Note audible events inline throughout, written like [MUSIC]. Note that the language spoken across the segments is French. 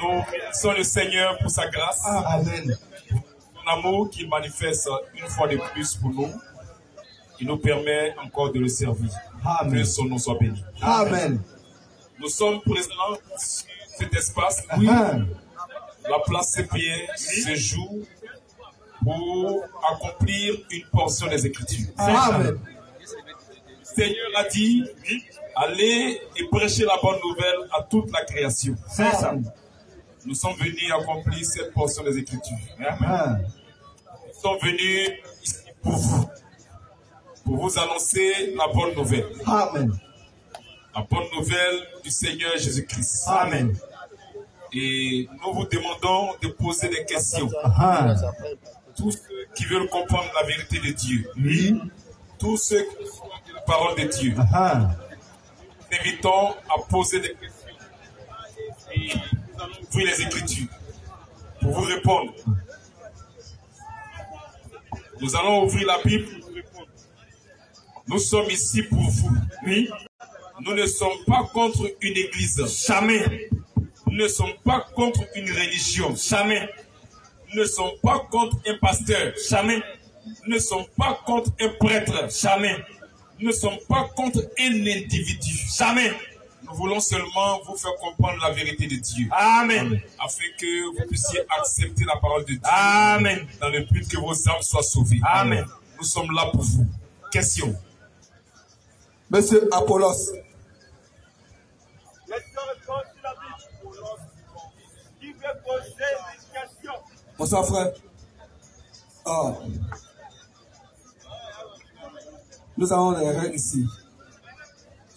Nous remercions le Seigneur pour sa grâce. Amen. Son amour qu'il manifeste une fois de plus pour nous. Il nous permet encore de le servir. Amen. Que son nom soit béni. Amen. Nous sommes présents sur cet espace. Oui. La place CPN se joue pour accomplir une portion des Écritures. Amen. Le Seigneur a dit, allez et prêchez la bonne nouvelle à toute la création. C'est ça. Nous sommes venus accomplir cette portion des Écritures. Amen. Nous sommes venus ici pour vous, pour vous annoncer la bonne nouvelle. Amen. La bonne nouvelle du Seigneur Jésus-Christ. Amen. Et nous vous demandons de poser des questions. Amen. Tous ceux qui veulent comprendre la vérité de Dieu, Oui. tous ceux qui sont de la parole de Dieu, Amen. nous invitons à poser des questions. Et ouvrir les Écritures pour vous répondre. Nous allons ouvrir la Bible pour vous répondre. Nous sommes ici pour vous. Oui. Nous ne sommes pas contre une église. Jamais. Nous ne sommes pas contre une religion. Jamais. Nous ne sommes pas contre un pasteur. Jamais. Nous ne sommes pas contre un prêtre. Jamais. Nous ne sommes pas contre un individu. Jamais. Nous voulons seulement vous faire comprendre la vérité de Dieu. Amen. Afin que vous puissiez accepter la parole de Dieu. Amen. Dans le but que vos âmes soient sauvées. Amen. Nous sommes là pour vous. Question. Monsieur Apollos. Qui veut poser une question? Bonsoir, frère. Ah. Nous avons des règles ici.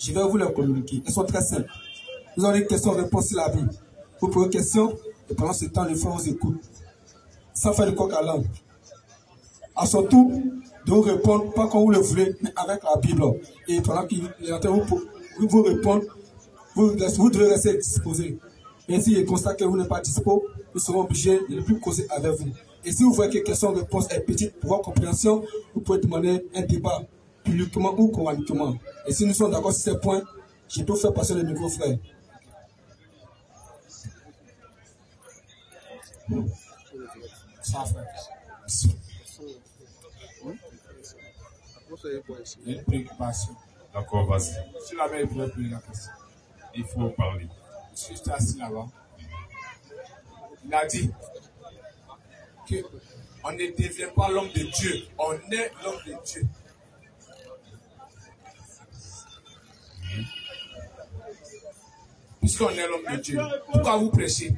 Je vais vous les communiquer. Elles sont très simples. Nous avons des questions-réponses sur la Bible. Vous posez une question et pendant ce temps, le frère vous écoute. Sans faire de coq à l'âne. À son tour, de vous répondre, pas comme vous le voulez, mais avec la Bible. Et pendant qu'il est en train de vous, vous, vous répondre, vous, vous devez rester disposé. Et si il constate que vous n'êtes pas dispo, nous serons obligés de ne plus causer avec vous. Et si vous voyez que question-réponse est petite pour votre compréhension, vous pouvez demander un débat publiquement ou coraniquement. Et si nous sommes d'accord sur ces points, je peux faire passer le micro, frère. Ça, frère. Il y a une préoccupation. D'accord, vas-y. Si la poser la question. Il faut parler. Je suis assis là-bas. Il a dit que on ne devient pas l'homme de Dieu, on est l'homme de Dieu. Puisqu'on est l'homme de Dieu, pourquoi vous prêchez?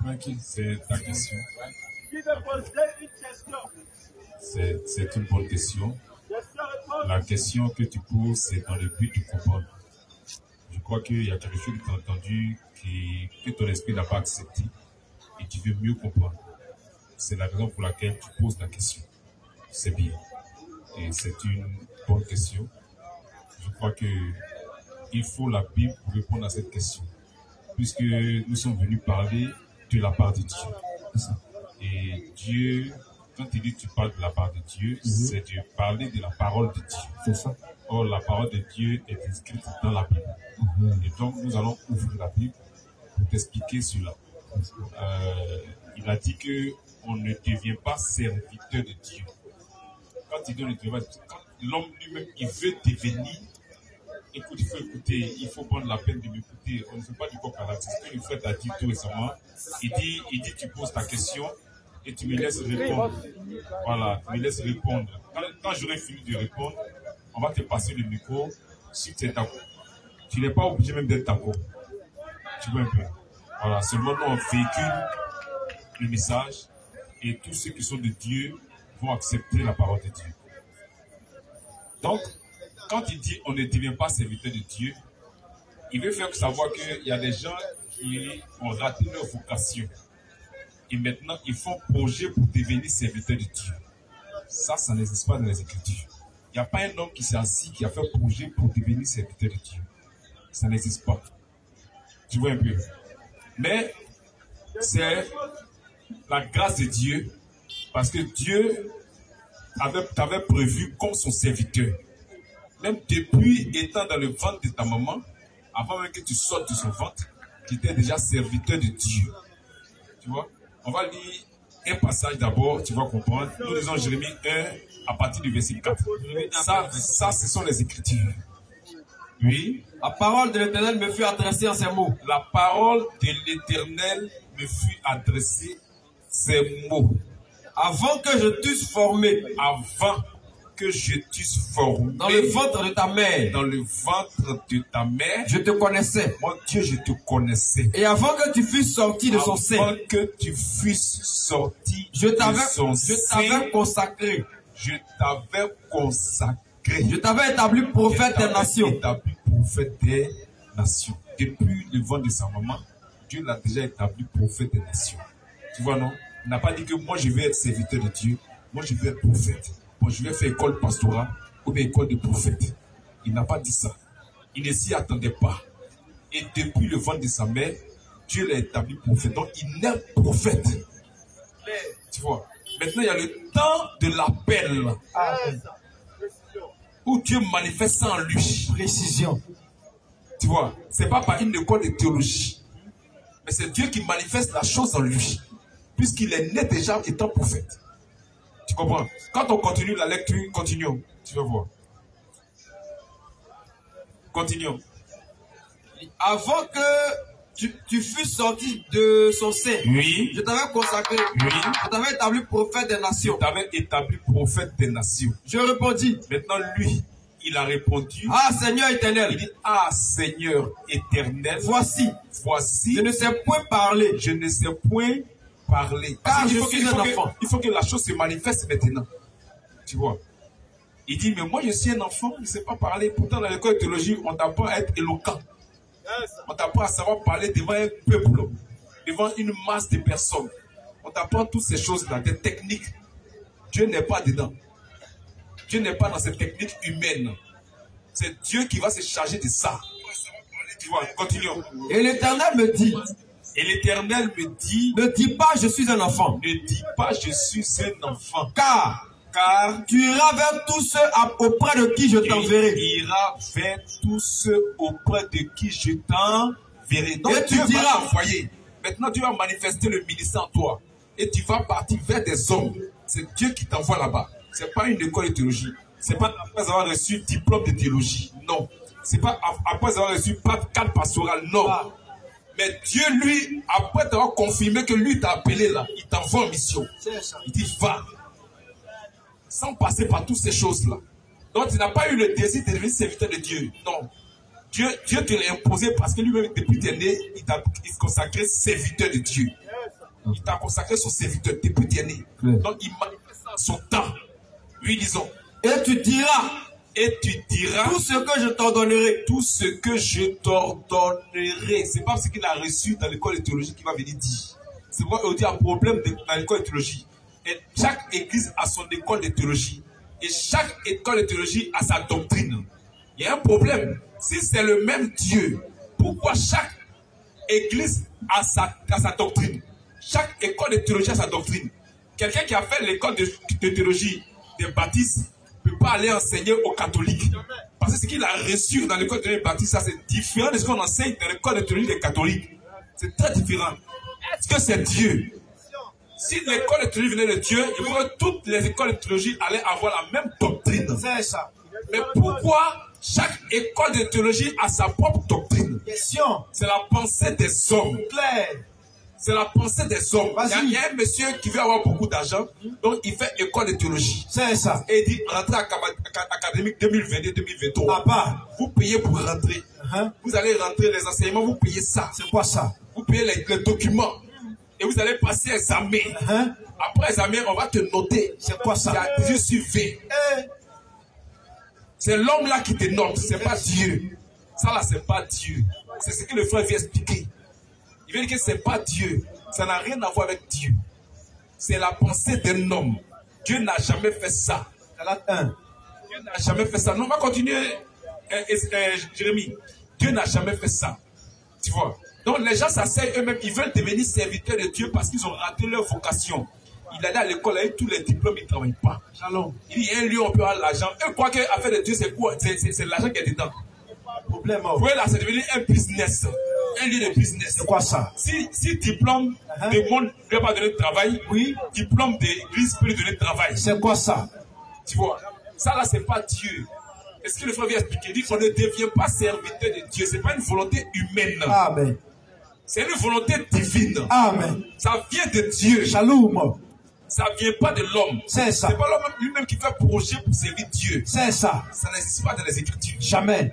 Tranquille, c'est ta question. C'est une bonne question. La question que tu poses, c'est dans le but de comprendre. Je crois qu'il y a quelque chose que tu as entendu qui, que ton esprit n'a pas accepté et tu veux mieux comprendre. C'est la raison pour laquelle tu poses la question. C'est bien. Et c'est une bonne question. Je crois que il faut la Bible pour répondre à cette question. Puisque nous sommes venus parler de la part de Dieu. Et Dieu, quand il dit tu parles de la part de Dieu, c'est de parler de la parole de Dieu. C'est ça. Or, la parole de Dieu est inscrite dans la Bible. Et donc, nous allons ouvrir la Bible pour t'expliquer cela. Euh, il a dit que on ne devient pas serviteur de Dieu. Quand il dit on ne devient pas, quand l'homme lui-même, il veut devenir, écoute, il faut écouter, il faut prendre la peine de m'écouter. On ne fait pas du coq à ce que le frère t'a dit tout récemment. Il dit, il dit, tu poses ta question et tu me laisses répondre. Voilà, tu me laisses répondre. Quand, j'aurai fini de répondre, on va te passer le micro si tu es. Tu n'es pas obligé même d'être d'accord. Tu vois un peu. Voilà, seulement nous on véhicule le message et tous ceux qui sont de Dieu vont accepter la parole de Dieu. Donc, quand il dit on ne devient pas serviteur de Dieu, il veut faire savoir qu'il y a des gens qui ont raté leur vocation. Et maintenant, ils font projet pour devenir serviteur de Dieu. Ça, ça n'existe pas dans les Écritures. Il n'y a pas un homme qui s'est assis, qui a fait projet pour devenir serviteur de Dieu. Ça n'existe pas. Tu vois un peu. Mais c'est la grâce de Dieu, parce que Dieu t'avait prévu comme son serviteur. Même depuis étant dans le ventre de ta maman, avant même que tu sortes de son ventre, tu étais déjà serviteur de Dieu. Tu vois? On va lire un passage d'abord, tu vas comprendre. Nous lisons Jérémie 1 à partir du verset 4. Ça, ça ce sont les Écritures. Oui? La parole de l'Éternel me fut adressée en ces mots. La parole de l'Éternel me fut adressée ces mots. Avant que je t'eusse formé Avant que je t'eusse formé dans le ventre de ta mère, dans le ventre de ta mère, je te connaissais. mon Dieu, je te connaissais. Et avant que tu fusses sorti de son sein, Avant que tu fusses sorti je de t'avais, son je sein, t'avais consacré. je t'avais consacré. Je t'avais établi prophète Je des t'avais nations. établi prophète des nations. Depuis le ventre de sa maman, Dieu l'a déjà établi prophète des nations. Tu vois, non? N'a pas dit que moi je vais être serviteur de Dieu, moi je vais être prophète. Moi je vais faire école pastorale ou bien école de prophète. Il n'a pas dit ça. Il ne s'y attendait pas. Et depuis le ventre de sa mère, Dieu l'a établi prophète. Donc il est prophète. Tu vois Maintenant, il y a le temps de l'appel où Dieu manifeste ça en lui. Précision. Tu vois, c'est pas par une école de théologie, mais c'est Dieu qui manifeste la chose en lui, puisqu'il est né déjà étant prophète. Tu comprends? Quand on continue la lecture, continuons. Tu vas voir? Continuons. Avant que tu, tu fusses sorti de son sein, Oui. je t'avais consacré. Oui. Je t'avais établi prophète des nations. Tu avais établi prophète des nations. Je répondis, Maintenant, lui, il a répondu. Ah Seigneur Il éternel, dit, Ah Seigneur éternel, voici, voici, je ne sais point parler. je ne sais point parler. Car je suis il faut un que- enfant. il faut que la chose se manifeste maintenant. Tu vois. Il dit, mais moi je suis un enfant, je ne sais pas parler. Pourtant, dans l'école de théologie, on t'apprend à être éloquent. On t'apprend à savoir parler devant un peuple, devant une masse de personnes. On t'apprend toutes ces choses-là, des techniques. Dieu n'est pas dedans. Dieu n'est pas dans ces techniques humaines. C'est Dieu qui va se charger de ça. Tu vois, continuons. Et l'Éternel me dit, Et l'Éternel me dit, ne dis pas je suis un enfant, ne dis pas je suis un enfant, car car tu iras vers tous ceux auprès de qui je tu t'enverrai. iras vers tous ceux auprès de qui je t'enverrai. Donc Et tu Dieu va diras- t'envoyer. Maintenant, tu vas manifester le ministère en toi. Et tu vas partir vers des hommes. C'est Dieu qui t'envoie là-bas. C'est pas une école de théologie. C'est pas après avoir reçu diplôme de théologie. Non. C'est pas ap- après avoir reçu pas cadre pastoral. Non. Ah. Mais Dieu, lui, après t'avoir confirmé que lui t'a appelé là, il t'envoie en mission. Il dit va. Sans passer par toutes ces choses-là. Donc tu n'as pas eu le désir de devenir serviteur de Dieu. Non. Dieu, Dieu te l'a imposé parce que lui-même, depuis que tu es né, il t'a consacré serviteur de Dieu. Il t'a consacré son serviteur depuis que tu es né. Donc il manifeste son temps. Oui, disons. Et tu diras Et tu diras tout ce que je t'ordonnerai. tout ce que je t'ordonnerai. C'est pas ce qu'il a reçu dans l'école de théologie qu'il va venir dire. C'est pourquoi y a un problème de- dans l'école de théologie. Et chaque église a son école de théologie. Et chaque école de théologie a sa doctrine. Il y a un problème. Si c'est le même Dieu, pourquoi chaque église a sa, a sa doctrine? Chaque école de théologie a sa doctrine. Quelqu'un qui a fait l'école de, de théologie des baptistes ne peut pas aller enseigner aux catholiques. Parce que ce qu'il a reçu dans l'école de baptistes, ça c'est différent de ce qu'on enseigne dans l'école de théologie des catholiques. C'est très différent. Est-ce que c'est Dieu? Si l'école de théologie venait de Dieu, il faut que toutes les écoles de théologie allaient avoir la même doctrine. C'est ça. Mais pourquoi chaque école de théologie a sa propre doctrine? Question C'est la pensée des hommes. claire. C'est la pensée des hommes. Il y, a, il y un monsieur qui veut avoir beaucoup d'argent, donc il fait école de théologie. C'est ça. Et il dit rentrez acad- académique 2022-2023. Papa, Vous payez pour rentrer. hein, Vous allez rentrer les enseignements, vous payez ça. c'est quoi ça? Vous payez les, les documents. Et vous allez passer examen. hein? Après examen, on va te noter. C'est quoi Il y ça a 18 sur 20. Eh, C'est l'homme là qui te note, c'est pas Dieu. Ça là, c'est pas Dieu. C'est ce que le frère vient expliquer. Dire que c'est pas Dieu. Ça n'a rien à voir avec Dieu. C'est la pensée d'un homme. Dieu n'a jamais fait ça. Galate 1. Dieu n'a jamais fait ça. Non, on va continuer, euh, euh, euh, Jérémie. Dieu n'a jamais fait ça. Tu vois? Donc les gens s'asseyent eux-mêmes, ils veulent devenir serviteurs de Dieu parce qu'ils ont raté leur vocation. Il allait à l'école avec tous les diplômes, il ne travaille pas. Il dit, y a un lieu, on peut avoir l'argent. Eux croient que l'affaire de Dieu, c'est quoi? C'est- l'argent qui est dedans. Complètement. Vous voyez là, c'est devenu un business. Un lieu de business. C'est quoi ça? Si, si diplôme Uh-huh. de monde ne peut pas donner de travail, Oui. diplôme d'église peut lui donner de travail. C'est quoi ça? Tu vois, ça là, c'est pas Dieu. Est-ce que le frère vient expliquer? Il dit qu'on ne devient pas serviteur de Dieu. C'est pas une volonté humaine. Amen. C'est une volonté divine. Amen. Ça vient de Dieu. Shalom. Ça vient pas de l'homme. C'est ça. C'est pas l'homme lui-même qui fait projet pour servir Dieu. C'est ça. Ça n'existe pas dans les Écritures. Jamais.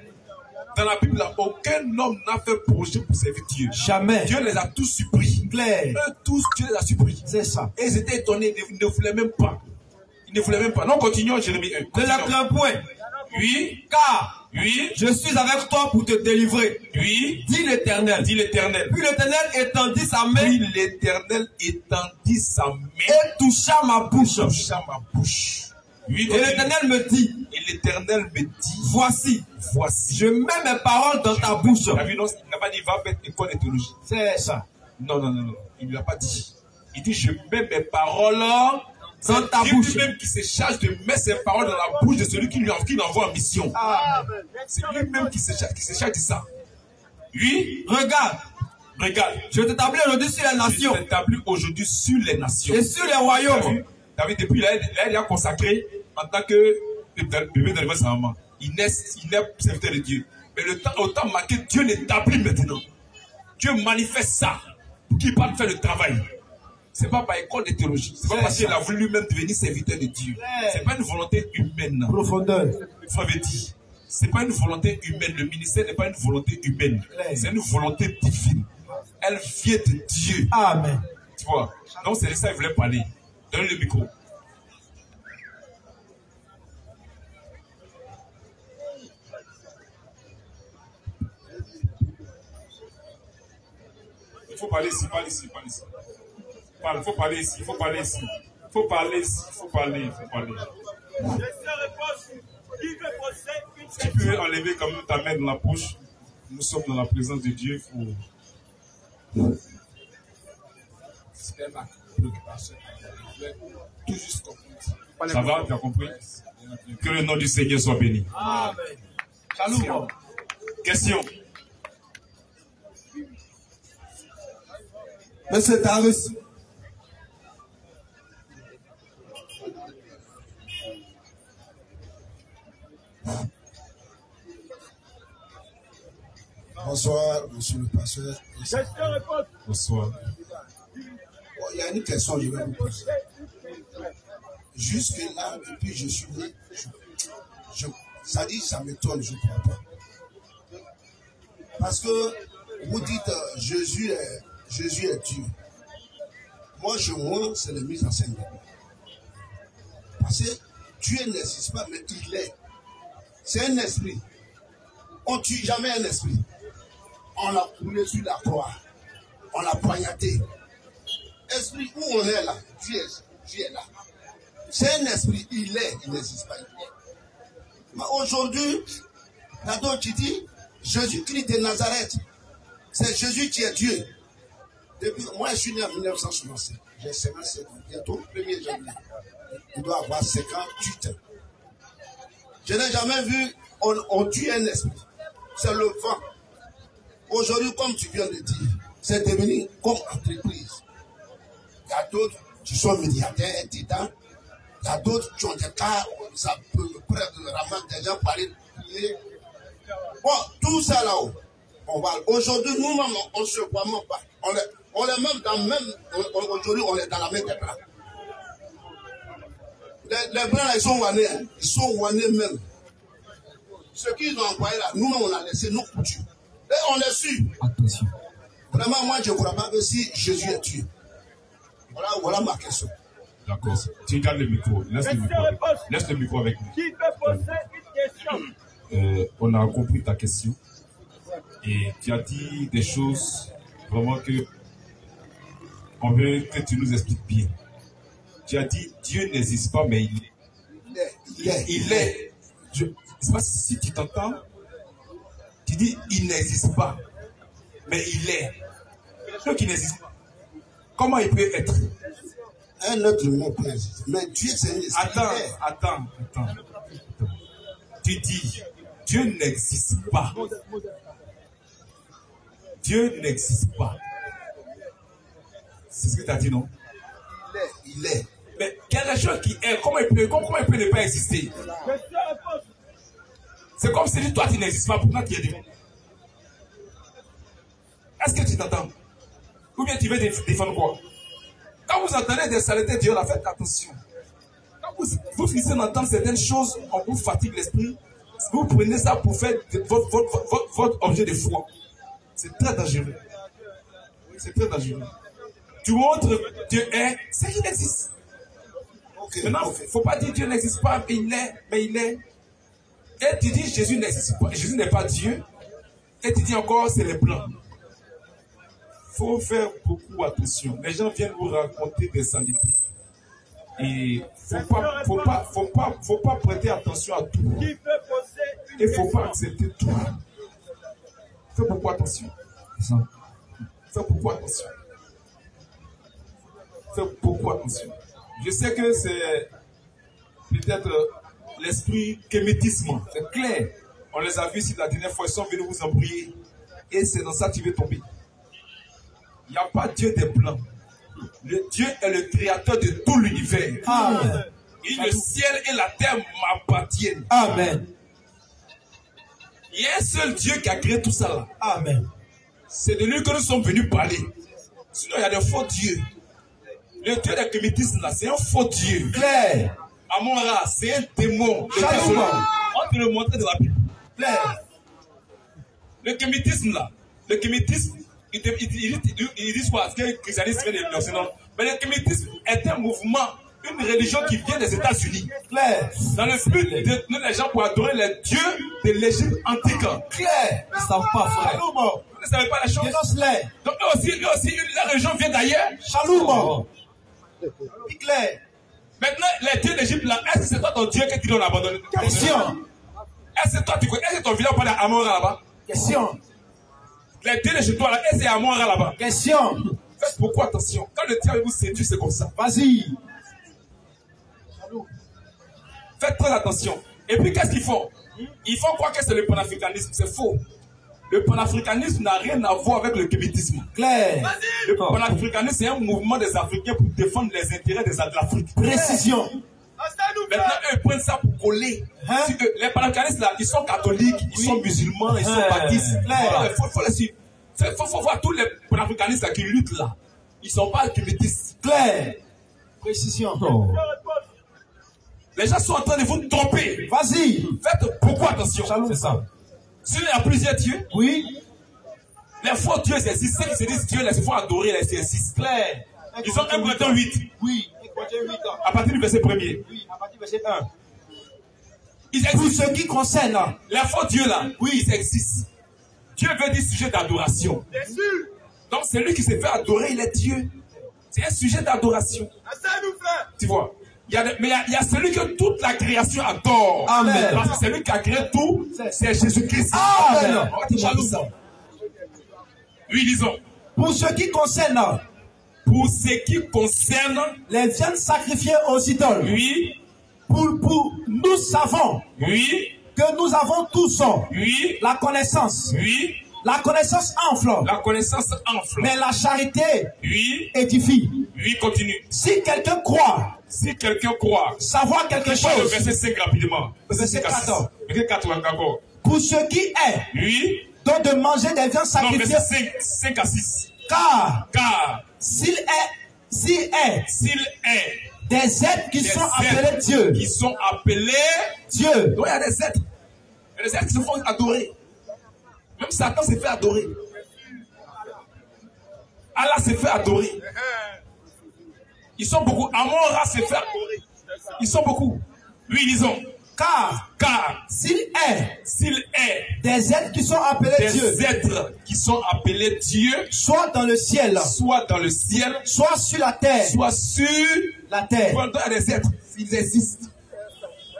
Dans la Bible, là, aucun homme n'a fait projet pour servir Dieu. Jamais. Dieu les a tous surpris. Clair. Eux tous, Dieu les a surpris. C'est ça. Et ils étaient étonnés, ils ne voulaient même pas. Ils ne voulaient même pas. Non, continuons, Jérémie 1. Ne Continuons. la crains point. Oui, Car oui, je suis avec toi pour te délivrer. oui, Dit l'Éternel. dit l'Éternel. Puis l'Éternel étendit sa main Puis l'Éternel étendit sa main et toucha ma bouche. toucha ma bouche. Et l'Éternel me dit, Et l'Éternel me dit, voici, voici. je mets mes paroles dans ta bouche. T'as vu, non, il n'a pas dit, va faire école de théologie. C'est ça. Non, non, non, non. Il ne l'a pas dit. Il dit, je mets mes paroles Dans ta Dieu bouche. lui-même qui se charge de mettre ses paroles dans la bouche de celui qui lui l'envoie en mission. C'est lui-même qui se charge, qui se charge de ça. Oui, Regarde, regarde. je t'établis aujourd'hui sur les Je nations t'établis aujourd'hui sur les nations. et sur les royaumes. vu, depuis là, là, il a consacré en tant que bébé le sa maman. Il naît, il naît serviteur de Dieu. Mais le temps, au temps marqué, Dieu l'établit maintenant. Dieu manifeste ça pour qu'il parte faire le travail. C'est pas par école de théologie. C'est pas parce qu'il ça. a voulu lui-même devenir serviteur de Dieu. C'est pas une volonté humaine. Profondeur. Frère veut dire, c'est pas une volonté humaine. Le ministère n'est pas une volonté humaine. C'est une volonté divine. Elle vient de Dieu. Amen. Tu vois? Donc c'est de ça qu'il voulait parler. Donne le micro. Faut parler ici, parle ici, parle ici. Parle, faut parler ici, il faut parler ici. Faut parler ici, il faut parler, faut parler. Tu peux enlever quand même ta main dans la poche. Nous sommes dans la présence de Dieu. Il faut... C'est ma préoccupation. Je vais tout juste comprendre. Ça va, tu as compris? Que le nom du Seigneur soit béni. Amen. Question. Monsieur Tarus, Bonsoir, monsieur le pasteur. Bonsoir. Bon, il y a une question que je vais vous poser. Jusque-là, depuis que je suis né, ça dit, ça m'étonne, je ne crois pas. Parce que vous dites euh, Jésus, est, Jésus est Dieu. Moi, je vois, c'est les mises en scène. Parce que Dieu n'existe pas, mais il est. C'est un esprit. On ne tue jamais un esprit. On l'a coulé sur la croix. On l'a poignardé. Esprit, où on est là Dieu est, Dieu est là. C'est un esprit, il est, il n'existe pas. Mais aujourd'hui, là tu dis, Jésus-Christ de Nazareth, c'est Jésus qui est Dieu. Depuis, moi, je suis né en 1967. J'ai 57 ans. Bientôt, 1er janvier. Il doit avoir 58 ans. Je n'ai jamais vu, on, tue un esprit. C'est le vent. Aujourd'hui, comme tu viens de dire, c'est devenu comme entreprise. Il y a d'autres qui sont milliardaires dedans. Il y a d'autres qui ont des cas, ça peut près de ramener des gens par les prier. Bon, tout ça là-haut. Aujourd'hui, nous-mêmes, on ne se voit même pas. On est, on est même dans même. Aujourd'hui, on est dans la main des blancs. Les, les blancs, ils sont ouanés. hein. Ils sont ouanés même. Ce qu'ils ont envoyé là, nous-mêmes, on a laissé nos coutumes. Et on est sûr. Attention. Vraiment, moi, je ne crois pas que si Jésus est Dieu. Voilà, voilà ma question. D'accord. Tu gardes le micro. Laisse le micro laisse le micro avec nous. Qui veut poser une question? Euh, on a compris ta question. Et tu as dit des choses vraiment que on veut que tu nous expliques bien. Tu as dit Dieu n'existe pas, mais il est. Il est. Il. Je ne sais pas si tu t'entends. Tu dis il n'existe pas, mais il est. Donc il n'existe pas. Comment il peut être? Un autre humain peut exister. Mais Dieu, c'est attends, attends. attends. Tu dis Dieu n'existe pas. Dieu n'existe pas. C'est ce que tu as dit, non? Il est, il est. Mais quelque chose qui est, comment il peut, comment il peut ne pas exister? C'est comme si toi tu n'existes pas, pourtant tu es Dieu. Est-ce que tu t'entends? Ou bien tu veux déf- défendre quoi? Quand vous entendez des saletés, Dieu là, faites attention. Quand vous, vous finissez d'entendre certaines choses, on vous fatigue l'esprit, vous prenez ça pour faire votre, votre, votre, votre objet de foi. C'est très dangereux. C'est très dangereux. Tu montres que Dieu est, c'est qu'il existe. Maintenant, il ne faut pas dire Dieu n'existe pas, mais il est, mais il est. Et tu dis Jésus n'existe pas, Jésus n'est pas Dieu. Et tu dis encore c'est les blancs. Il faut faire beaucoup attention. Les gens viennent vous raconter des sanités. Et faut pas, faut pas, faut pas, faut pas prêter attention à tout. Une Et faut pas accepter tout. Fais beaucoup attention. Fais beaucoup attention. Fais beaucoup attention. Je sais que c'est peut-être l'esprit kémétisme. C'est clair. On les a vus ici la dernière fois. Ils sont venus vous embrouiller. Et c'est dans ça que tu veux tomber. Il n'y a pas Dieu des blancs. Le Dieu est le créateur de tout l'univers. Amen. Et le ciel et la terre m'appartiennent. Amen. Il y a un seul Dieu qui a créé tout ça là. Amen. C'est de lui que nous sommes venus parler. Sinon, il y a des faux dieux. Le Dieu des kémétisme là, c'est un faux Dieu. Claire. Amon-Ra, c'est un démon. Démon. On te le montrer dans la Bible. Claire. Le kémétisme là, le ils, ils, ils- ils- ils disent quoi? Que le christianisme vient de l'Occident Mais le kémétisme est un mouvement, une religion qui vient des États-Unis. Claire. Dans le but de tenir les gens pour adorer les dieux de l'Égypte antique. Claire. Ils ne savent pas, frère. Vous ne savez pas la chose. Donc eux aussi, eux aussi, la religion vient d'ailleurs. Chaloum. Dis clair. Maintenant, les dieux d'Égypte, là, est-ce que c'est toi ton Dieu que tu dois abandonner Question. Est-ce que toi, tu connais, est-ce que ton village parle d'Amora là-bas? Question. Les dieux toi, là, est-ce que c'est Amora là-bas? Question. Faites beaucoup attention. Quand le diable vous séduit, c'est comme ça. Vas-y. Faites très attention. Et puis, qu'est-ce qu'ils font? Ils font croire que c'est le panafricanisme? C'est faux. Le panafricanisme n'a rien à voir avec le kémitisme. Claire. Le panafricanisme, c'est un mouvement des Africains pour défendre les intérêts des de l'Afrique. Précision. Maintenant, eux prennent ça pour coller. Hein? Si eux- les panafricanistes, là, ils sont catholiques, ils sont musulmans, ils sont Ouais. baptistes. Il faut, faut les suivre. Faut, faut voir tous les panafricanistes là, qui luttent là. Ils ne sont pas kémitistes. Claire. Précision. Les gens sont en train de vous tromper. Vas-y. Faites beaucoup attention? C'est ça. S'il y a plusieurs dieux, Oui. les faux dieux existent. Ceux qui se disent Dieu, là, il faut adorer les existent. Claire. Ils ont 1 Corinthiens 8, Oui. Écoutez 8 ans. à partir du verset 1er. Oui, à partir du verset 1. Ils Pour existent. ce qui concerne Les faux dieux là, oui, ils existent. Dieu veut dire sujet d'adoration. Donc celui qui se fait adorer, il est Dieu. C'est un sujet d'adoration. Tu vois? Il y a, Mais il y, a, il y a celui que toute la création adore. Amen. Parce que celui qui a créé tout, c'est Jésus-Christ. Amen. Ça. Oui, disons. Pour ce qui concerne Pour ce qui concerne, les viandes sacrifiées aux idoles, oui, pour, pour, nous savons oui, que nous avons tous oui, la connaissance. oui, La connaissance enfle, la connaissance enfle. mais la charité Oui, édifie. oui, continue. Si quelqu'un croit Si quelqu'un croit, savoir quelque parle le chose, verset 5 rapidement. Verset 14. Verset 4, ouais, d'accord. pour ce qui est, Oui, donc de manger des viandes sacrifiées, verset 5, 5 à 6. car Car s'il est, s'il est s'il est des êtres qui des sont appelés Dieu, qui sont appelés, Dieu, donc il y a des êtres. Il y a des êtres qui se font adorer. Même Satan se fait adorer. Allah se fait adorer. Ils sont beaucoup. Amon-Ra se fait adorer. Ils sont beaucoup. Oui, disons. car Car s'il est s'il est des êtres qui sont appelés des Dieu, êtres qui sont appelés Dieu, soit dans le ciel, soit dans le ciel, soit sur la terre, soit sur la terre, des êtres, ils existent.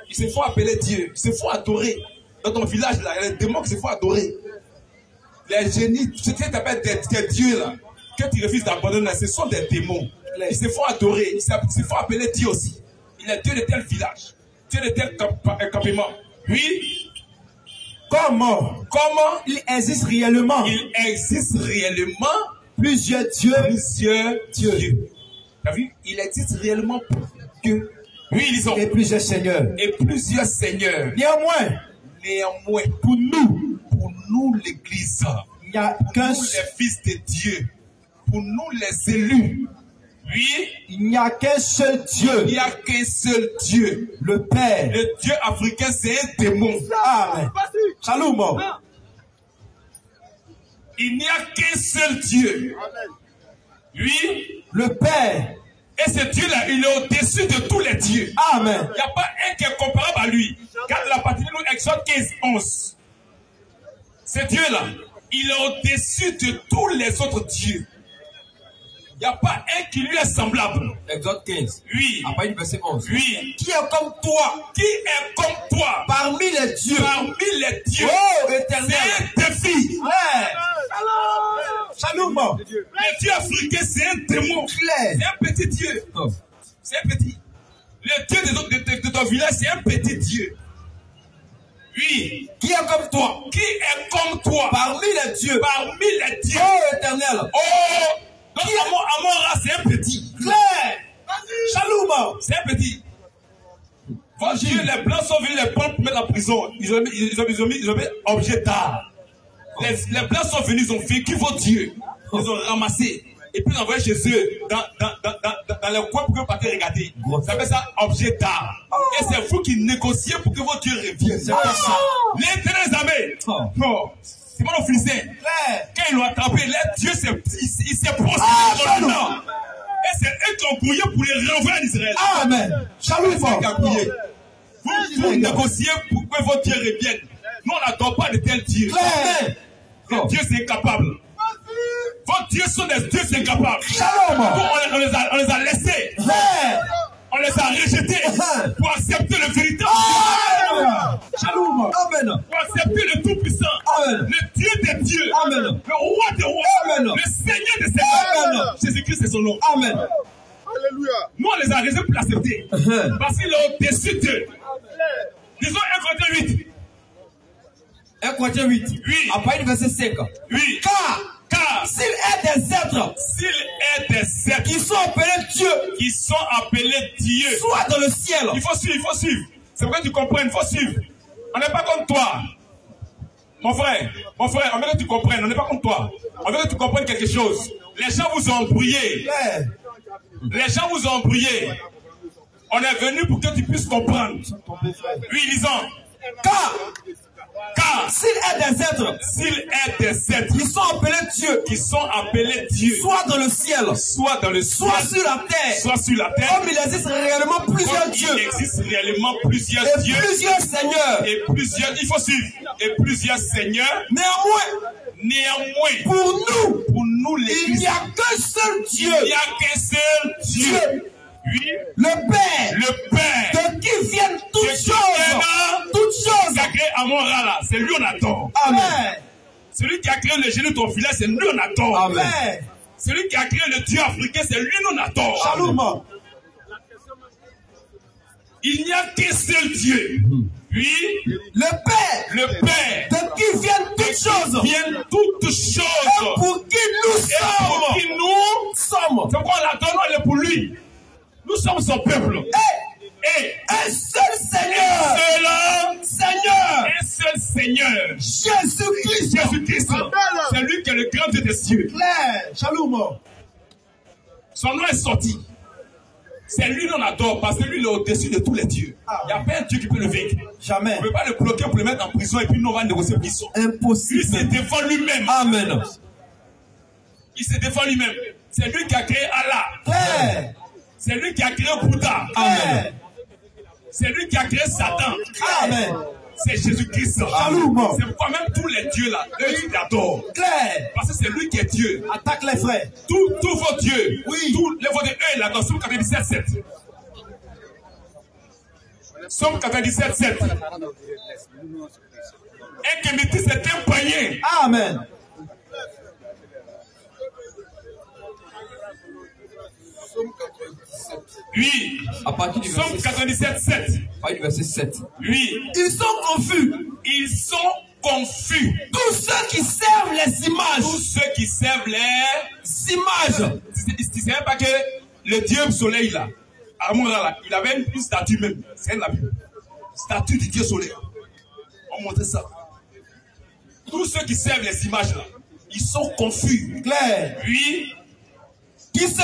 Ils se font appeler Dieu, ils se font adorer. Dans ton village, là, il y a des démons qui se font adorer. Les génies, ce qui t'appelle des, des dieux, là, que tu refuses d'abandonner, ce sont des démons. Ils se font adorer, ils se, font appeler Dieu aussi. Il est Dieu de tel village, Dieu de tel camp- campement. Oui, Comment? Comment il existe réellement? Il existe réellement plusieurs dieux plusieurs dieux. T'as vu? Il existe réellement que oui, ils ont et plusieurs seigneurs. et plusieurs seigneurs. Néanmoins, Néanmoins, pour nous, pour nous l'Église, il n'y a pour qu'un nous les fils de Dieu, pour nous les élus, oui, il n'y a qu'un seul il Dieu, n'y a qu'un seul Dieu. le Père. Le Dieu africain, c'est un démon. Amen. Shalom. Il n'y a qu'un seul Dieu. Oui, Le Père. et ce Dieu-là, il est au-dessus de tous les dieux. Amen. Il n'y a pas un qui est comparable à lui. Regarde la partie de nous, Exode 15, 11. Ce Dieu-là, il est au-dessus de tous les autres dieux. Il n'y a pas un qui lui est semblable. Exode 15. Oui, À partir du verset 11. oui. Qui est comme toi? Qui est comme toi? Parmi les dieux parmi les dieux Oh, C'est éternel un défi. Ouais. Shalom. Le Dieu africain, c'est un démon. C'est un petit Dieu. Oh. C'est un petit. Le Dieu de, ton- de- de- de ton village, c'est un petit Dieu. Oui. Qui est comme toi? Qui est comme toi? Parmi les dieux parmi les dieux Oh, éternel Oh Amon-Ra, c'est un petit. Claire. Shalom. C'est un petit. Les blancs sont venus les prendre pour mettre en prison. Ils ont mis, ils ont, ils ont mis, ils ont mis objet d'art. Les, les blancs sont venus, ils ont vécu vos dieux. Ils ont ramassé. Et puis ils ont envoyé chez eux dans, dans, dans, dans, dans, les coins pour que vous partiez regarder. Ça s'appelle ça objet d'art. Et c'est vous qui négociez pour que vos dieux reviennent. C'est pas ça. L'éternel armées. C'est pas. Claire. Quand ils l'ont attrapé, les dieux s'est- posé Ah, devant pardon. nous. Et c'est eux qui ont grouillé pour les renvoyer en Israël. Amen. Shalom. Ont grouillé. Vous, vous négociez pour que vos dieux reviennent. Nous, on n'attend pas de tels. Les dieux, c'est incapable. Vos dieux sont des dieux incapables. Shalom. Nous, on, les- on les a, on les a laissés. Claire. On les a rejetés pour accepter le véritable Amen. Shalom. Amen. pour accepter le Tout-Puissant, Amen. le Dieu des dieux, Amen. le roi des rois, Amen. le Seigneur des seigneurs. Amen. Jésus-Christ, c'est son nom. Amen. Nous, on les a rejetés pour l'accepter. Parce qu'il est au-dessus d'eux. Disons 1 Corinthiens 8. 1 Corinthiens 8. Oui. À partir du verset 5. Oui. Car Car s'il est des êtres s'il est des êtres qui sont appelés Dieu, qui sont appelés Dieu, soit dans le ciel, il faut suivre, il faut suivre. C'est vrai que tu comprennes, il faut suivre. On n'est pas comme toi. Mon frère, mon frère, on veut que tu comprennes, on n'est pas comme toi. On veut que tu comprennes quelque chose. Les gens vous ont. Claire. Les gens vous ont embrouillé. On est venu pour que tu puisses comprendre. Oui, lisons. car Car s'il est des êtres s'il est des êtres qui sont appelés Dieu, qui sont appelés Dieu, soit dans le ciel, soit dans le ciel, soit sur la terre, soit sur la terre, comme il existe réellement plusieurs comme dieux. il existe réellement plusieurs et dieux. plusieurs seigneurs. et plusieurs, il faut suivre, et plusieurs seigneurs. Néanmoins, Néanmoins, pour nous, pour nous il l'Église, n'y a qu'un seul il Dieu, n'y a qu'un seul Dieu. Oui, le Père, le Père. de qui viennent toutes choses, toutes choses. Qui a créé Amora là, c'est lui on attend. Amen. Celui qui a créé le génie de ton filet, c'est lui on attend. Amen. Celui qui a créé le Dieu africain, c'est lui on attend. Shalom. Il n'y a qu'un seul Dieu. Oui, Le Père, le Père. de qui viennent toutes choses, Viennent toutes et choses. pour qui nous Et pour sommes. qui nous sommes. C'est pourquoi on l'attend, on est pour lui. Nous sommes son peuple. Et Un seul Seigneur, seul, Seigneur, un seul Seigneur, Jésus-Christ. Jésus-Christ. C'est lui qui est le grand Dieu des cieux. Claire. Shalom. Son nom est sorti. C'est lui qu'on adore parce que lui il est au-dessus de tous les dieux. Il n'y a pas un Dieu qui peut le vaincre. Jamais. On ne peut pas le bloquer pour le mettre en prison et puis nous on va négocier prison. Impossible. se défend lui-même. Amen. Il se défend lui-même. C'est lui qui a créé Allah. Claire. C'est lui qui a créé Bouddha. Claire. C'est lui qui a créé Satan. Amen. C'est Jésus-Christ. C'est pourquoi même tous les dieux là, eux ils l'adorent. Claire. Parce que c'est lui qui est Dieu. Attaque les frères. Tous vos dieux, Oui. tous les vos dieux, eux ils l'adorent. Somme 97, 7. Somme 97, 7. Un kémétis c'est un païen. Amen. Oui. À partir du Somme verset, 97, 7. à partir du verset 7. Oui. Ils sont confus Ils sont confus. Tous ceux qui servent les Tous images. ceux qui servent les... Images. Tu même pas que le dieu soleil là, il avait une, une statue même. C'est la Bible. Statue du dieu soleil. On montrait ça. Tous ceux qui servent les images là, ils sont confus. Clair. Oui, Qui se,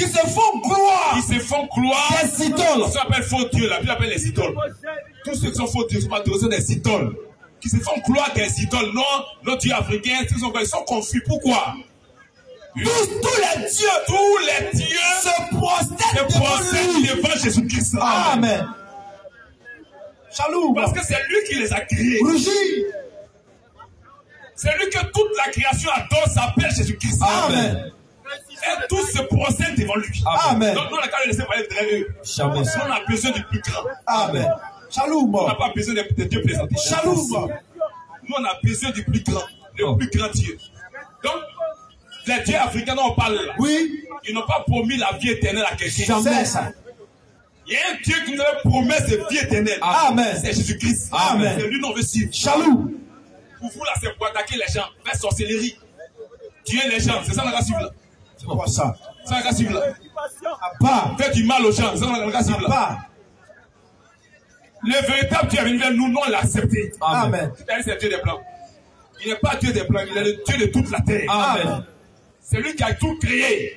qui se font gloire ils se font croire. des idoles. Ça s'appelle faux dieux. La Bible appelle les idoles. Tous ceux qui sont faux dieux sont des idoles. Qui se font croire des idoles. Non, nos dieux africains, ils sont, ils sont confus. Pourquoi? Tous, tous les dieux Tous les dieux se prosternent se devant devant Jésus-Christ. Amen. Shalom. Parce que c'est lui qui les a créés. Rougis. C'est lui que toute la création adore, s'appelle Jésus-Christ. Amen. Et tous se procèdent devant lui. Amen. Donc nous, on n'a qu'à le laisser parler derrière eux. On a besoin du plus grand. Amen. Shalom. On n'a pas besoin de, de Dieu présenté. Shalom. Nous, on a besoin du plus grand. Le Oh. plus grand Dieu. Donc, les dieux africains dont on parle là, Oui. ils n'ont pas promis la vie éternelle à quelqu'un. Jamais ça. Il y a un Dieu qui nous a promis cette vie éternelle. Amen. C'est Jésus-Christ. Amen. C'est lui qu'on veut suivre. Shalom. Pour vous là, c'est pour attaquer les gens, faire sorcellerie, tuer les gens. C'est ça qu'on a suivre là. C'est quoi ça? Ça là. Faire du mal aux gens. C'est là. part. Le véritable Dieu est venu vers nous, nous on l'a accepté. Amen. C'est-à-dire c'est Dieu des blancs. Il n'est pas Dieu des blancs, il est le Dieu de toute la terre. Amen. C'est lui qui a tout créé.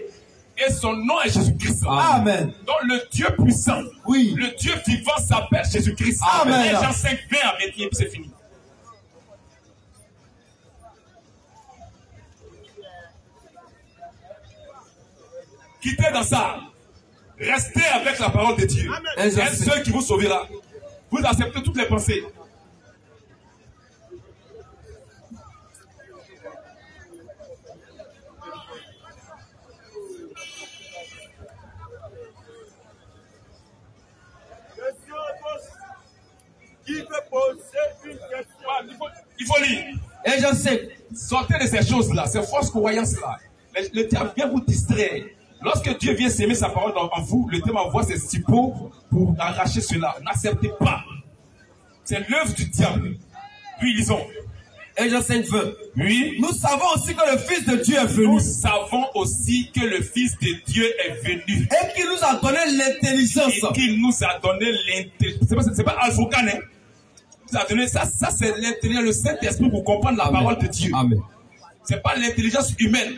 Et son nom est Jésus-Christ. Amen. Donc le Dieu puissant, Oui. le Dieu vivant s'appelle Jésus-Christ. Amen. Et Jean 5, 20 à 21, puis c'est fini. Quittez dans ça. Restez avec la parole de Dieu. Sais. seul qui vous sauvera. Vous acceptez toutes les pensées. Question pose. Qui veut poser une question Ah, Il faut, il faut lire. Et je sais. Sortez de ces choses-là, ces fausses croyances-là. Le, le diable vient vous distraire. Lorsque Dieu vient s'aimer sa parole en vous, le diable envoie ses stipeaux pour arracher cela. N'acceptez pas. C'est l'œuvre du diable. Oui, lisons. Et je sais veut. Oui. Nous savons aussi que le Fils de Dieu est venu Nous savons aussi que le Fils de Dieu est venu et qu'il nous a donné l'intelligence. et qu'il nous a donné l'intelligence. C'est pas, pas Alphocan, hein. Il nous a donné ça, ça c'est l'intelligence, le Saint-Esprit pour comprendre la parole de Dieu. Amen. C'est pas l'intelligence humaine.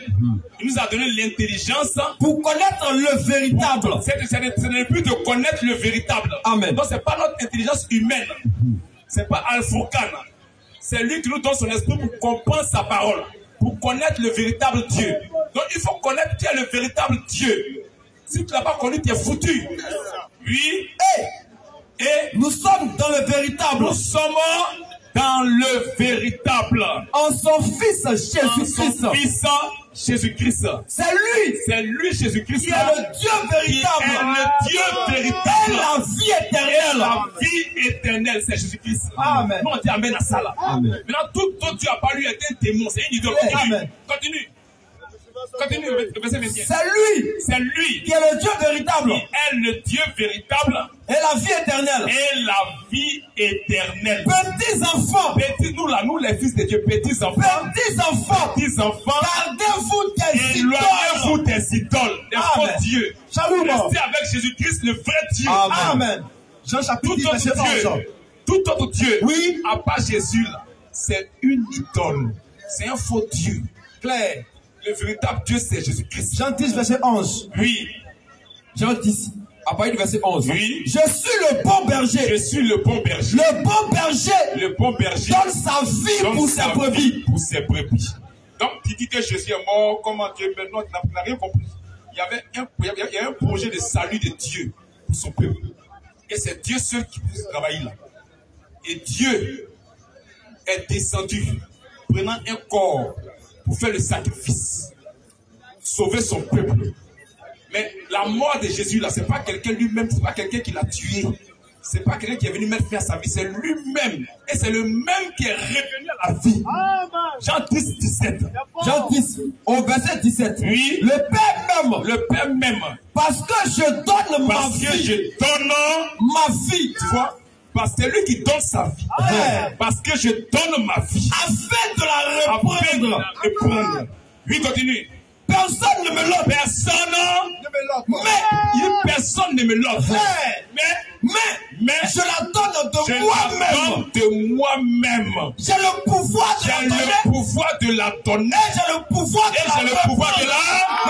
Il nous a donné l'intelligence Pour connaître le véritable. Ce n'est plus de connaître le véritable. Amen. Donc c'est pas notre intelligence humaine. C'est pas Alphocan. C'est lui qui nous donne son esprit pour comprendre sa parole, pour connaître le véritable Dieu. Donc il faut connaître qui est le véritable Dieu. Si tu l'as pas connu, tu es foutu. Oui. Et Et nous sommes dans le véritable. nous sommes dans le véritable. En son Fils En Jésus-Christ. son Fils Jésus-Christ. C'est lui C'est lui Jésus-Christ qui est le Dieu qui est véritable. le Dieu Et véritable. la vie Et éternelle. la vie éternelle, c'est Jésus-Christ. Amen. Nous, on dit Amen à ça là. Amen. Maintenant, tout autre Dieu a pas lui est un démon, c'est une idole. Continue. Amen. Continue. Continue, le verset 21. C'est lui C'est lui qui est le Dieu véritable. qui est le Dieu véritable Et la vie éternelle. et la vie éternelle. Petits enfants. Petits, nous là, nous les fils de Dieu, petits enfants, Petits enfants. petits enfants, Gardez-vous des éloignez-vous idoles. des idoles, des faux Amen. dieux. Restez avec Jésus-Christ, le vrai Dieu. Amen. Jean chapitre Tout 10, autre verset 11. Dieu, tout autre Dieu, Oui. à part Jésus, là, c'est une idole. C'est un faux Dieu. Clair. Le véritable Dieu, c'est Jésus-Christ. Jean 10, verset 11. Oui, Jean 10, à partir du verset 11. Oui. Je suis le bon je berger. suis le bon berger. Le bon berger Le bon berger donne sa vie donne pour sa ses brebis. pour ses brebis. Donc, tu dis que Jésus est mort, comment maintenant, tu n'as- rien compris. Il y avait un, il y a un projet de salut de Dieu pour son peuple. Et c'est Dieu seul qui peut travailler là. Et Dieu est descendu, prenant un corps pour faire le sacrifice, sauver son peuple. Mais la mort de Jésus là, c'est pas quelqu'un lui-même, c'est pas quelqu'un qui l'a tué. C'est pas quelqu'un qui est venu mettre fin à sa vie, c'est lui-même. Et c'est le même qui est revenu à la vie. Jean 10, 17. Jean 10, au verset 17. Oui. Le Père même, Le Père même, parce que je donne ma parce que vie, je donne, ma vie tu vois, Parce que c'est lui qui donne sa vie. Parce que je donne ma vie. afin de la Afin de reprendre. la reprendre. Oui, continue. Personne ne me l'offre. Personne Ne me l'offre. Mais il- personne ne me l'offre. Mais, Mais, mais, mais je la donne de moi-même. de moi-même. J'ai le pouvoir de J'ai la le donner. pouvoir de la donner. J'ai le pouvoir de la j'ai le pouvoir de la.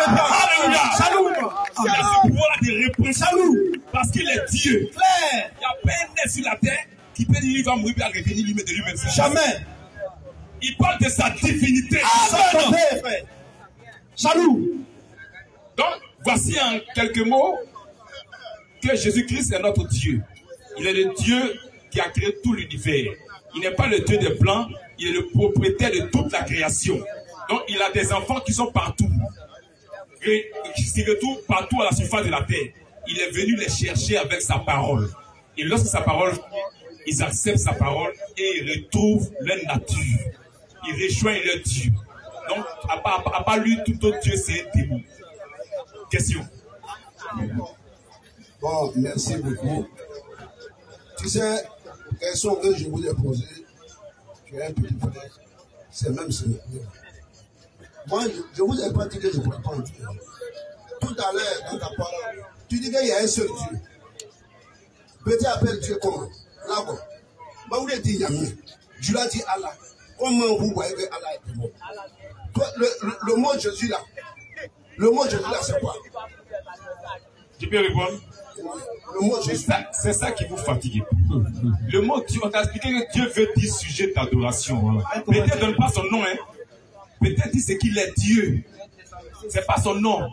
Alléluia. Il a ce pouvoir de répondre. Parce qu'il est Dieu. Il n'y a pas un être sur la terre qui peut dire qu'il va mourir et revenir lui-même de lui-même. jamais. Il parle de sa divinité. Amen. Salut. Donc, voici en quelques mots que Jésus-Christ est notre Dieu. Il est le Dieu qui a créé tout l'univers. Il n'est pas le Dieu des blancs, il est le propriétaire de toute la création. Donc, il a des enfants qui sont partout. Qui se retrouvent partout à la surface de la terre. Il est venu les chercher avec sa parole. Et lorsque sa parole, ils acceptent sa parole et ils retrouvent leur nature. Ils rejoignent leur Dieu. Donc, à part, lui, tout autre Dieu, c'est un. Question. Bon, merci beaucoup. Tu sais, question que je voulais poser, tu es un petit frère, c'est même ce Moi, je ne vous ai pas dit que je ne crois pas. Tout à l'heure, dans ta parole, tu dis qu'il y a un seul Dieu. Peut-être appelle Dieu comment? Là-bas. Bah, vous l'avez dit Yami. Dieu l'a dit Allah. Comment vous voyez que Allah est bon? Toi, le, le, le mot Jésus là, le mot Jésus là, c'est quoi? Tu peux répondre Le mot C'est Jésus. ça, c'est ça qui vous fatigue. Le mot on t'a expliqué que Dieu veut dire sujet d'adoration. Peut-être ne donne pas son nom, hein. Peut-être dit c'est qu'il est Dieu. C'est pas son nom.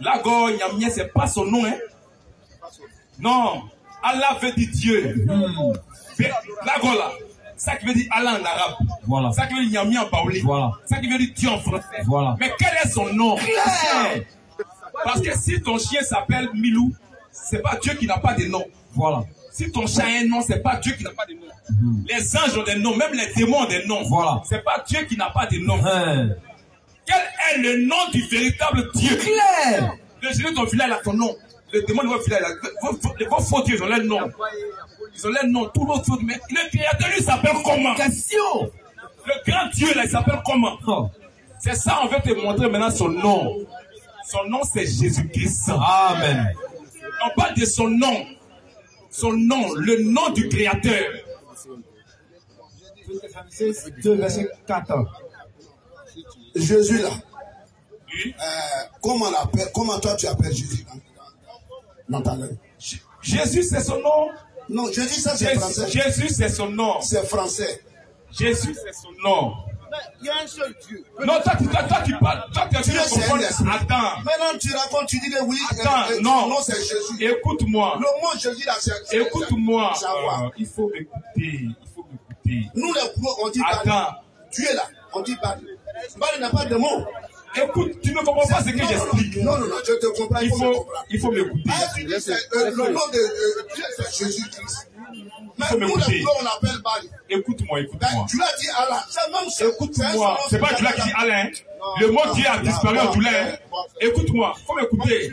Lago, Yamien, c'est pas son nom, hein. Non. Allah veut dire Dieu. Mais Lago là, ça qui veut dire Allah en arabe. Voilà. Ça qui veut dire Yamien en baouli. Voilà. Ça qui veut dire Dieu en français. Voilà. Mais quel est son nom? Parce que si ton chien s'appelle Milou, c'est pas Dieu qui n'a pas de nom. Voilà. Si ton chat a un nom, c'est pas Dieu qui n'a pas de nom. Les anges ont des noms, même les démons ont des noms. Voilà. C'est pas Dieu qui n'a pas de nom. Hein. Quel est le nom du véritable Dieu? Claire. Le génie de ton village a son nom. Le démon de votre village, vos, vos- faux dieux, ont leur nom. Ils ont leur nom. Tout l'autre faux mais le créateur, lui, s'appelle comment Question. Le grand Dieu, là, il s'appelle comment Oh. C'est ça, on veut te montrer maintenant son nom. Son nom, c'est Jésus-Christ. Amen. On parle de son nom. Son nom, le nom du créateur. 2, verset 4. Jésus là, Oui. euh, comment, on l'appelle- comment toi tu appelles Jésus? Dans, dans ta langue Jésus, c'est son nom. Non, Jésus ça c'est Jésus, français. Jésus, c'est son nom. C'est français. Jésus, c'est son nom. Il y a un seul Dieu. Non, toi, tu- toi, toi, tu parles. Toi, tu as Dieu, c'est un esprit. Attends. Maintenant tu racontes, tu dis que oui, Attends, euh, euh, non. son nom c'est Jésus. Écoute-moi. Le mot Jésus là c'est. Écoute-moi. Euh, il faut m'écouter. Il faut m'écouter. Nous les gros on dit Bali. Attends. Tu es là, on dit Bali. Bali n'a pas de mot. Écoute, tu ne comprends pas ce que j'explique. Non, non, non, je te comprends. Il faut, il faut m'écouter. Ah, tu euh, le nom de euh, Dieu c'est Jésus-Christ. Nous m'écouter. les gros on appelle Bali. Écoute-moi, Ben, écoute-moi. tu l'as dit Allah. C'est même Écoute-moi. C'est pas Dieu qui dit Alain. Non, Le mot non, Dieu a disparu en Toulin. non. Écoute-moi. Faut m'écouter.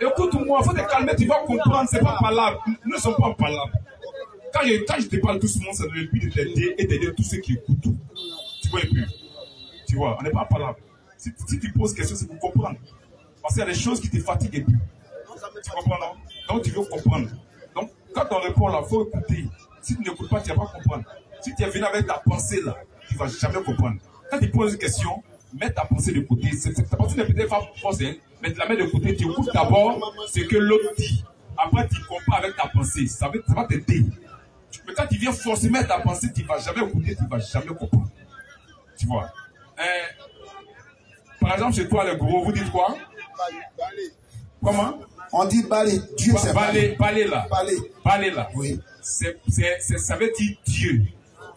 Écoute-moi. Faut te calmer. Tu vas comprendre. C'est pas parlable. Nous ne sommes pas parlables. Quand je, quand je te parle doucement, c'est dans le but de t'aider et d'aider tous ceux qui écoutent. Tu vois un peu. Tu vois, on n'est pas parlable. Si, tu poses question, c'est pour comprendre. Parce qu'il y a des choses qui te fatiguent et puis. Tu comprends, non? Donc, tu veux comprendre. Donc, quand on répond là, il faut écouter. Si tu n'écoutes pas, tu ne vas pas comprendre. Si tu es venu avec ta pensée là, tu ne vas jamais comprendre. Quand tu poses une question, mets ta pensée de côté. Ta pensée n'est peut-être pas forcée, mais tu la mets de côté. Tu écoutes d'abord ce que l'autre dit. Après, tu compares avec ta pensée. Ça va, ça va t'aider. Mais quand tu viens forcément ta pensée, tu ne vas jamais écouter, tu ne vas jamais comprendre. Tu vois? Euh, par exemple, chez toi, le gros, vous dites quoi? Comment? On dit Bali. Dieu c'est Bali. parlez là. Bali. Parlez là. Oui. C'est, c'est, c'est- ça veut dire Dieu.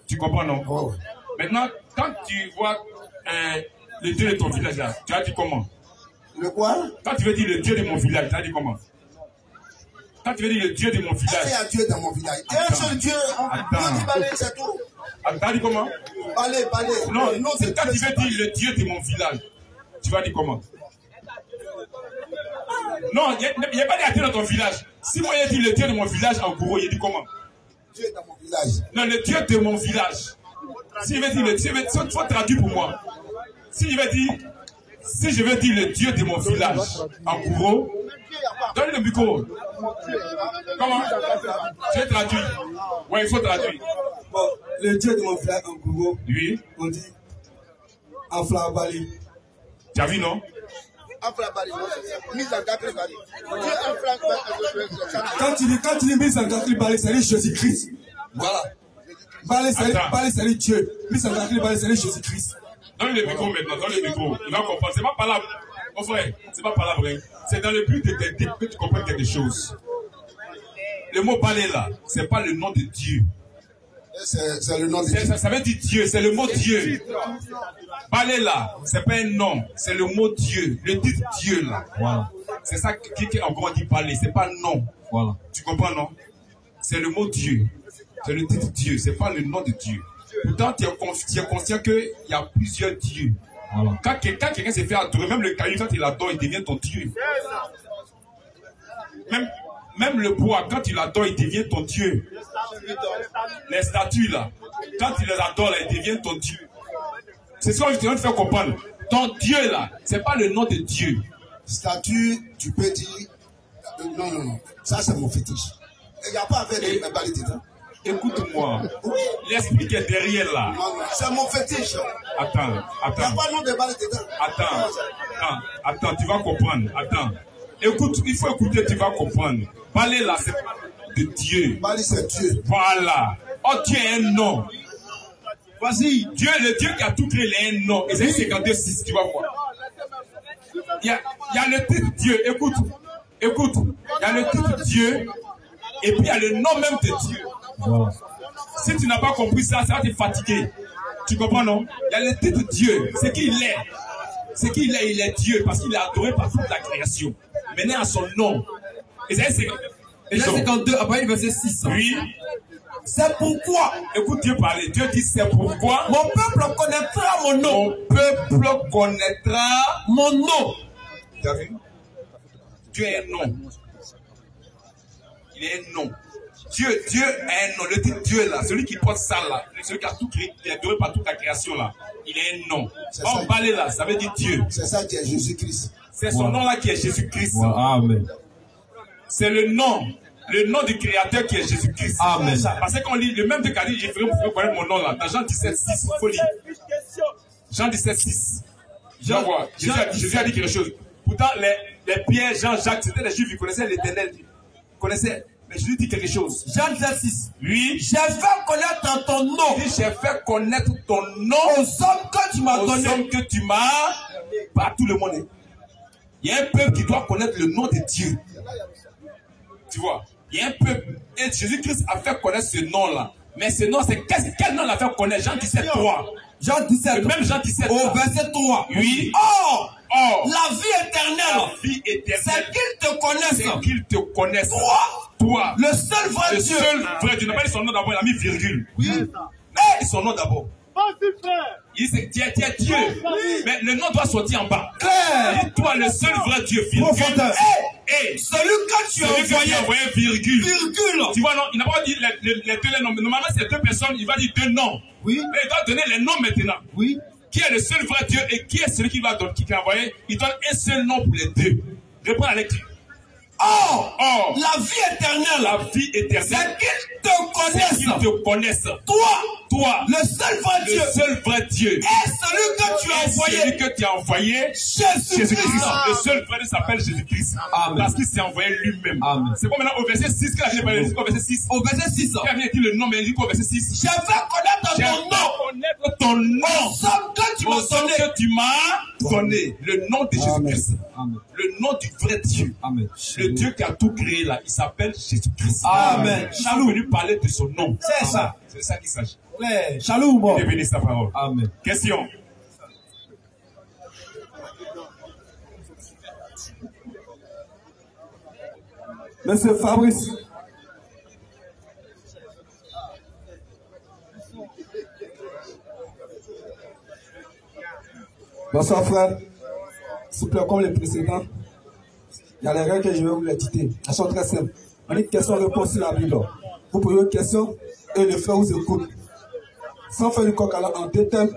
Tu comprends, non? Oh. Maintenant, quand tu vois euh, le Dieu de ton village là, tu as dit comment? Le quoi? Quand tu veux dire le Dieu de mon village, tu as dit comment? Quand tu veux dire le Dieu de mon Il y village, a Dieu dans mon village. Il y a un Attends. seul Dieu. Attends. dit Bali, c'est tout. ah, tu as dit comment? Bali, Bali. Non, nom c'est quand tu veux dire le Dieu de mon village, tu vas dire comment? Non, il n'y a, il pas de Dieu dans ton village. Si moi j'ai dit le Dieu de mon village en gros, il dit comment? Dieu est dans mon village. Non, le Dieu de mon village. Si je veux dire le Dieu, il faut traduire pour moi. Si je veux dire, si je veux dire le Dieu de mon village en courant, donne le micro. Comment? Je vais traduire. Ouais, il faut traduire. Bon, le Dieu de mon village en Gogo, Oui. on dit Afla Bali. Tu as vu, non? Quand tu dis, quand tu dis mise en garde Bali, c'est Jésus-Christ. Voilà. Bali, c'est Dieu. Mise en garde Bali, c'est Jésus-Christ. Donne le micro maintenant, donne le micro. Il va comprendre. C'est pas palabre. Mon frère, c'est pas palabre. hein. C'est dans le but de t'aider que tu comprennes quelque chose. Le mot parler là, c'est pas le nom de Dieu. C'est le nom de Dieu. Ça, ça veut dire Dieu, c'est le mot Dieu. Parler là, c'est pas un nom, c'est le mot Dieu, le titre Dieu là. Voilà. C'est ça qui qui- en gros dit parler, c'est pas nom. Voilà. Tu comprends non? C'est le mot Dieu. C'est le titre Dieu, c'est pas le nom de Dieu. Pourtant, tu es, tu es conscient qu'il y a plusieurs dieux. Voilà. Quand, que- quand quelqu'un s'est fait adorer, même le caillou, quand il adore, il devient ton Dieu. Même, même le bois, quand il adore, il devient ton Dieu. Les statues là, quand il les adore, là, il devient ton Dieu. C'est ce que je te faire comprendre. Ton Dieu là, c'est pas le nom de Dieu. Statue, tu peux dire. Non, non, non. Ça, c'est mon fétiche. Il n'y a pas avec les balles dedans. Écoute-moi. L'esprit qui est derrière là. C'est mon fétiche. Attends, Il n'y a attends. pas nom de dedans. Attends, attends, attends, tu vas comprendre. Attends. Écoute, il faut écouter, tu vas comprendre. Parler là, c'est pas de Dieu. Bali, c'est Dieu. Voilà. Oh, Dieu est un nom. Vas-y. Dieu, le Dieu qui a tout créé, il est un nom. Et c'est 52, 6, tu vas voir. Il y a, il y a le titre Dieu. Écoute, écoute. Il y a le titre Dieu. Et puis il y a le nom même de Dieu. Si tu n'as pas compris ça, ça va te fatiguer. Tu comprends, non? Il y a le titre Dieu. C'est qui il est. C'est qui il est. Il est Dieu parce qu'il est adoré par toute la création. Maintenant à son nom. Ésaïe 50. Ésaïe 52, après verset 6. Oui. C'est pourquoi? Écoute Dieu parler. Dieu dit c'est pourquoi? Mon peuple connaîtra mon nom. mon peuple connaîtra. Mon nom. Tu as vu? Dieu est un nom. Il est un nom. Dieu, Dieu est un nom. Le titre Dieu là, celui qui porte ça là, celui qui a tout créé, qui est adoré par toute la création là, il est un nom. C'est On ça. parler là, ça veut dire Dieu. C'est ça qui est Jésus-Christ. C'est son nom là qui est Jésus-Christ. Amen. C'est le nom. Le nom du Créateur qui est Jésus-Christ. Amen. Parce que quand on lit le même Dieu qui a dit, j'ai fait pour connaître mon nom là, dans Jean 17, 6, il faut lire. Jean 17, 6. Jean, voir. Jésus, a, Jésus a dit quelque chose. Pourtant, les, les Pierre, Jean, Jacques, c'était les Juifs, ils connaissaient l'éternel. Ils connaissaient. Mais Jésus dit quelque chose. Jean 17, 6. Lui, J'ai fait connaître ton nom j'ai fait connaître ton nom aux hommes que tu m'as aux donné. hommes que tu m'as, pas tout le monde. Il y a un peuple qui doit connaître le nom de Dieu. Tu vois, il y a un peuple, et Jésus-Christ a fait connaître ce nom-là. Mais ce nom, c'est quel nom l'a fait connaître? Jean 17, 3. Jean 17. Le même Jean 17. Au verset 3. Oui. Or, Or, la vie la éternelle, vie c'est éternelle, qu'ils te c'est connaissent. qu'ils te connaissent. Toi, Toi, le seul vrai le Dieu. seul vrai Dieu. Il n'a pas dit son nom d'abord, il a mis virgule. Oui. Il dit son nom d'abord. Il dit, tu es, tu es Dieu. Mais le nom doit sortir en bas. Claire. Toi, le seul vrai Dieu, virgule. Et Celui que tu as celui que envoyé, tu as envoyé, virgule. virgule. Tu vois, non, il n'a pas dit les, les- les deux les noms. Mais normalement, c'est deux personnes, il va dire deux noms. Oui. Mais il doit donner les noms maintenant. Oui. Qui est le seul vrai Dieu et qui est celui qui va donner, qui a envoyé Il donne un seul nom pour les deux. Réponds à la lecture. Or, Or, la vie éternelle, la vie c'est éternelle, qu'ils te c'est connaissent. qu'ils te connaissent. Toi, Toi, le seul vrai le Dieu, seul vrai Dieu, et celui que tu as envoyé, celui que tu as envoyé, Jésus-Christ. Jésus-Christ. Le seul vrai Dieu s'appelle Jésus-Christ. Parce qu'il s'est envoyé lui-même. Amen. C'est bon maintenant au verset 6 qu'il a dit, au verset 6. Au verset 6. Il a bien dit le nom, mais il dit quoi au verset 6 Je vais connaître ton nom. connaître ton nom. Somme que tu m'as nom donné. que tu m'as donné. Le nom de Jésus-Christ. Amen. Le nom du vrai Dieu. Amen. Le Dieu qui a tout créé là, il s'appelle Jésus-Christ. Amen. Je suis venu parler de son nom. C'est ça. C'est ça qu'il s'agit. Ouais. Il sa parole. Amen. Question. Monsieur Fabrice. Bonsoir frère. S'il vous plaît, comme les précédents, il y a les règles que je vais vous les dicter. Elles sont très simples. On dit question-réponse sur la Bible. Vous vous posez une question et le frère vous écoute. Sans faire du coq à en deux thèmes,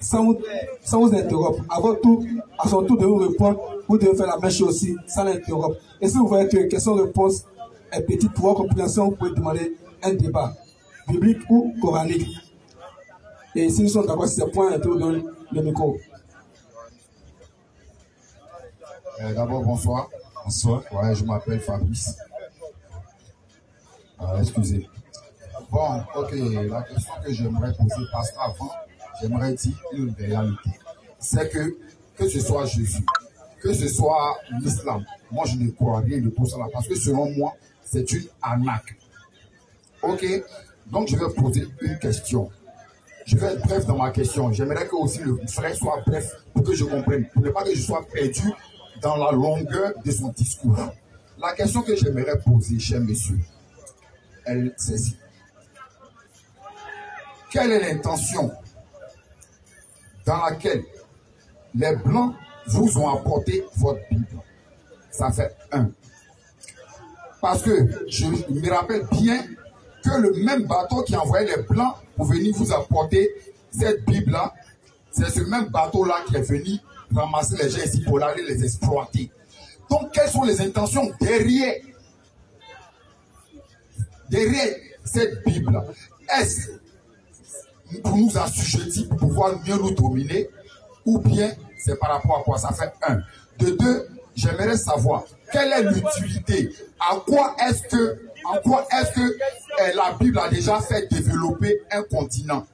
sans vous, sans vous interrompre. Votre tour, à son tour de vous répondre, vous devez faire la même chose aussi, sans l'interrompre. Et si vous voyez que question-réponse est petite pour votre compréhension, vous pouvez demander un débat biblique ou coranique. Et si nous sommes d'accord sur ces points, je vous donne le micro. Euh, D'abord, bonsoir. Bonsoir. Ouais, je m'appelle Fabrice. Euh, excusez. Bon, ok, la question que j'aimerais poser, parce qu'avant, j'aimerais dire une réalité. C'est que, que ce soit Jésus, que ce soit l'islam, moi je ne crois rien de tout cela, parce que selon moi, c'est une arnaque. Ok, donc je vais poser une question. Je vais être bref dans ma question. J'aimerais que aussi le frère soit bref pour que je comprenne, pour ne pas que je sois perdu dans la longueur de son discours. La question que j'aimerais poser, cher monsieur, elle c'est. Quelle est l'intention dans laquelle les Blancs vous ont apporté votre Bible? Ça fait un. Parce que je me rappelle bien que le même bateau qui envoyait les Blancs pour venir vous apporter cette Bible-là, c'est ce même bateau-là qui est venu ramasser les gens ici pour aller les exploiter. Donc, quelles sont les intentions derrière, derrière cette Bible Est-ce pour nous assujettir, pour pouvoir mieux nous dominer, ou bien c'est par rapport à quoi? Ça fait un. De deux, j'aimerais savoir quelle est l'utilité, à quoi est-ce que, en quoi est-ce que eh, la Bible a déjà fait développer un continent?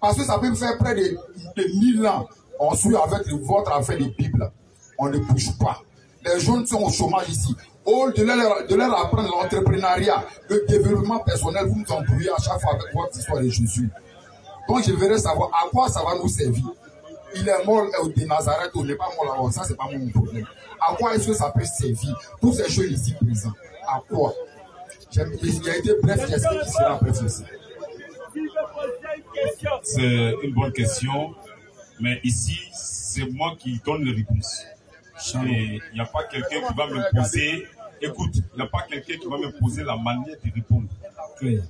Parce que ça peut faire près de, de 1000 ans. On suit avec votre affaire de Bible. On ne bouge pas. Les jeunes sont au chômage ici. Au lieu de leur, de leur apprendre l'entrepreneuriat, le développement personnel, vous nous embrouillez à chaque fois avec votre histoire de Jésus. Donc je voudrais savoir à quoi ça va nous servir. Il est mort euh, de Nazareth ou n'est pas mort là-bas, ça c'est pas mon problème. À quoi est-ce que ça peut servir Tous ces jeunes ici présents, à quoi? Il a été bref, j'espère qu'il sera bref aussi. C'est une bonne question, mais ici, c'est moi qui donne les réponses. Il n'y a pas quelqu'un qui va me poser, écoute, il n'y a pas quelqu'un qui va me poser la manière de répondre. Aussi.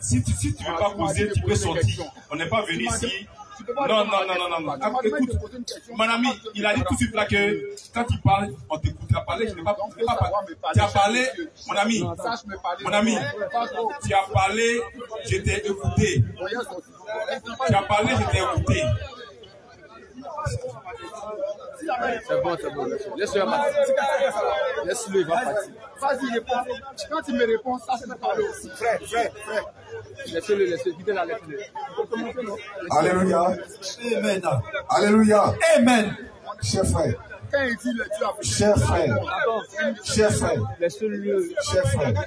Si tu si tu veux pas poser, tu peux sortir. On n'est pas venu ici. Tu Non, non, non, non, non. Tu Écoute, mon ami, il a dit tout de suite là que quand il parle, on t'écoute. Il a parlé, je n'ai pas, pas parlé. Tu as parlé, mon ami, mon ami, tu as parlé, je t'ai écouté. Tu as parlé, je t'ai écouté. C'est bon, c'est bon. laisse-le. Laisse-le partir. Laisse-le, il va partir. Vas-y, réponds. Quand il me répond, ça, c'est parler aussi. Frère, frère, frère. Laissez-le, laissez-le. La lettre. Alléluia. Amen. Alléluia. Amen. Cher frère, Quand il dit le Dieu a fait. cher frère, cher frère, Laissez-le. cher frère,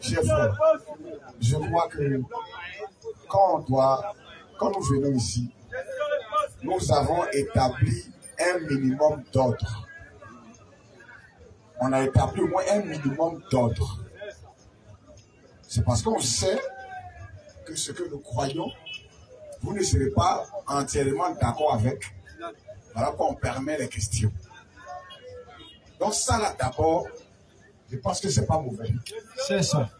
cher frère, je crois que quand on doit, quand nous venons ici, nous avons établi un minimum d'ordre. On a établi au moins un minimum d'ordre. C'est parce qu'on sait que ce que nous croyons, vous ne serez pas entièrement d'accord avec. Voilà pourquoi on permet les questions. Donc ça là d'abord, je pense que c'est pas mauvais. C'est ça.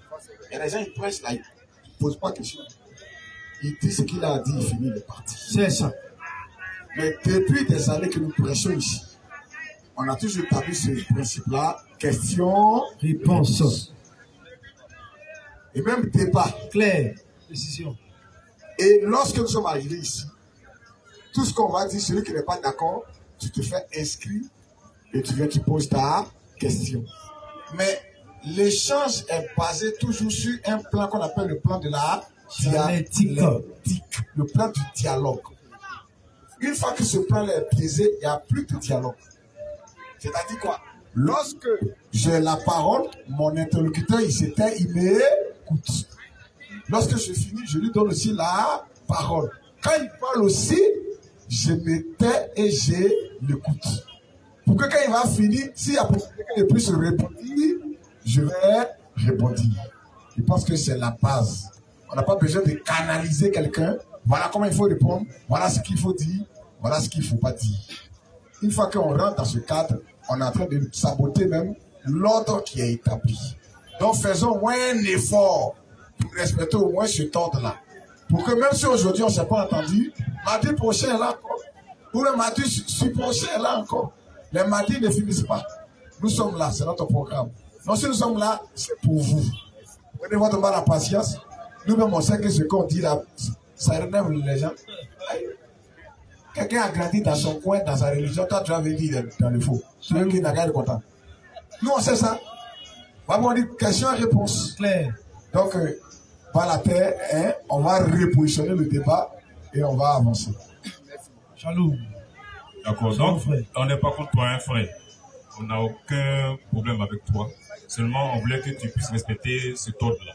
Il y a des gens qui prêchent là, ils ne posent pas de questions. Ils disent ce qu'il a dit, il finit le parti. C'est ça. Mais depuis des années que nous prêchons ici, on a toujours établi ce principe-là, question Réponse. et même débat. Claire. Décision. Et lorsque nous sommes arrivés ici, tout ce qu'on va dire, celui qui n'est pas d'accord, tu te fais inscrire et tu viens, tu poses ta question. Mais l'échange est basé toujours sur un plan qu'on appelle le plan de la dialectique, le plan du dialogue. Une fois que ce plan est biaisé, il n'y a plus de dialogue. C'est-à-dire quoi? Lorsque j'ai la parole, mon interlocuteur, il s'éteint, il m'écoute. Lorsque je finis, je lui donne aussi la parole. Quand il parle aussi, je me tais et je l'écoute. Pour que quand il va finir, s'il y a possibilité qu'il puisse répondre, je vais répondre. Je pense que c'est la base. On n'a pas besoin de canaliser quelqu'un. Voilà comment il faut répondre. Voilà ce qu'il faut dire. Voilà ce qu'il ne faut pas dire. Une fois qu'on rentre dans ce cadre, on est en train de saboter même l'ordre qui est établi. Donc faisons au moins un effort pour respecter au moins cet ordre-là. Pour que même si aujourd'hui on ne s'est pas entendu, mardi prochain là encore. Ou le mardi su- prochain là encore. Les mardis ne finissent pas. Nous sommes là, c'est notre programme. Donc si nous sommes là, c'est pour vous. Prenez votre mal à patience. Nous-mêmes, on sait que ce qu'on dit là, ça énerve les gens. Quelqu'un a grandi dans son coin, dans sa religion, toi tu as vécu dans- le faux. Celui qui n'a rien de content. Nous, on sait ça. Vraiment, on dit question-réponse. Claire. Donc, euh, par la terre, hein, on va repositionner le débat et on va avancer. Shalom. D'accord. Donc, frère. on n'est pas contre toi, hein, frère. On n'a aucun problème avec toi. Seulement, on voulait que tu puisses respecter cet ordre-là.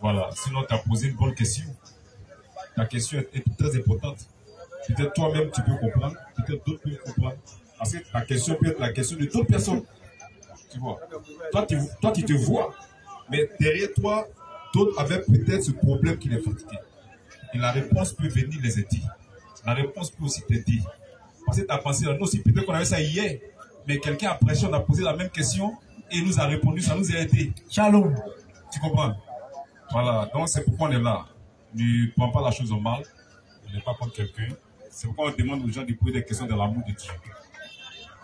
Voilà. Sinon, tu as posé une bonne question. Ta question est, très importante. Peut-être toi-même, tu peux comprendre. Peut-être d'autres peuvent comprendre. Parce que ta question peut être la question de d'autres personnes. Tu vois. Toi, tu, toi, tu te vois. Mais derrière toi, d'autres avaient peut-être ce problème qui les fatiguait. Et la réponse peut venir les aider. La réponse peut aussi t'aider. Parce que tu as pensé, nous aussi, peut-être qu'on avait ça hier, mais quelqu'un après, on a posé la même question et il nous a répondu, ça nous a aidé. Shalom. Tu comprends? Voilà, donc c'est pourquoi on est là. Ne prends pas la chose au mal, on n'est pas contre quelqu'un. C'est pourquoi on demande aux gens de poser des questions de l'amour de Dieu.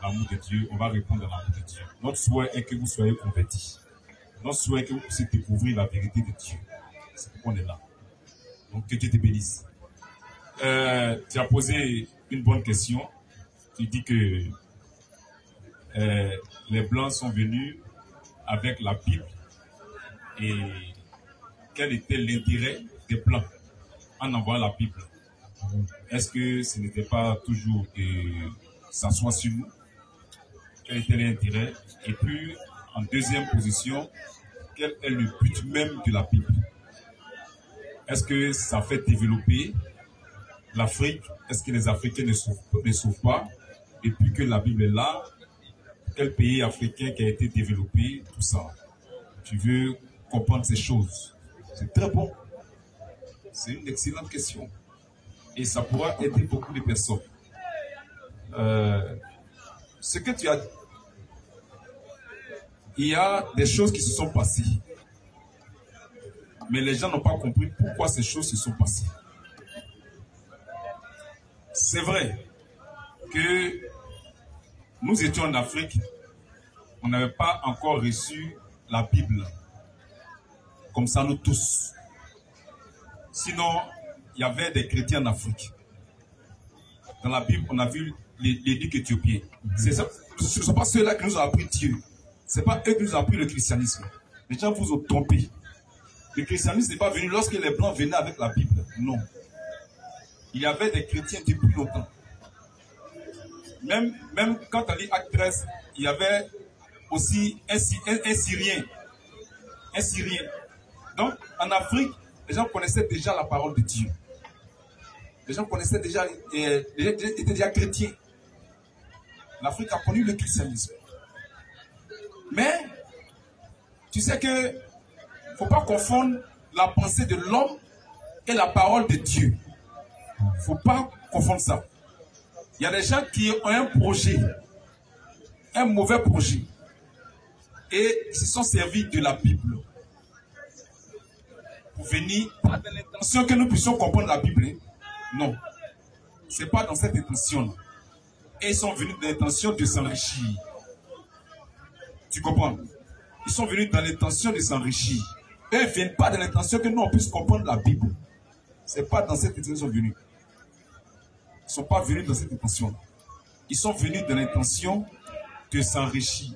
L'amour de Dieu, on va répondre à l'amour de Dieu. Notre souhait est que vous soyez convertis. Notre souhait est que vous puissiez découvrir la vérité de Dieu. C'est pourquoi on est là. Donc que Dieu te bénisse. Euh, tu as posé une bonne question. Tu dis que euh, les Blancs sont venus avec la Bible et quel était l'intérêt des Blancs en envoyant la Bible. Est-ce que ce n'était pas toujours de s'asseoir sur nous Quel était l'intérêt? Et puis, en deuxième position, quel est le but même de la Bible? Est-ce que ça fait développer l'Afrique? Est-ce que les Africains ne souffrent, ne souffrent pas? Que la Bible est là, quel pays africain qui a été développé, tout ça? Tu veux comprendre ces choses. C'est très bon. C'est une excellente question. Et ça pourra aider beaucoup de personnes. Euh, ce que tu as dit, il y a des choses qui se sont passées. Mais les gens n'ont pas compris pourquoi ces choses se sont passées. C'est vrai que nous étions en Afrique, on n'avait pas encore reçu la Bible. Comme ça, nous tous. Sinon, il y avait des chrétiens en Afrique. Dans la Bible, on a vu les. C'est ça- Ce ne sont pas ceux-là qui nous ont appris Dieu. Ce n'est pas eux qui nous ont appris le christianisme. Les gens vous ont trompé. Le christianisme n'est pas venu lorsque les Blancs venaient avec la Bible. Non. Il y avait des chrétiens depuis longtemps. Même, même quand on lit Acte 13, il y avait aussi un Syrien. Un Syrien. Donc, en Afrique, les gens connaissaient déjà la parole de Dieu. Les gens connaissaient déjà, euh, gens étaient déjà chrétiens. L'Afrique a connu le christianisme. Mais, tu sais que faut pas confondre la pensée de l'homme et la parole de Dieu. faut pas confondre ça. Il y a des gens qui ont un projet, un mauvais projet, et se sont servis de la Bible pour venir, dans l'intention que nous puissions comprendre la Bible. Non. C'est pas dans cette intention-là. Et ils sont venus dans l'intention de s'enrichir. Tu comprends? Ils sont venus dans l'intention de s'enrichir. Eux ne viennent pas dans l'intention que nous on puisse comprendre la Bible. C'est pas dans cette intention qu'ils sont venus. Ils ne sont pas venus dans cette intention. Ils sont venus dans l'intention de s'enrichir.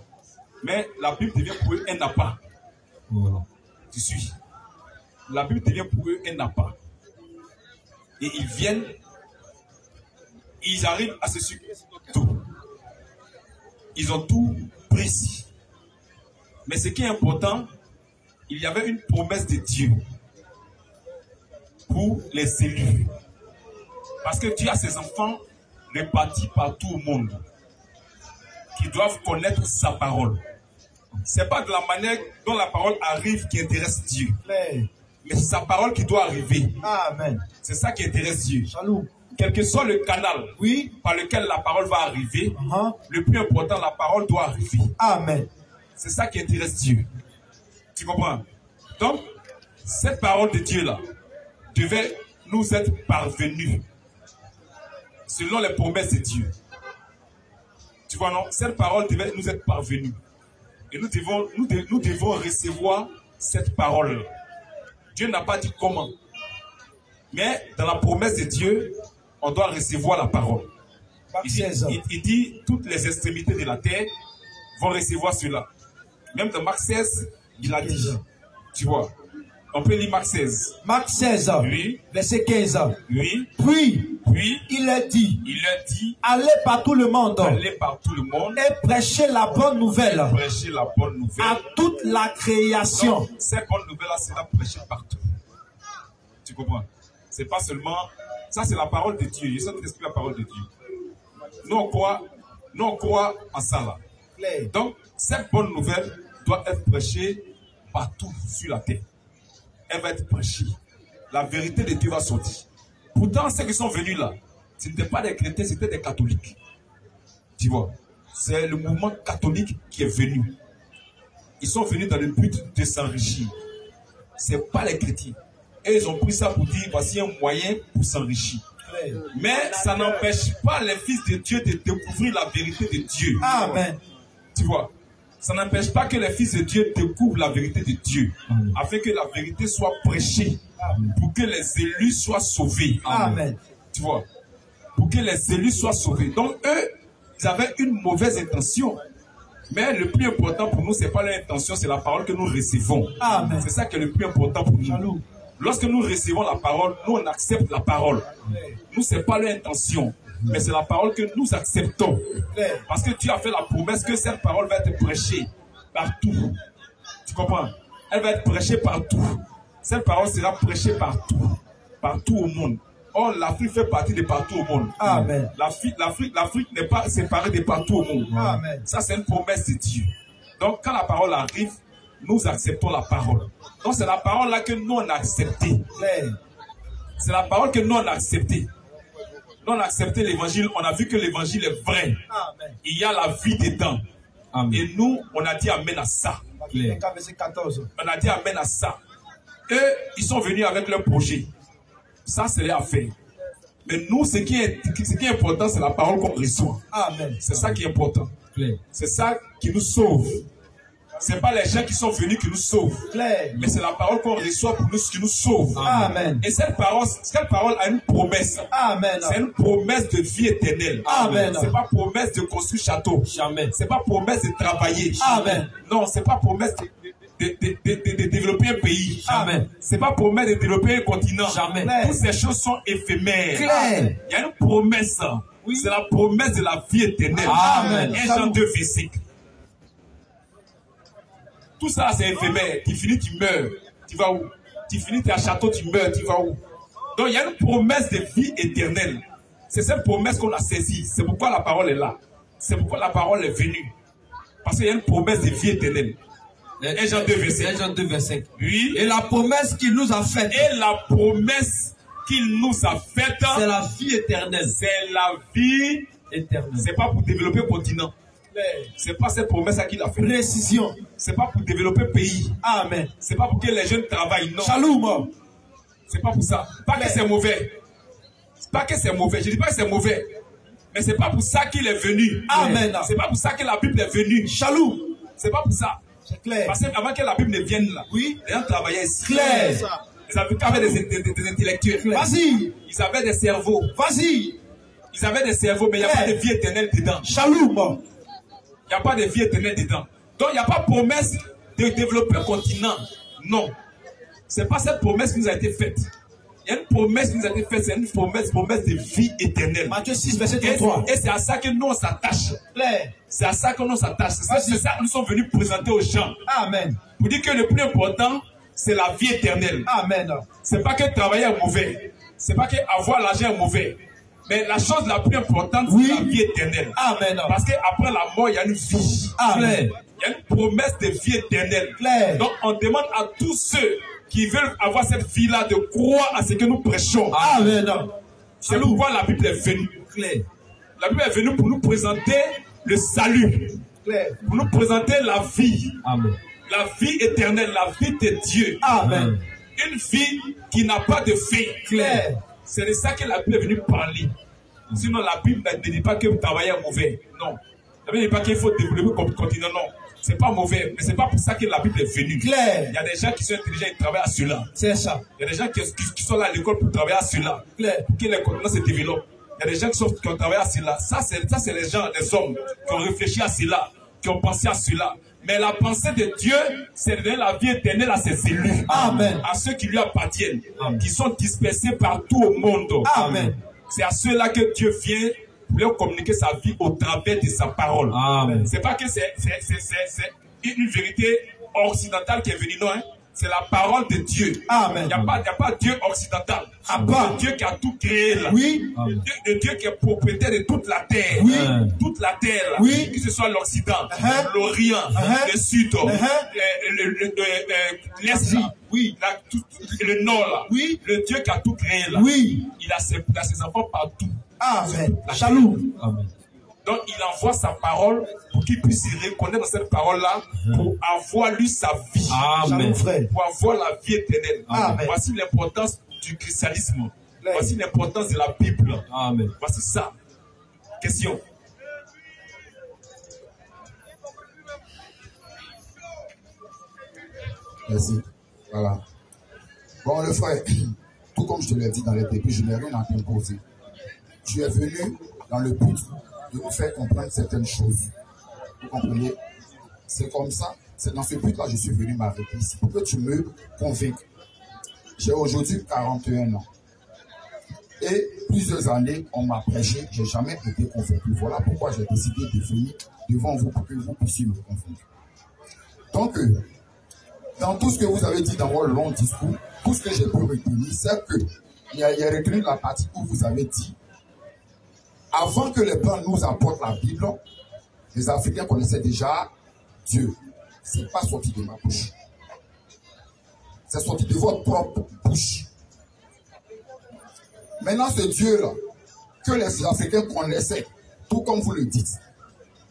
Mais la Bible devient pour eux un appât. Tu suis? La Bible devient pour eux un appât. Et ils viennent, ils arrivent à se succéder tout. Ils ont tout ici. Mais ce qui est important, il y avait une promesse de Dieu pour les élus. Parce que Dieu a ses enfants répartis partout au monde qui doivent connaître sa parole. C'est pas de la manière dont la parole arrive qui intéresse Dieu. Mais c'est sa parole qui doit arriver. Amen. C'est ça qui intéresse Dieu. Quel que soit le canal Oui. par lequel la parole va arriver, Uh-huh. le plus important, la parole doit arriver. Amen. C'est ça qui intéresse Dieu. Tu comprends? Donc, cette parole de Dieu-là devait nous être parvenue selon les promesses de Dieu. Tu vois, non? Cette parole devait nous être parvenue. Et nous devons, nous, de- nous devons recevoir cette parole. Dieu n'a pas dit comment. Mais dans la promesse de Dieu, on doit recevoir la parole. Il dit, il- il dit, toutes les extrémités de la terre vont recevoir cela. Même dans Marc 16, il a dit. Tu vois. On peut lire Marc 16. Marc 16, Oui, verset 15. oui, Puis, puis il est dit, il leur dit, allez par tout le monde allez par tout le monde, et prêchez la bonne nouvelle prêcher la bonne nouvelle. à toute la création. Donc, cette bonne nouvelle-là sera prêchée partout. Tu comprends? C'est pas seulement. Ça, c'est la parole de Dieu. Je d'expliquer la parole de Dieu. Nous, on croit, nous, on croit en ça là. Donc, cette bonne nouvelle doit être prêchée partout sur la terre. Elle va être prêchée. La vérité de Dieu va sortir. Pourtant, ceux qui sont venus là, ce n'étaient pas des chrétiens, c'était des catholiques. Tu vois, c'est le mouvement catholique qui est venu. Ils sont venus dans le but de s'enrichir. Ce pas les chrétiens. Et ils ont pris ça pour dire voici un moyen pour s'enrichir. Mais ça n'empêche pas les fils de Dieu de découvrir la vérité de Dieu. Amen. Tu vois, ça n'empêche pas que les fils de Dieu découvrent la vérité de Dieu, afin que la vérité soit prêchée, pour que les élus soient sauvés. Amen. Tu vois, pour que les élus soient sauvés. Donc eux, ils avaient une mauvaise intention. Mais le plus important pour nous, c'est pas leur intention, c'est la parole que nous recevons. Amen. C'est ça qui est le plus important pour nous. Lorsque nous recevons la parole, nous on accepte la parole. Nous, c'est pas leur intention, mais c'est la parole que nous acceptons. Parce que Dieu a fait la promesse que cette parole va être prêchée partout. Tu comprends? Elle va être prêchée partout. Cette parole sera prêchée partout. Partout au monde. Or, l'Afrique fait partie de partout au monde. Amen. L'Afrique, l'Afrique, l'Afrique n'est pas séparée de partout au monde. Amen. Ça, c'est une promesse de Dieu. Donc, quand la parole arrive, nous acceptons la parole. Donc, c'est la parole là que nous on a acceptée. C'est la parole que nous on a acceptée. Nous on a accepté l'évangile, on a vu que l'évangile est vrai. Amen. Il y a la vie dedans. Et nous, on a dit Amen à ça. Claire. Verset 14. On a dit Amen à ça. Eux, ils sont venus avec leur projet. Ça, c'est leur affaire. Mais nous, ce qui est, ce qui est important, c'est la parole qu'on reçoit. Amen. C'est ça qui est important. C'est ça qui nous sauve. C'est pas les gens qui sont venus qui nous sauvent. Claire. Mais c'est la parole qu'on reçoit pour nous qui nous sauve. Amen. Et cette parole, cette parole a une promesse. Amen. C'est une promesse de vie éternelle. Amen. C'est pas promesse de construire château. Jamais. C'est pas promesse de travailler. Amen. Non, c'est pas promesse de, de, de, de, développer un pays. Amen. C'est pas promesse de développer un continent. Jamais. Toutes ces choses sont éphémères. Claire. Il y a une promesse. C'est la promesse de la vie éternelle. Amen. 1 Jean 2, verset. Tout ça, c'est éphémère. Tu finis, tu meurs. Tu vas où? Tu finis, tu es à château, tu meurs. Tu vas où? Donc, il y a une promesse de vie éternelle. C'est cette promesse qu'on a saisie. C'est pourquoi la parole est là. C'est pourquoi la parole est venue. Parce qu'il y a une promesse de vie éternelle. 1 Jean 2, verset. 1 Jean 2, verset. Oui. Et la promesse qu'il nous a faite, Et la promesse qu'il nous a faite, c'est la vie éternelle. c'est la vie. Éternelle. C'est pas pour développer un continent. C'est pas cette promesse qu'il a faite. Précision. C'est pas pour développer un pays. Amen. C'est pas pour que les jeunes travaillent. Non. Shalom. C'est pas pour ça. Pas que c'est mauvais. Pas que c'est mauvais. Je dis pas que c'est mauvais. Mais c'est pas pour ça qu'il est venu. Amen. C'est pas pour ça que la Bible est venue. Shalom. C'est pas pour ça. C'est clair. Parce qu'avant que la Bible ne vienne là, Oui. les gens travaillaient ici. Clair. Africains avaient des, des- des- des intellectuels. Vas-y. Ils avaient des cerveaux. Vas-y. Ils avaient des cerveaux, mais il n'y a pas de vie éternelle dedans. Shalom. N'y a pas de vie éternelle dedans. Donc, il n'y a pas promesse de développer un continent. Non. Ce n'est pas cette promesse qui nous a été faite. Il y a une promesse qui nous a été faite, c'est une promesse, promesse de vie éternelle. Matthieu 6, verset Et, 33. et c'est à ça que nous on s'attache. C'est à ça que nous on s'attache. C'est ça, c'est ça que nous sommes venus présenter aux gens. Amen. Pour dire que le plus important, c'est la vie éternelle. Amen. C'est pas que travailler est mauvais. C'est pas que avoir l'argent est mauvais. Mais la chose la plus importante, Oui. c'est la vie éternelle. Amen. Parce qu'après la mort, il y a une vie. Amen. Il y a une promesse de vie éternelle. Donc, on demande à tous ceux qui veulent avoir cette vie-là de croire à ce que nous prêchons. Amen. C'est pourquoi la Bible est venue. La Bible est venue pour nous présenter le salut. pour nous présenter la vie, Amen. la vie éternelle, la vie de Dieu. Amen. Une vie qui n'a pas de fin. Clair. C'est de ça que la Bible est venue parler. Sinon, la Bible ne dit pas que vous travaillez est mauvais. Non. La Bible ne dit pas qu'il faut développer comme continent. Non. C'est pas mauvais. Mais c'est pas pour ça que la Bible est venue. Clair. Il y a des gens qui sont intelligents et travaillent à cela. C'est ça. Il y a des gens qui, qui- qui sont là à l'école pour travailler à cela. Clair. Pour que les continents se développent. Il y a des gens qui, sont, qui ont travaillé à cela. Ça, c'est ça, c'est les gens, les hommes qui ont réfléchi à cela, qui ont pensé à cela. Mais la pensée de Dieu, c'est de donner la vie éternelle à ses élus. Amen. À ceux qui lui appartiennent, Amen. qui sont dispersés partout au monde. Amen. C'est à ceux-là que Dieu vient pour leur communiquer sa vie au travers de sa parole. Amen. C'est pas que c'est une vérité occidentale qui est venue, non. hein? C'est la parole de Dieu. Amen. Il n'y a, pas- il y a pas Dieu occidental. Pas. Dieu qui a tout créé là. Oui. Le Dieu, le Dieu qui est propriétaire de toute la terre. Oui. Toute la terre. là. Oui. Que ce soit l'Occident, Uh-huh. l'Orient, Uh-huh. le Sud, Uh-huh. le- le- le- le- l'Est. Oui. La- tout- le Nord. Là. Oui. Le Dieu qui a tout créé là. Oui. Il a ses, il a ses enfants partout. Amen. Shalom. Amen. Donc il envoie sa parole pour qu'il puisse se reconnaître dans cette parole-là, pour avoir lui sa vie. Amen. Pour avoir la vie éternelle. Amen. Voici l'importance du christianisme. Voici l'importance de la Bible. Amen. Voici ça. Question. Merci. Voilà. Bon, le frère, [CLEARS THROAT] tout comme je te l'ai dit dans le début, je n'ai rien à t'imposer. Tu es venu dans le but de nous faire comprendre certaines choses. Vous comprenez? C'est comme ça. C'est dans ce but-là que je suis venu m'arrêter ici. Pour que tu me convainques. J'ai aujourd'hui 41 ans. Et plusieurs années, on m'a prêché, j'ai jamais été convaincu. Voilà pourquoi j'ai décidé de venir devant vous pour que vous puissiez me convaincre. Donc, euh, dans tout ce que vous avez dit dans votre long discours, tout ce que j'ai pu retenir, c'est que il y a, il y a retenu la partie où vous avez dit, avant que les Blancs nous apportent la Bible, les Africains connaissaient déjà Dieu. C'est pas sorti de ma bouche. C'est sorti de votre propre bouche. Maintenant, ce Dieu-là, que les Africains connaissaient, tout comme vous le dites,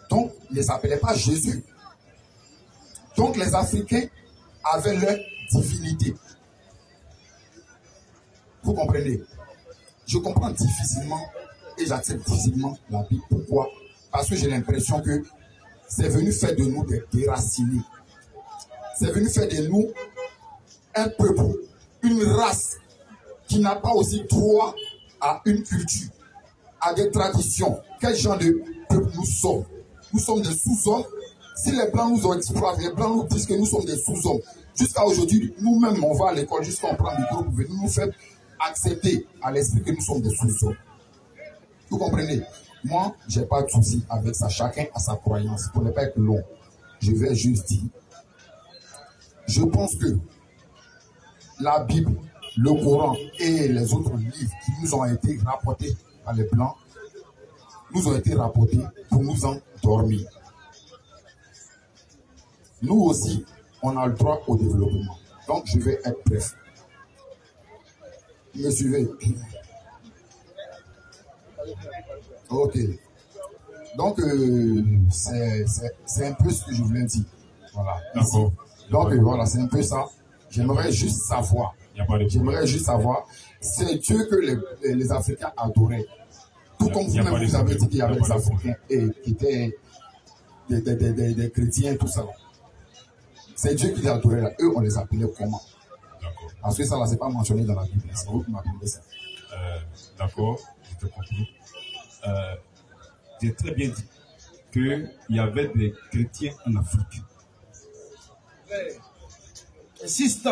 donc, ne s'appelait pas Jésus. Donc, les Africains avaient leur divinité. Vous comprenez? Je comprends difficilement et j'accepte difficilement la Bible. Pourquoi? Parce que j'ai l'impression que c'est venu faire de nous des déracinés. C'est venu faire de nous un peuple, une race qui n'a pas aussi droit à une culture, à des traditions. Quel genre de peuple nous sommes? Nous sommes des sous-hommes. Si les Blancs nous ont exploité, les Blancs nous disent que nous sommes des sous-hommes. Jusqu'à aujourd'hui, nous-mêmes, on va à l'école jusqu'à on prend le micro pour venir nous faire accepter à l'esprit que nous sommes des sous-hommes. Vous comprenez? Moi, j'ai pas de souci avec ça. Chacun a sa croyance. Pour ne pas être long, je vais juste dire. Je pense que la Bible, le Coran et les autres livres qui nous ont été rapportés par les Blancs nous ont été rapportés pour nous endormir. Nous aussi, on a le droit au développement. Donc, je vais être bref. Me suivez Ok. Donc, euh, c'est un peu ce que je voulais dire. Voilà. D'accord. Donc, euh, voilà, c'est un peu ça. J'aimerais juste savoir. J'aimerais juste savoir. C'est Dieu que les, les- Africains adoraient. Tout comme vous-même, vous avez dit qu'il y avait des Africains et, qui étaient des, des, des, des, des chrétiens, tout ça. C'est Dieu qui les adorait là. Eux, on les appelait comment? D'accord. Parce que ça, là, c'est pas mentionné dans la Bible. C'est vous qui m'appelez ça. Euh, D'accord, je. Euh, J'ai très bien dit qu'il y avait des chrétiens en Afrique. Insiste.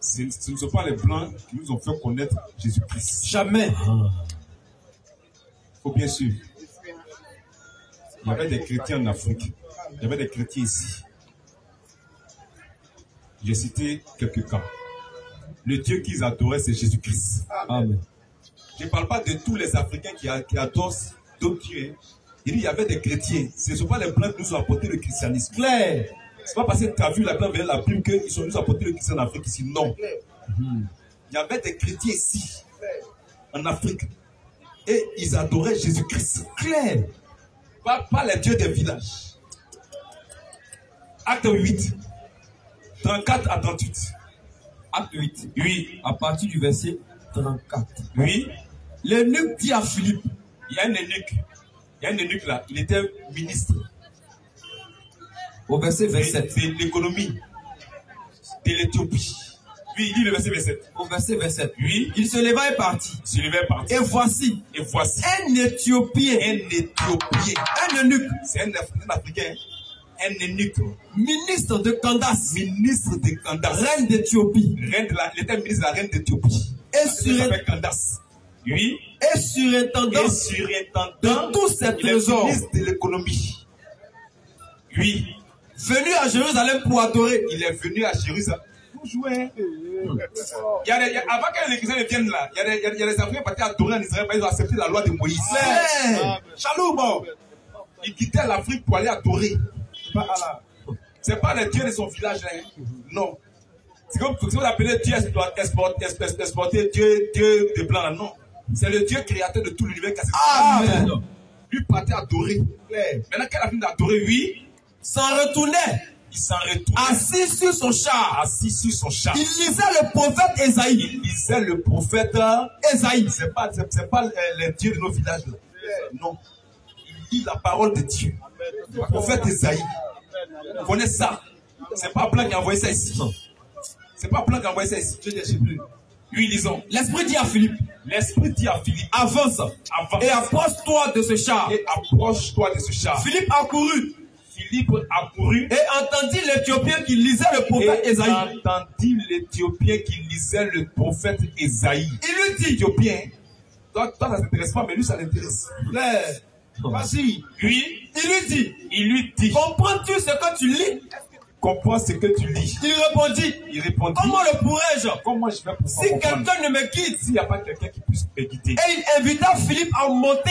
Ce, ce ne sont pas les Blancs qui nous ont fait connaître Jésus-Christ. Jamais. Il faut bien suivre. Il y avait des chrétiens en Afrique. Il y avait des chrétiens ici. J'ai cité quelques cas. Le Dieu qu'ils adoraient, c'est Jésus-Christ. Amen. Je ne parle pas de tous les Africains qui, a- qui adorent d'autres dieux. hein. Il dit il y avait des chrétiens. Ce ne sont pas les Blancs qui nous ont apporté le christianisme. Clair. C'est pas parce que tu as vu la Blanc vers la Bible qu'ils sont venus apporter le christianisme en Afrique ici. Non. Il y avait des chrétiens ici, en Afrique. Et ils adoraient Jésus-Christ. Clair. Pas, pas les dieux des villages. Acte 8. 34 à 38. Acte 8, Oui. à partir du verset 34. Oui. L'eunuque dit à Philippe, Il y a un eunuque. Il y a un eunuque là. Il était ministre au verset de, 27, de l'économie de l'Éthiopie. Oui, il dit le verset 27. au verset 27, Oui. il se leva et partit. Je vais partir. Et voici, Et voici un Éthiopien, un Éthiopien. un eunuque, C'est un, Af- un Africain. Un eunuque. ministre de Candace, Ministre de Candace. reine d'Éthiopie, Reine de la, il était ministre de la reine d'Éthiopie. et, Il sur, Candace. Oui. et surintendant Et de surintendant tous ces trésors, ministre de l'économie. Oui. venu à Jérusalem pour adorer. Il est venu à Jérusalem. Pour jouer. Il y a des- il y a- avant que les chrétiens ne viennent là, il y a des, il y a des- Africains partis adorer en Israël, parce qu'ils ont accepté la loi de Moïse. Shalom. bon. Ils quittaient l'Afrique pour aller adorer. C'est pas le Dieu de son village, là, hein. Non. C'est comme ce que vous appelez Dieu exploité, Dieu, Dieu de blanc, là. Non. C'est le Dieu créateur de tout l'univers qui a Amen. Lui partait adorer. Maintenant, il a fini d'adorer, oui, S'en retournait, il s'en retournait assis sur son char. assis sur son char. Il lisait le prophète Esaïe. Il lisait le prophète. euh, Esaïe. C'est pas, c'est, pas euh, les dieux de nos villages. là. Non. Il lit la parole de Dieu. Le prophète Esaïe. Vous connaissez ça? C'est pas Blanc qui a envoyé ça ici. C'est pas Blanc qui a envoyé ça ici. Je ne sais plus. Oui, lisons. L'esprit dit à Philippe, L'esprit dit à Philippe, avance avance et approche-toi de ce char. et approche-toi de ce char. Philippe accourut Philippe accourut et entendit l'Éthiopien qui lisait le prophète et Esaïe. entendit l'Éthiopien qui lisait le prophète Esaïe. Il lui dit, Éthiopien, toi, toi ça t'intéresse pas, mais lui ça l'intéresse. vas-y. Lui, Il lui dit, il lui dit, comprends-tu ce que tu lis? Comprends ce que tu lis. Il répondit, Il répondit, comment le pourrais-je? Comment je vais pouvoir si quelqu'un ne me quitte s'il n'y a pas quelqu'un qui puisse me guider. Et il invita Philippe à monter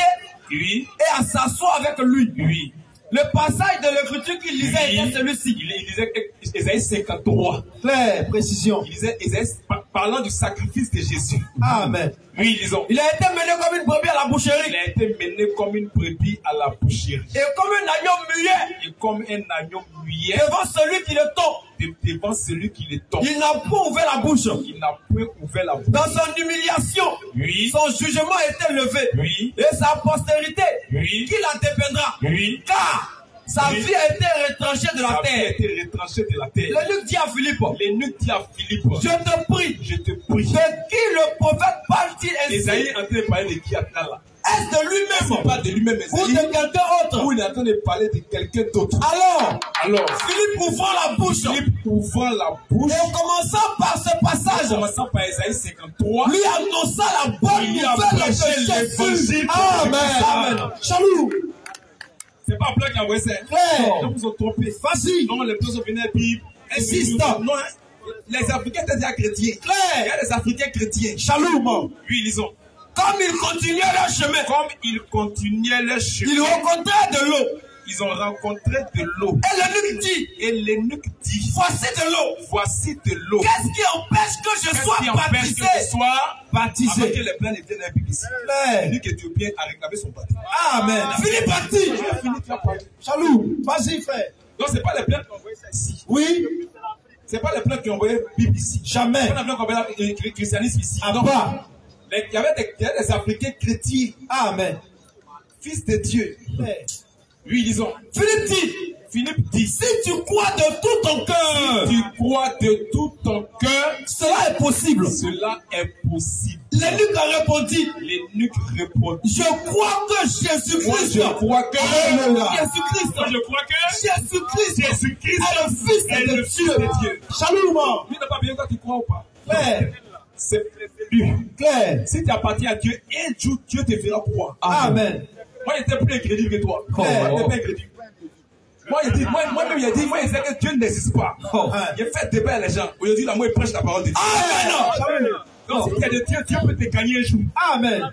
Oui, et à s'asseoir avec lui. oui. Le passage de l'écriture qu'il lisait Oui. était celui-ci. Il, il disait Ésaïe 53. Claire, précision. Il disait Ésaïe par- parlant du sacrifice de Jésus. Amen. Oui, lisons. Il a été mené comme une brebis à la Il boucherie. a été mené comme une brebis à la boucherie. Et comme un agneau muet Et comme un agneau muet devant celui qui le tond. de- devant celui qui le tord. Il n'a pas ouvert la bouche. Il n'a point ouvert la bouche. Dans son humiliation, Oui, son jugement était levé. oui, Et sa postérité, oui, qui la dépendra. oui. Car sa vie a été retranchée de la a terre. été de la terre. L'éluque dit à Philippe, dit à Philippe, je te prie, je te prie. de qui le prophète parle-t-il ainsi? Esaïe est en train de parler de qui là Est-ce de lui-même? Pas de lui-même ou de quelqu'un autre ou il est en train de parler de quelqu'un d'autre. Alors, Alors, Philippe ouvre la bouche Philippe ouvrant la bouche, et commençant par ce en passage, commençant par Esaïe 53, lui annonça la bonne a nouvelle de Jésus. Amen. Amen. Shalom. C'est pas Blanc qui a envoyé ça. Claire. Ils vous ont trompé. Vas-y. Non, les personnes venaient puis Insiste. Non, hein. les Africains étaient déjà chrétiens. Claire. Il y a des Africains chrétiens. Shalom. Oui, lisons. Comme ils continuaient leur chemin, Comme ils continuaient leur chemin, ils rencontraient de l'eau. Ils ont rencontré de l'eau. Et l'éluque dit, Et l'énuque dit, voici de l'eau. voici de l'eau. Qu'est-ce qui empêche que je Qu'est-ce sois qui empêche baptisé? que je sois Avant Baptisé. que les blancs ne viennent à. Claire. L'énuque éthiopien a réclamé son baptême. Amen. A J'ai fini, tu vas parler. Shalom. Vas-y, frère. Donc, c'est pas les blancs qui ont envoyé ça ici. Oui. C'est pas les blancs qui ont envoyé Bible ici. Jamais. Pas les blancs qui ont envoyé le christianisme ici. Bas. Les- Il y avait des, Africains chrétiens, Amen. fils de Dieu. Frère. Oui, disons. Philippe dit, Philippe dit, si tu crois de tout ton cœur, tu crois de tout ton cœur, cela est possible. cela est possible. L'éluque a répondu, L'énuque répond. je crois que Jésus-Christ, je crois que Jésus-Christ, je crois que Jésus-Christ Jésus-Christ est le Fils est de le Dieu. de Dieu. Shalom. Lui n'a pas que tu crois ou pas? Claire. C'est lui. Claire. Si tu appartiens à Dieu, un jour Dieu te verra pouvoir. Amen. Moi, j'étais plus incrédule que toi. Oh. Moi, j'étais pas incrédule. Moi, j'ai dit, moi, moi-même, j'ai dit, moi, je sais que Dieu n'existe pas. Oh. J'ai fait débat à les gens. Aujourd'hui, là, moi, il prêche la parole de Dieu. Amen. Donc, si tu as de Dieu, Dieu peut te gagner un jour. Amen.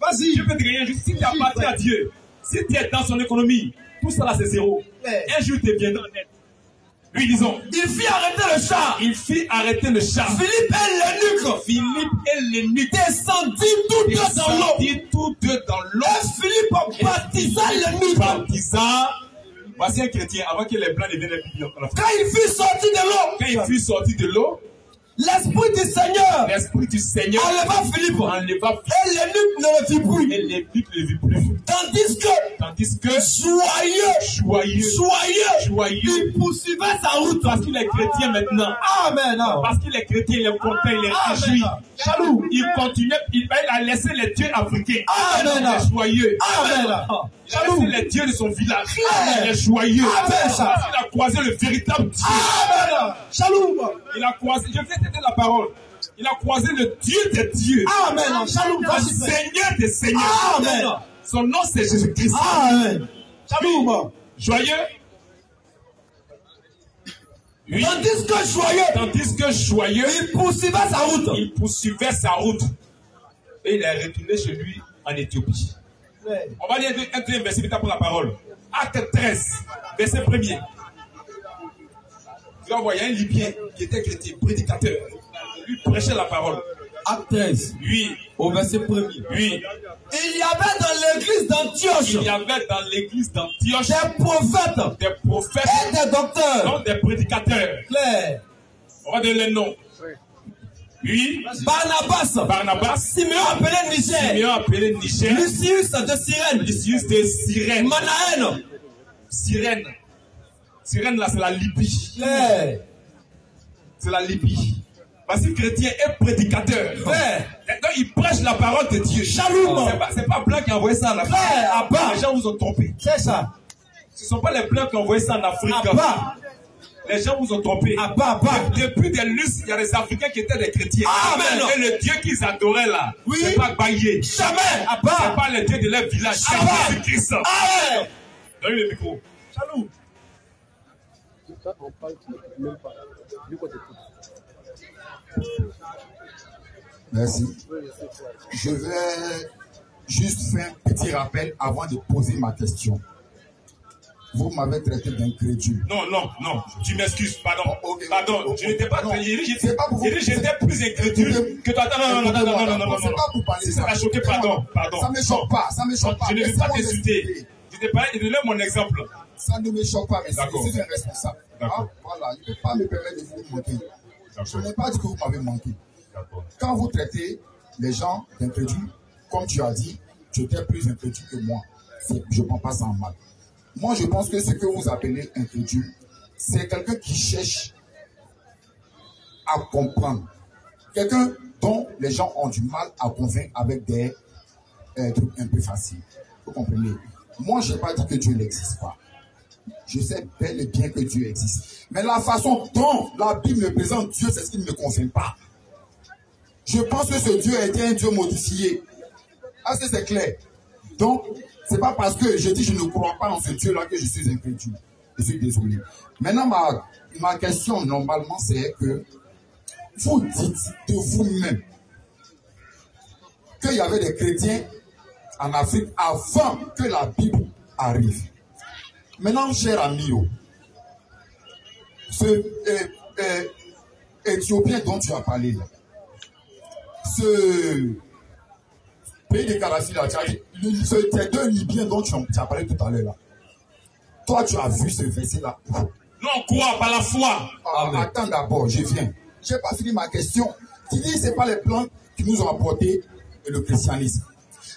Vas-y. Dieu peut te gagner un jour. Si tu appartiens à Dieu, si tu es dans son économie, tout ça là, c'est zéro. Un jour, tu viendras en aide. Lui, disons, Il fit arrêter le char. il fit arrêter le char. Philippe et l'énuque Philippe et l'énuque descendit tous deux dans l'eau. descendit tous deux dans l'eau. Et Philippe baptisa l'énuque. Baptisa Voici un chrétien avant que les blancs deviennent les. Quand il fut sorti de l'eau, Quand il fut sorti de l'eau, l'Esprit du Seigneur l'esprit du Seigneur enleva Philippe. enleva Et l'énigme ne le vit plus. et les bibles ne vit plus. Tandis que, Tandis que joyeux, joyeux, joyeux, joyeux, il poursuivait sa route. parce qu'il est chrétien maintenant, Amen. parce qu'il est chrétien, il est content, il est réjoui. Jaloux. Il continuait, il, a laissé les dieux africains. Amen. Il est joyeux. Amen. Il a laissé les dieux de son village. Il est joyeux. Amen. Parce qu'il a croisé le véritable Dieu. Amen. Jaloux. Il a croisé, je vais t'aider la parole. Il a croisé le Dieu des dieux. Amen. Le. Seigneur des seigneurs. Amen. Son nom c'est Jésus-Christ. Amen. Jaloux. Joyeux? Oui. Tandis que joyeux, Tandis que joyeux, il poursuivait sa route. il poursuivait sa route. Et il est retourné chez lui en Éthiopie. On va lire un deuxième verset vite après la parole. Acte 13, verset 1er. Tu vas voir, il y a un Libyen qui était chrétien, prédicateur. Lui prêchait la parole. Acte 13, Oui, au verset 1er. oui. Il y avait dans l'église d'Antioche Il y avait dans l'église d'Antioche des prophètes des prophètes, et des docteurs. non des prédicateurs. Claire. On va donner les noms. Oui, Barnabas, Barnabas, Simeon appelé Niger, Simeon appelé Niger, Lucius de Cyrène, Lucius de Cyrène. Manaën, Cyrène. Cyrène, là, c'est la Libye. C'est la Libye. Parce que chrétien est prédicateur. Frère. Maintenant, il prêche la parole de Dieu. Jaloux. C'est pas, c'est pas Blanc qui a envoyé ça en Afrique. Frère, à bas. Les gens vous ont trompé. C'est ça. Ce ne sont pas les Blancs qui ont envoyé ça en Afrique. À. Les gens vous ont trompé. À à. Depuis des lustres, il y a des Africains qui étaient des chrétiens. Amen. Et le Dieu qu'ils adoraient là, Oui. c'est pas Baye. Jamais. À C'est bas. pas le Dieu de leur village. C'est. Jésus-Christ. Amen. Donnez le micro. Jaloux. Quand on parle, tu n'écoutes même pas. Du. Merci. Je vais juste faire un petit rappel avant de poser ma question. Vous m'avez traité d'incrédule. Non, non, non. Tu m'excuses. Pardon. Oh, okay, pardon. Okay, okay. je n'étais pas. Non, je, pas pour vous. J'étais plus incrédule que toi. Non, non, non, non, non, non, non, non. C'est pas pour parler. Si ça m'a choqué, pardon. Pardon. Ça ne me choque pas. Ça me choque pas. Je ne veux pas t'insulter. Je te parle. Je te donne mon exemple. Ça ne me choque pas, mais D'accord. je suis un responsable. D'accord. Ah, voilà, je ne peux pas me permettre de vous manquer. Je n'ai pas dit que vous m'avez manqué. Quand vous traitez les gens d'incrédules, comme tu as dit, tu étais plus incrédule que moi. C'est- Je ne prends pas ça en mal. Moi, je pense que ce que vous appelez incrédule, c'est quelqu'un qui cherche à comprendre. Quelqu'un dont les gens ont du mal à convaincre avec des euh, trucs un peu faciles. Vous comprenez? Moi, je n'ai pas dit que Dieu n'existe pas. Je sais bel et bien que Dieu existe. Mais la façon dont la Bible me présente Dieu, c'est ce qui ne me convient pas. Je pense que ce Dieu a été un Dieu modifié. Est-ce que c'est clair? Donc, c'est pas parce que je dis je ne crois pas en ce Dieu-là que je suis incrédule. Je suis désolé. Maintenant, ma, ma question, normalement, c'est que vous dites de vous-même qu'il y avait des chrétiens en Afrique avant que la Bible arrive. Maintenant, cher ami, oh, ce euh, euh, Éthiopien dont tu as parlé là, ce pays de Kadhafi là, tu as ce- ces deux Libyens dont tu as, tu as parlé tout à l'heure là, toi tu as vu ce verset là. Nous, on croit par la foi? Ah, attends d'abord, je viens. Je n'ai pas fini ma question. Tu dis c'est pas les plans qui nous ont apporté le christianisme.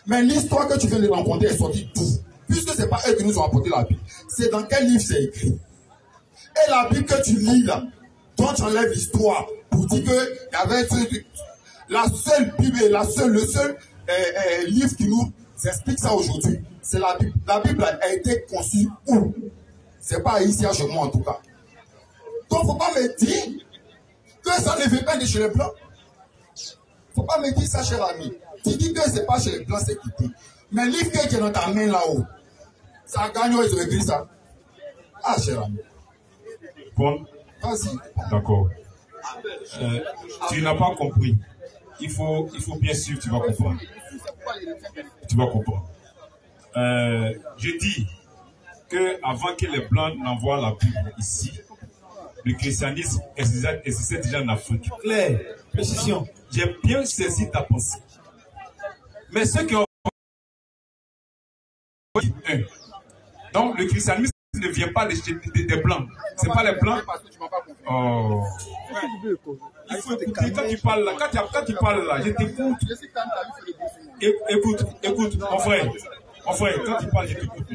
Mais l'histoire que tu viens de rencontrer est sortie d'où? Puisque ce n'est pas eux qui nous ont apporté la Bible. C'est dans quel livre c'est écrit? Et la Bible que tu lis là, dont tu enlèves l'histoire pour dire qu'il y avait la seule Bible la seule, le seul euh, euh, livre qui nous explique ça aujourd'hui, c'est la Bible. La Bible a été conçue où? C'est pas ici à chez moi en tout cas. Donc, faut pas me dire que ça ne vient pas de chez les Blancs. Faut pas me dire ça, cher ami. Tu dis que c'est pas chez les Blancs, c'est quitté. Mais le livre que tu as dans ta main là-haut, ça gagne, ils ont écrit ça. Ah, cher ami. Bon, Vas-y. d'accord. Euh, tu n'as pas compris. Il faut, il faut bien sûr, tu vas comprendre. Tu vas comprendre. Euh, je dis que avant que les Blancs n'envoient la Bible ici, le christianisme existait, existait déjà en Afrique. Claire. Précision. J'ai bien saisi ta pensée. Mais ceux qui ont un. Donc, le christianisme ne viens pas des, blancs. C'est pas les blancs. Oh. Il faut écouter quand tu parles là. Quand tu, quand tu parles là, je t'écoute. Écoute, écoute, mon frère. Mon frère, quand tu parles, je t'écoute.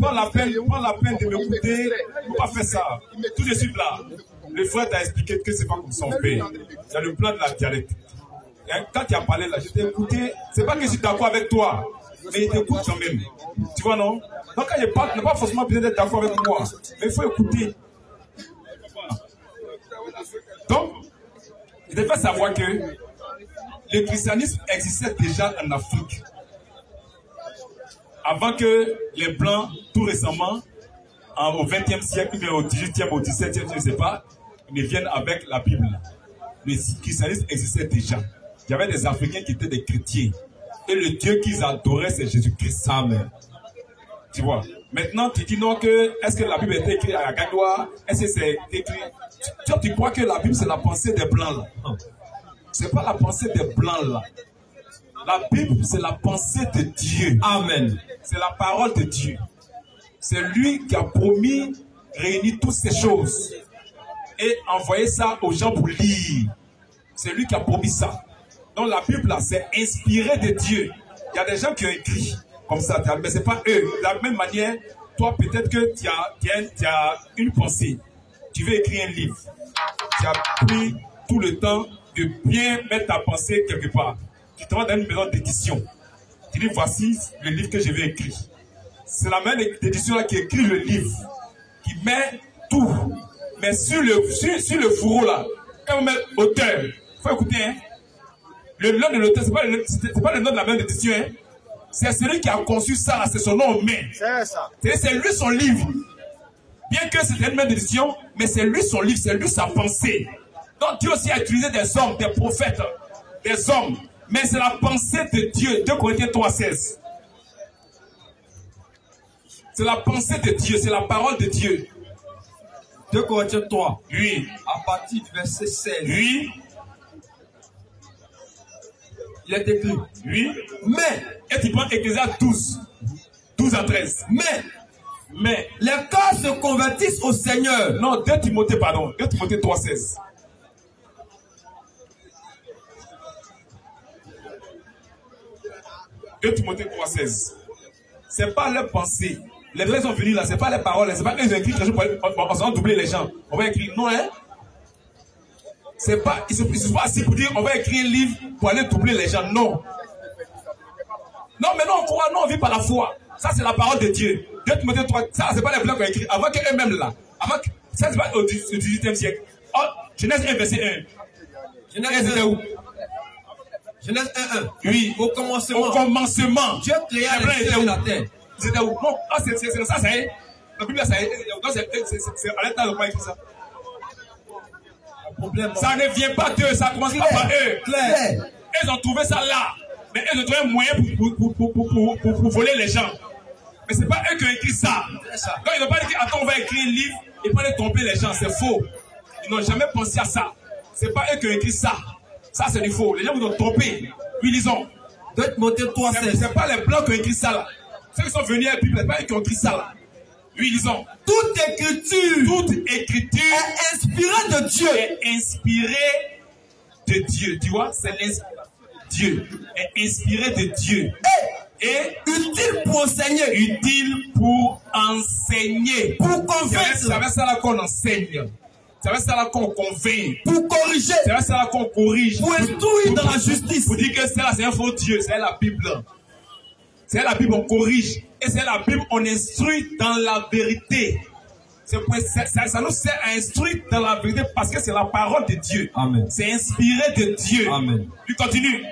Prends la peine, prends la peine de m'écouter. Faut pas faire ça. Tout de suite là. Le frère t'a expliqué que c'est pas comme son père. Il y a le plan de la dialecte. Quand tu as parlé là, je t'ai écouté. C'est pas que je suis d'accord avec toi, mais je t'écoute quand même. Tu vois, non? Donc quand je parle, tu n'as pas forcément besoin d'être d'accord avec moi. Mais il faut écouter. Donc, te fais savoir que le christianisme existait déjà en Afrique. Avant que les Blancs, tout récemment, en- au XXe siècle, au XVIIIe, au XVIIe, je ne sais pas, ne viennent avec la Bible. Le christianisme existait déjà. Il y avait des Africains qui étaient des chrétiens. Et le Dieu qu'ils adoraient, c'est Jésus-Christ. Amen. Tu vois. Maintenant, tu dis non que, est-ce que la Bible est écrite à Gagnoa? Est-ce que c'est écrit? Tu, tu crois que la Bible, c'est la pensée des Blancs, là? C'est pas la pensée des Blancs, là. La Bible, c'est la pensée de Dieu. Amen. C'est la parole de Dieu. C'est lui qui a promis réunir toutes ces choses et envoyer ça aux gens pour lire. C'est lui qui a promis ça. La Bible, là, c'est inspiré de Dieu. Il y a des gens qui ont écrit comme ça, mais c'est pas eux. De la même manière, toi, peut-être que tu as, as- une pensée. Tu veux écrire un livre. Tu as pris tout le temps de bien mettre ta pensée quelque part. Tu te rends dans une maison d'édition. Tu dis, voici le livre que je vais écrire. C'est la maison d'édition là qui écrit le livre, qui met tout. Mais sur le, sur, sur le fourreau là, quand on met auteur, faut écouter, hein. Le nom de l'auteur, c'est pas, le- c'est c'est pas le nom de la maison d'édition, hein. C'est celui qui a conçu ça, c'est son nom main. C'est ça. C'est c'est lui son livre. Bien que c'est une main d'édition, mais c'est lui son livre, c'est lui sa pensée. Donc Dieu aussi a utilisé des hommes, des prophètes, des hommes. Mais c'est la pensée de Dieu. 2 Corinthiens 3, 16. C'est la pensée de Dieu, c'est la parole de Dieu. 2 Corinthiens 3, Oui, à partir du verset 16, oui, il est écrit oui. Mais, Et tu prends Ecclésiaste 12, 12 à 13. mais, Mais, les corps se convertissent au Seigneur. non, 2 Timothée, pardon, 2 Timothée 3, 16. Deux Timothée 3, 16. C'est pas leur pensée. Les vrais sont venus là, c'est pas les paroles, c'est pas eux qui ont écrit on, on, on va doubler les gens. On va écrire, non, hein. C'est pas, sont pas assis pour dire, on va écrire un livre pour aller doubler les gens, non. Non, mais non, on croit, non, on vit par la foi. Ça, c'est la parole de Dieu. 2 Timothée 3, ça, c'est pas les blancs qui ont écrit. Avant qu'eux-mêmes là, avant que, ça, c'est pas au 18e siècle. Oh, Genèse 1, verset 1. Genèse C'était où? 1, Genèse 1, 1. Oui. Au commencement, Au commencement. Dieu créa Les cieux et la terre. C'était où? Non, ah, c'est c'est- ça, ça y est. La Bible, ça y est. C'est à l'état de quoi écrit ça Problème. Ça ne vient pas d'eux, ça commence pas par eux. Claire. Ils ont trouvé ça là. Mais ils ont trouvé un moyen pour, pour, pour, pour, pour, pour, pour voler les gens. Mais c'est pas eux qui ont écrit ça. Donc ils n'ont pas dit attends, on va écrire un livre et pas aller tromper les gens. C'est faux. Ils n'ont jamais pensé à ça. C'est pas eux qui ont écrit ça. Ça, c'est du faux. Les gens vous ont trompé. Oui, lisons. 2 Timothée 3, C'est 16. c'est pas les blancs qui ont écrit ça là. Ceux qui sont venus à la Bible, c'est pas eux qui ont écrit ça là. Oui, lisons. Toute écriture Toute écriture est inspirée de Dieu. est inspiré de Dieu. Tu vois, c'est Dieu est inspiré de Dieu et Utile pour enseigner, utile pour enseigner. pour convaincre, c'est avec ça qu'on enseigne. C'est avec ça qu'on convainc. pour corriger, C'est avec ça qu'on corrige. pour instruire dans la justice. Pour dire que c'est là, c'est un faux Dieu. C'est la Bible. C'est la Bible, on corrige. Et c'est la Bible, on instruit dans la vérité. C'est pour- ça, ça- ça nous sert à instruire dans la vérité parce que c'est la parole de Dieu. Amen. C'est inspiré de Dieu. Amen. Il continue.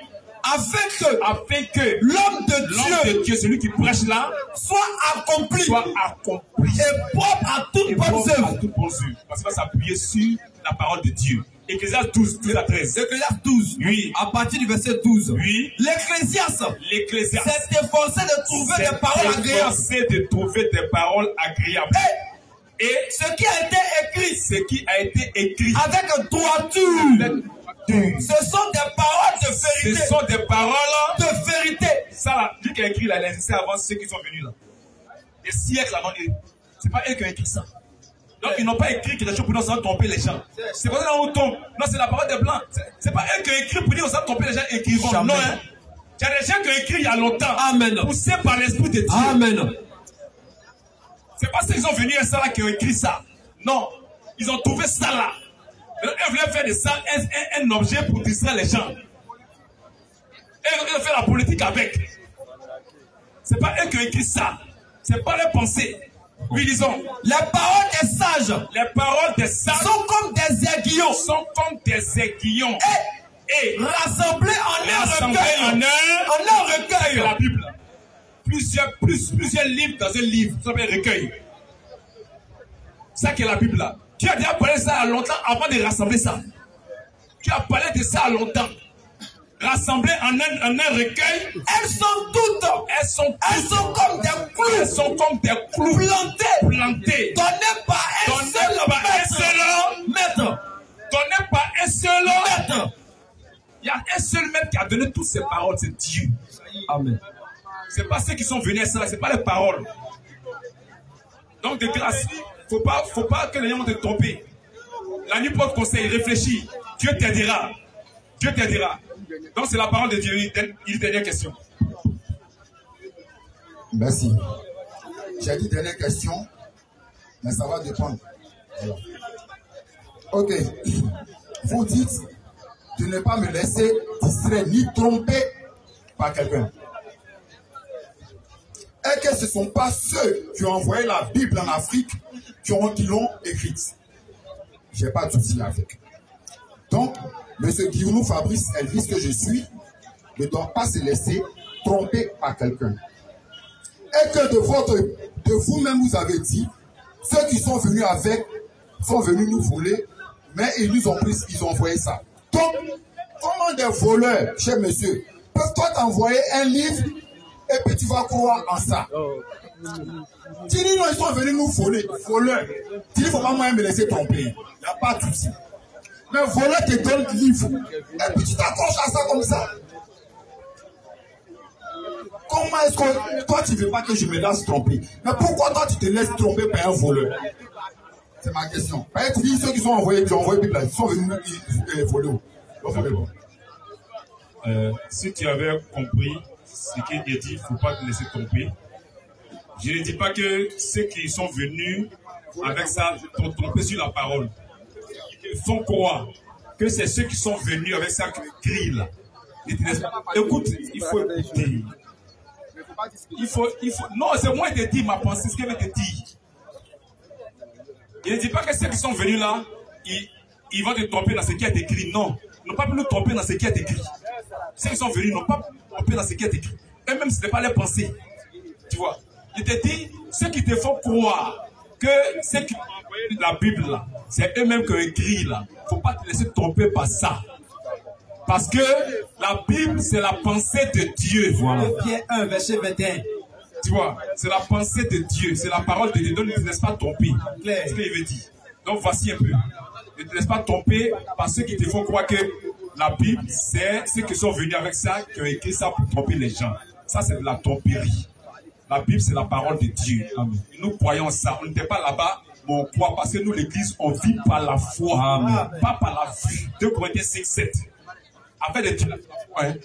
Afin que Afin que l'homme de Dieu de Dieu, celui qui prêche là, soit accompli soit accompli. et propre à toutes Et bonnes œuvres. toute bonne œuvre. Parce qu'il va s'appuyer sur la parole de Dieu. Ecclésiaste 12, 12 à 13. Ecclésiaste 12, Oui. à partir du verset 12. Oui. L'Ecclésiaste L'Ecclésiaste. s'est efforcé de trouver s'est des paroles agréables. efforcé de trouver des paroles agréables. Et Ce qui a été écrit ce qui a été écrit avec droiture, avec ce sont des paroles de ce vérité. sont des paroles. De vérité. Ça, là, lui qui a écrit là, il a avant ceux qui sont venus là. Des siècles avant eux. C'est pas eux qui ont écrit ça. Donc, ils n'ont pas écrit quelque chose pour nous sans tromper les gens. C'est pour ça qu'on tombe. Non, c'est la parole des Blancs. C'est- pas eux qui ont écrit pour dire on s'en tromper les gens écrivons. Jamais. Non, hein. Il y a des gens qui ont écrit il y a longtemps. Amen. Poussés par l'Esprit de Dieu. Amen. C'est pas ceux qui sont venus à ça là qui ont écrit ça. Non. Ils ont trouvé ça là. Maintenant, Ils voulaient faire de ça un, un- un objet pour distraire les gens. Et ils ont fait la politique avec. C'est pas eux qui ont écrit ça. C'est pas leurs pensées. Oui, disons. Les paroles des sages Les paroles des sages sont comme des aiguillons sont comme des aiguillons. Et rassemblés en un recueil. en un, recueil. la Bible. Plusieurs, plus, plusieurs livres dans un livre. Ça s'appelle recueil. Ça qui est la Bible là. Tu as déjà parlé de ça longtemps avant de rassembler ça. Tu as parlé de ça longtemps. Rassemblés en un, en un recueil, Elles sont toutes, elles sont, elles sont comme des elles clous sont comme des clous plantés, plantés. donnés par un Donnés seul par maître. seul Maître, Donnés par un seul homme. maître. Il y a un seul maître qui a donné toutes ces paroles, c'est Dieu. Amen. C'est pas ceux qui sont venus à ça, c'est pas les paroles. Donc, de grâce, faut pas, faut pas que les gens te tromper. La nuit porte conseil, réfléchis. Dieu t'aidera. Dieu t'aidera. Donc, c'est la parole de Dieu. Une dernière question. Merci. J'ai dit dernière question, mais ça va dépendre. Ok. Vous dites de ne pas me laisser distraire ni tromper par quelqu'un. Et que ce ne sont pas ceux qui ont envoyé la Bible en Afrique qui l'ont écrite? J'ai pas de souci avec. Donc, M. Guillaume Fabrice Elvis que je suis ne doit pas se laisser tromper par quelqu'un. Et que de votre de vous-même vous avez dit ceux qui sont venus avec sont venus nous voler mais ils nous ont pris ils ont envoyé ça. Donc comment des voleurs cher monsieur peuvent toi t'envoyer un livre et puis tu vas croire en ça? Tu dis non ils sont venus nous voler voleurs. Dis faut pas me laisser tromper. Il n'y a pas de souci mais voleur te donne le livre et puis tu t'accroches à ça comme ça Comment est-ce que toi tu veux pas que je me laisse tromper? Mais pourquoi toi tu te laisses tromper par un voleur? C'est ma question. Tu dis ceux qui sont envoyés, qui ont envoyé Bible, ils sont venus euh, voler. Euh, si tu avais compris ce qu'il dit, il ne faut pas te laisser tromper. Je ne dis pas que ceux qui sont venus avec ça t'ont trompé sur la parole. Font croire que c'est ceux qui sont venus avec ça qui crient là. Écoute, il faut. Il faut, il faut. Non, c'est moi qui te dis ma pensée, ce qu'elle te dit. Il ne dit pas que ceux qui sont venus là, ils, ils vont te tromper dans ce qui est écrit. Non, ils n'ont pas pu nous tromper dans ce qui est écrit. Ceux qui sont venus n'ont pas trompé dans ce qui est écrit. Eux-mêmes, ce n'est pas leur pensée. Tu vois? Il te dit, ceux qui te font croire que ceux qui ont envoyé la Bible là, c'est eux-mêmes qui ont écrit là. Il ne faut pas te laisser tromper par ça. Parce que la Bible, c'est la pensée de Dieu. Voilà. Pierre 1, verset 21. Tu vois, c'est la pensée de Dieu, c'est la parole de Dieu. Donc ne te laisse pas tromper. C'est ce qu'il veut dire. Donc voici un peu. Ne te laisse pas tromper par ceux qui te font croire que la Bible, c'est ceux qui sont venus avec ça, qui ont écrit ça pour tromper les gens. Ça, c'est de la tromperie. La Bible, c'est la parole de Dieu. Nous croyons ça. On n'était pas là-bas, mais on croit parce que nous, l'Église, on vit par la foi, pas par la vue. 2 Corinthiens 5, 7. Afin de Dieu, ouais.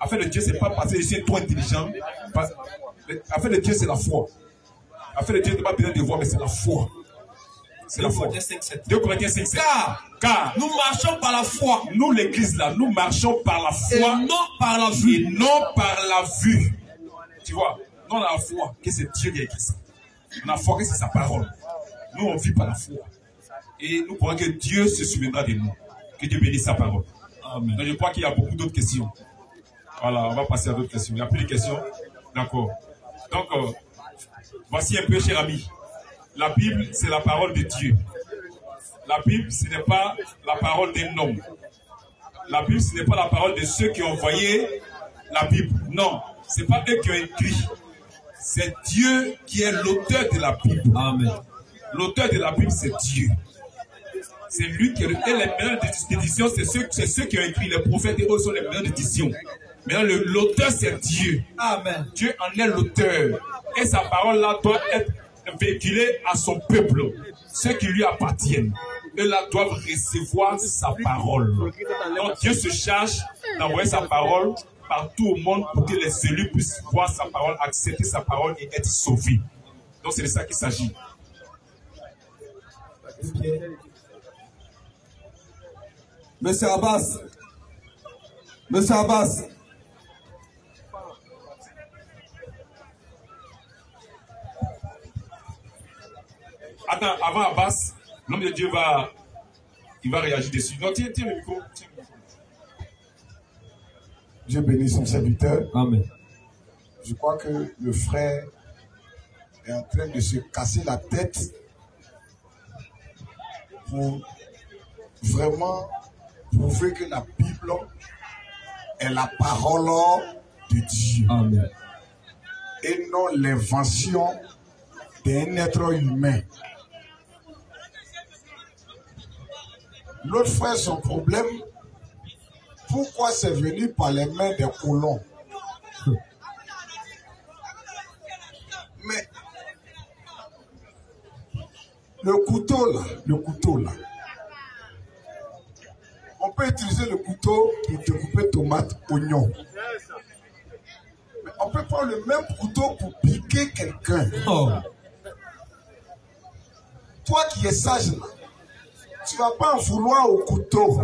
Afin de Dieu, c'est pas parce que je suis trop intelligent. Afin de Dieu, c'est la foi. Afin de Dieu, n'as pas besoin de voir, mais c'est la foi. C'est la foi. 2 Corinthiens 5, 7. Car Car nous marchons par la foi nous, l'Église, là, nous marchons par la et foi non par la et vue. non par la vue. Tu vois, non la foi que c'est Dieu qui a écrit ça. On a foi que c'est sa parole. Nous, on vit par la foi. Et nous croyons que Dieu se souviendra de nous. Que Dieu bénisse sa parole. Donc, je crois qu'il y a beaucoup d'autres questions. Voilà, on va passer à d'autres questions. Il n'y a plus de questions? D'accord. Donc, euh, voici un peu, cher ami. La Bible, c'est la parole de Dieu. La Bible, ce n'est pas la parole d'un homme. La Bible, ce n'est pas la parole de ceux qui ont envoyé la Bible. Non, ce n'est pas eux qui ont écrit. C'est Dieu qui est l'auteur de la Bible. Amen. L'auteur de la Bible, c'est Dieu. C'est lui qui est le- et les meilleurs d'édition, c'est ceux, c'est ceux qui ont écrit. Les prophètes et eux sont les meilleurs d'édition. Le- l'auteur, c'est Dieu. Amen. Dieu en est l'auteur. Et sa parole-là doit être véhiculer à son peuple ce qui lui appartiennent. Eux-là doivent recevoir sa parole. Donc Dieu se charge d'envoyer sa parole partout au monde pour que les élus puissent voir sa parole, accepter sa parole et être sauvés. Donc c'est de ça qu'il s'agit. Monsieur Abbas. Monsieur Abbas. Attends, avant Abbas, l'homme de Dieu va, il va réagir dessus. Non, tiens, tiens le micro. tiens le micro. Dieu bénisse son serviteur. Amen. Je crois que le frère est en train de se casser la tête pour vraiment prouver que la Bible est la parole de Dieu Amen. et non l'invention d'un être humain. L'autre frère, son problème, pourquoi c'est venu par les mains des colons? Le couteau là, le couteau là, on peut utiliser le couteau pour découper tomates, oignons. Mais on peut prendre le même couteau pour piquer quelqu'un. Oh. Toi qui es sage là, tu vas pas en vouloir au couteau.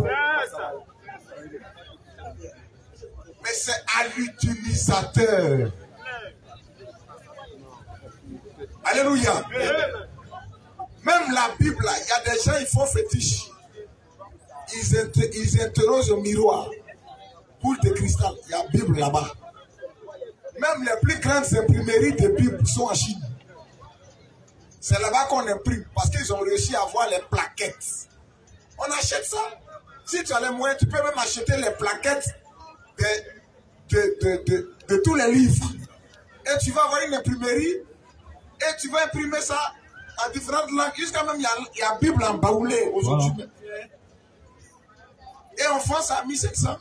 Mais c'est à l'utilisateur. Alléluia. Même la Bible, il y a des gens, ils font fétiche. Ils, inter- ils interrogent au miroir. Boule de cristal, il y a Bible là-bas. Même les plus grandes imprimeries de Bible sont en Chine. C'est là-bas qu'on imprime parce qu'ils ont réussi à avoir les plaquettes. On achète ça. Si tu as les moyens, tu peux même acheter les plaquettes de, de tous les livres. Et tu vas avoir une imprimerie et tu vas imprimer ça en différentes langues. Jusqu'à même, il y y a Bible en baoulé aujourd'hui. Et en France, à 1500.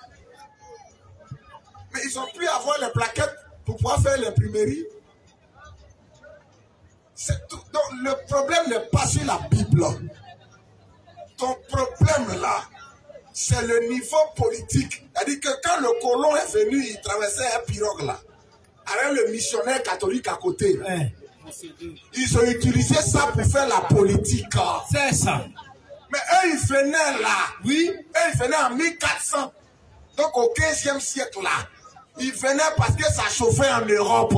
Mais ils ont pu avoir les plaquettes pour pouvoir faire l'imprimerie. Donc, le problème n'est pas sur la Bible. Ton problème là, c'est le niveau politique. C'est-à-dire que quand le colon est venu, il traversait un pirogue là, avec le missionnaire catholique à côté. Ils ont utilisé ça pour faire la politique. C'est ça. Mais eux, ils venaient là. Oui. Eux, ils venaient en 1400. Donc au 15e siècle là. Ils venaient parce que ça chauffait en Europe.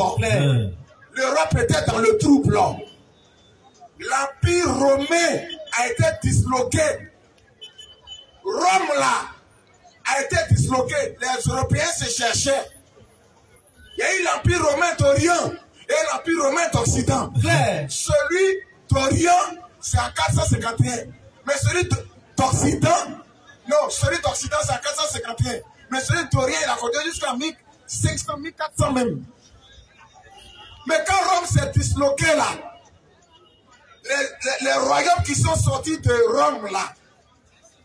L'Europe était dans le trouble. L'Empire romain a été disloqué. Rome là a été disloqué. Les Européens se cherchaient. Il y a eu l'Empire romain d'Orient et l'Empire romain d'Occident. Celui d'Orient, c'est en 451. Mais celui de- d'Occident, non, celui d'Occident, c'est en 451. Mais celui d'Orient, il a continué jusqu'en 1500, 1400 même. Mais quand Rome s'est disloqué là, les, les- les royaumes qui sont sortis de Rome là,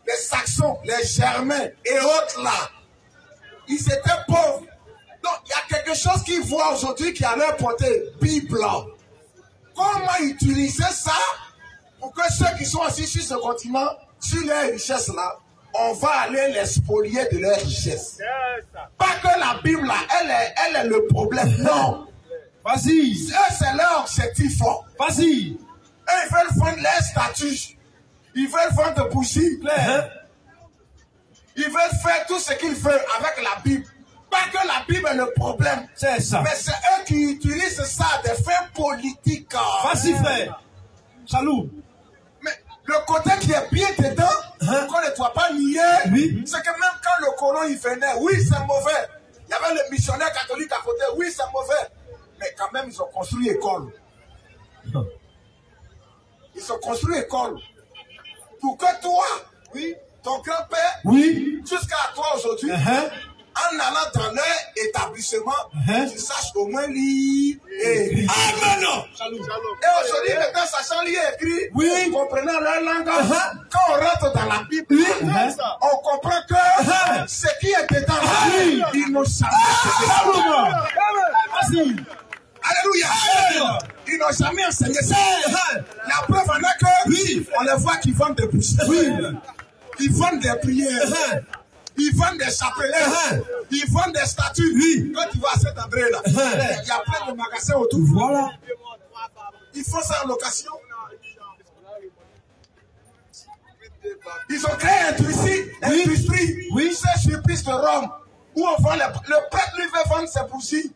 les Saxons, les Germains et autres là, ils étaient pauvres. Donc il y a quelque chose qu'ils voient aujourd'hui qui a leur portée Bible. Comment utiliser ça pour que ceux qui sont assis sur ce continent, sur leurs richesses là, on va aller les spolier de leurs richesses. Pas que la Bible là, elle est, elle est le problème. Non. Vas-y. Eux, c'est leur objectif. hein. Vas-y. Eux, ils veulent vendre leurs statues. Ils veulent vendre de bougies. Ils veulent faire tout ce qu'ils veulent avec la Bible. Pas que la Bible est le problème. C'est ça. Mais c'est eux qui utilisent ça à des fins politiques. Vas-y, frère. Salut. Mais le côté qui est bien dedans, qu'on ne doit pas nier, Oui. c'est que même quand le colon il venait, oui, c'est mauvais. Il y avait le missionnaire catholique à côté, oui, c'est mauvais. Mais quand même, ils ont construit école. [LAUGHS] Ils ont construit école. Pour que toi, oui, ton grand-père, Oui. jusqu'à toi aujourd'hui, Uh-huh. En allant dans leur établissement, Uh-huh. tu saches au moins lire et écrire. Amen. Et aujourd'hui, maintenant, sachant lire et écrire, Oui. comprenant leur langue, Uh-huh. quand on rentre dans la Bible, Uh-huh. on comprend que Uh-huh. ce qui est dedans, Oui. ils n'ont jamais. Alléluia. Ils n'ont jamais enseigné ça. La preuve en est que on les voit qui vendent des bouches. Ils vendent des prières. Ils vendent des chapelets. Ils vendent des statues. Quand tu vas à Saint-André, là, il y a plein de magasins autour. Voilà. Ils font ça en location. Ils ont créé un industrie, industrie oui. c'est sur piste de Rome, où on vend les, le prêtre lui veut vendre ses bougies,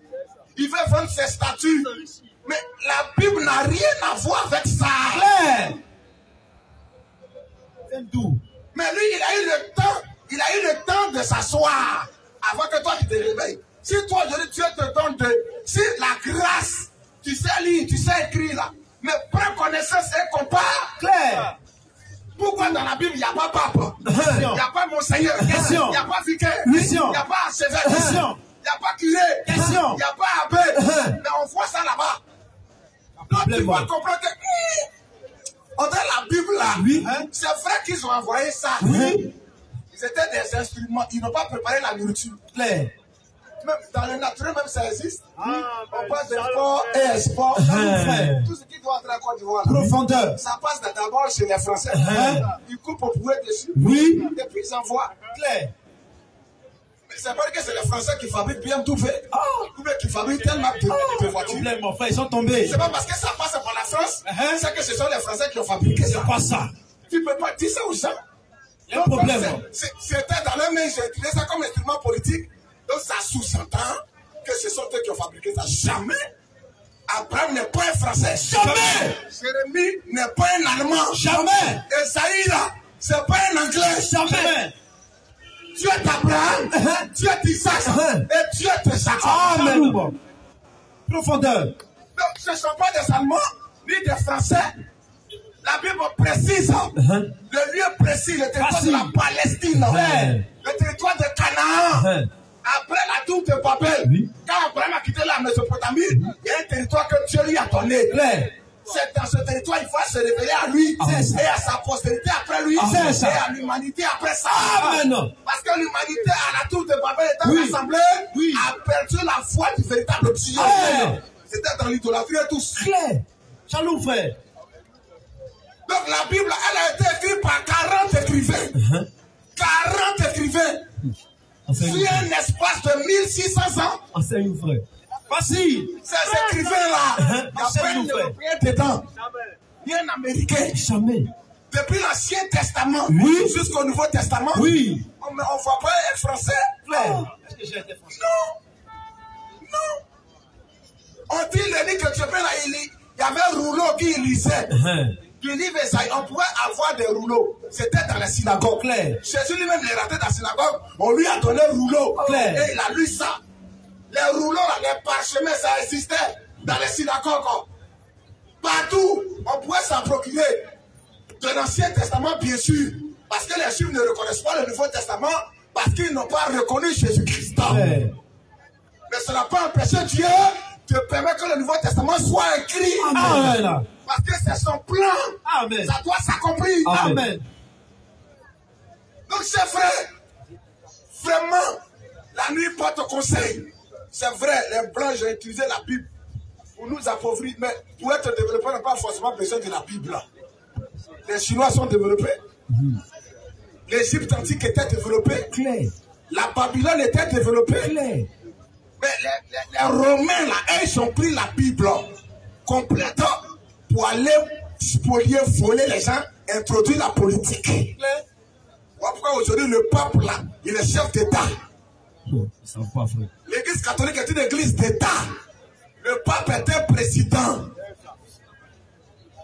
il veut vendre ses statues. Mais la Bible n'a rien à voir avec ça. Claire. Mais lui, il a eu le temps, il a eu le temps de s'asseoir avant que toi tu te réveilles. Si toi, aujourd'hui, tu te temps de, si la grâce, tu sais lire, tu sais écrire là, mais prends connaissance et compare. Claire. Pourquoi dans la Bible, il n'y a pas pape? Il n'y a pas monseigneur Question. Il n'y a pas vicaire Question. Il n'y a pas archevêque Question. Il n'y a pas curé Question. Il n'y a pas abbé Mais on voit ça là-bas. Donc tu vas comprendre que... hum, On la Bible là. Oui. C'est vrai qu'ils ont envoyé ça. Oui. Ils étaient des instruments. Ils n'ont pas préparé la nourriture. Claire. Même dans le naturel, même ça existe. Ah, On parle de sport et. Hein. Tout ce qui doit entrer en Côte d'Ivoire. Profondeur. Ça passe d'abord chez les Français. Ils coupent au poulet dessus. Oui. Et puis ils envoient. Claire. Mais c'est pas que c'est les Français qui fabriquent bien tout fait. Ou bien qui fabriquent tellement de, de voitures. Problème, mon frère, ils sont tombés. C'est pas parce que ça passe par la France, Uh-huh. c'est que ce sont les Français qui ont fabriqué ça. C'est quoi ça Tu peux pas dire ça aux gens. Il y a un problème. C'était dans leur main, j'ai utilisé ça comme instrument politique. Donc ça sous-entend que ce sont eux qui ont fabriqué ça. Jamais. Abraham n'est pas un Français. Jamais. Jérémie n'est pas un Allemand. Jamais. Esaïe là, c'est pas un Anglais. Jamais. Dieu est Abraham, Dieu est Isaac Uh-huh. et Dieu est Jacob. Amen. Profondeur. Donc ce ne sont pas des Allemands ni des Français. La Bible précise Uh-huh. le lieu précis, le territoire de la. Palestine, Ouais. le territoire de Canaan. Uh-huh. Après la tour de Babel, Oui. quand Abraham a quitté la Mésopotamie, il y a un territoire que Dieu lui a donné. C'est dans ce territoire il faut se révéler à lui ça. et à sa postérité après lui ça. et à l'humanité après ça. Amen. Parce que l'humanité à la tour de Babel étant Oui. rassemblée Oui. a perdu la foi du véritable Dieu. C'était dans l'idolâtrie et tout. Claire. Shalom, frère. Donc la Bible, elle a été écrite par 40 écrivains. Uh-huh. 40 écrivains. Enseigne, Sur un espace de 1600 ans. enseigne, frère. Facile. Ces écrivains-là, il y a Uh-huh. Enseigne, plein nous, frère. dedans. Il y a un Américain. Jamais. Depuis l'Ancien Testament Oui. jusqu'au Nouveau Testament, Oui. on ne voit pas un Français. Est-ce que j'ai été français Non. Non. On dit le livre que tu peux là, il y avait un rouleau qui lisait. Uh-huh. Du livre Esaïe, on pouvait avoir des rouleaux. C'était dans la synagogue. Claire. Jésus lui-même les raté dans la synagogue. On lui a donné un rouleau. Claire. Et il a lu ça. Les rouleaux, là, les parchemins, ça existait dans les synagogues. Partout, on pouvait s'en procurer. De l'Ancien Testament, bien sûr. Parce que les Juifs ne reconnaissent pas le Nouveau Testament parce qu'ils n'ont pas reconnu Jésus-Christ. Mais ça n'a pas empêché Dieu de permettre que le Nouveau Testament soit écrit. Amen. Parce que c'est son plan. Amen. Ça doit s'accomplir. Amen. Donc c'est vrai. Vraiment, la nuit porte conseil. C'est vrai, les Blancs, j'ai utilisé la Bible pour nous appauvrir. Mais pour être développé, on n'a pas forcément besoin de la Bible. Les Chinois sont développés. L'Égypte antique était développée. Claire. La Babylone était développée. Claire. Mais les, les- les Romains, là, eux, ils ont pris la Bible complète pour aller spolier, voler les gens, introduire la politique. Pourquoi aujourd'hui, le pape, là, il est chef d'État. L'église catholique est une église d'État. Le pape était président.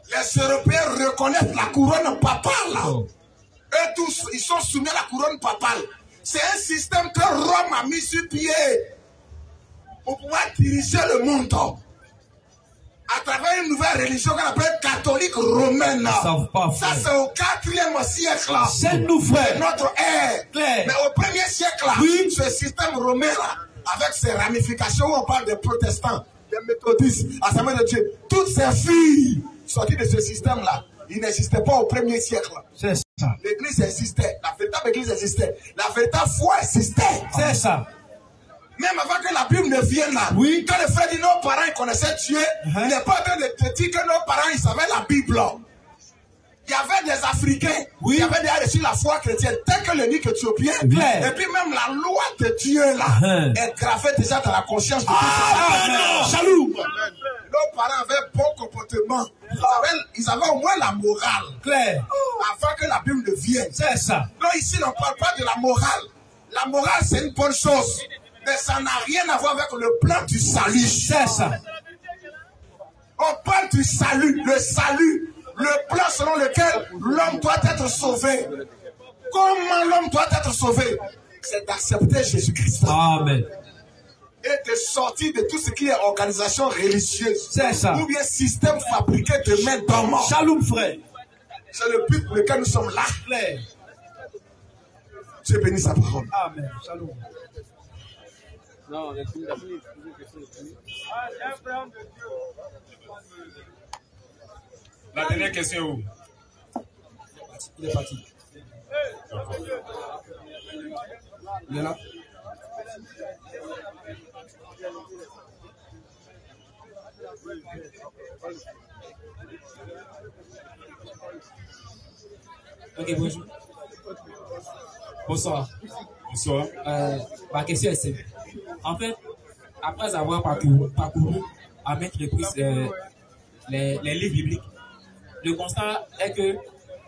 Les Européens reconnaissent la couronne papale. Eux tous, ils sont soumis à la couronne papale. C'est un système que Rome a mis sur pied pour pouvoir diriger le monde à travers une nouvelle religion qu'on appelle catholique romaine. savent pas, Ça, c'est au 4e siècle. C'est nous, frère. notre ère. Claire. Mais au premier siècle, là, Oui. ce système romain, là, avec ses ramifications, on parle des protestants, des méthodistes, Assemblée de Dieu, toutes ces filles sorties de ce système-là, il n'existait pas au premier siècle. C'est ça. L'église existait, la véritable église existait, la véritable foi existait. C'est ça. Même avant que la Bible ne vienne là, Oui. quand les frères disent nos parents ils connaissaient Dieu, Uh-huh. il n'est pas en train de te dire que nos parents ils savaient la Bible. Il y avait des Africains Oui. qui avaient déjà reçu la foi chrétienne, tel que le Nick éthiopien. Et puis même la loi de Dieu là Uh-huh. est gravée déjà dans la conscience de tous. Jaloux. Nos parents avaient bon comportement. Ils avaient, ils avaient au moins la morale. Claire. Avant que la Bible ne vienne. C'est ça. Non, ici, on ne parle pas de la morale. La morale, c'est une bonne chose. Mais ça n'a rien à voir avec le plan du salut. C'est ça. On parle du salut, le salut, le plan selon lequel l'homme doit être sauvé. Comment l'homme doit être sauvé? C'est d'accepter Jésus-Christ Amen. et de sortir de tout ce qui est organisation religieuse. C'est ça. Ou bien système fabriqué de main d'homme. Shalom, frère. C'est le but pour lequel nous sommes là. Claire. Dieu bénisse sa parole. Amen. Shalom. Non, la fini, la fini, fini. De Dieu. La dernière question est où? Il est parti. Il est là. Ok, bonjour. Bonsoir. Bonsoir. Euh, ma question est simple. En fait, après avoir parcouru, parcouru à maintes reprises euh, les, les livres bibliques, le constat est que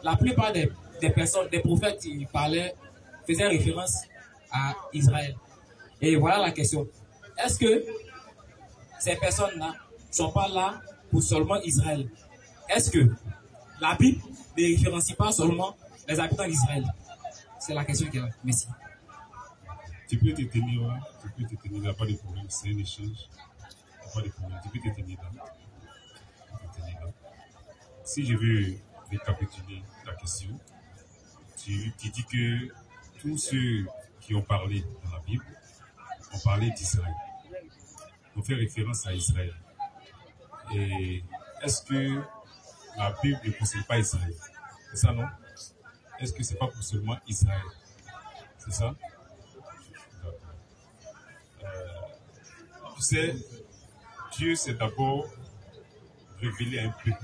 la plupart des, des personnes, des prophètes qui parlaient, faisaient référence à Israël. Et voilà la question. Est-ce que ces personnes-là ne sont pas là pour seulement Israël? Est-ce que la Bible ne référencie pas seulement les habitants d'Israël? C'est la question qui est là. Merci. Tu peux te tenir là, tu peux te tenir là, pas de problème, c'est un échange. Pas de problème, tu peux te tenir là. Te tenir là. Si je veux récapituler la question, tu, dis que tous ceux qui ont parlé dans la Bible ont parlé d'Israël. On fait référence à Israël. Et est-ce que la Bible ne concerne pas Israël? C'est ça, non? Est-ce que c'est pas pour seulement Israël? C'est ça? Tu sais, Dieu s'est d'abord révélé un peuple.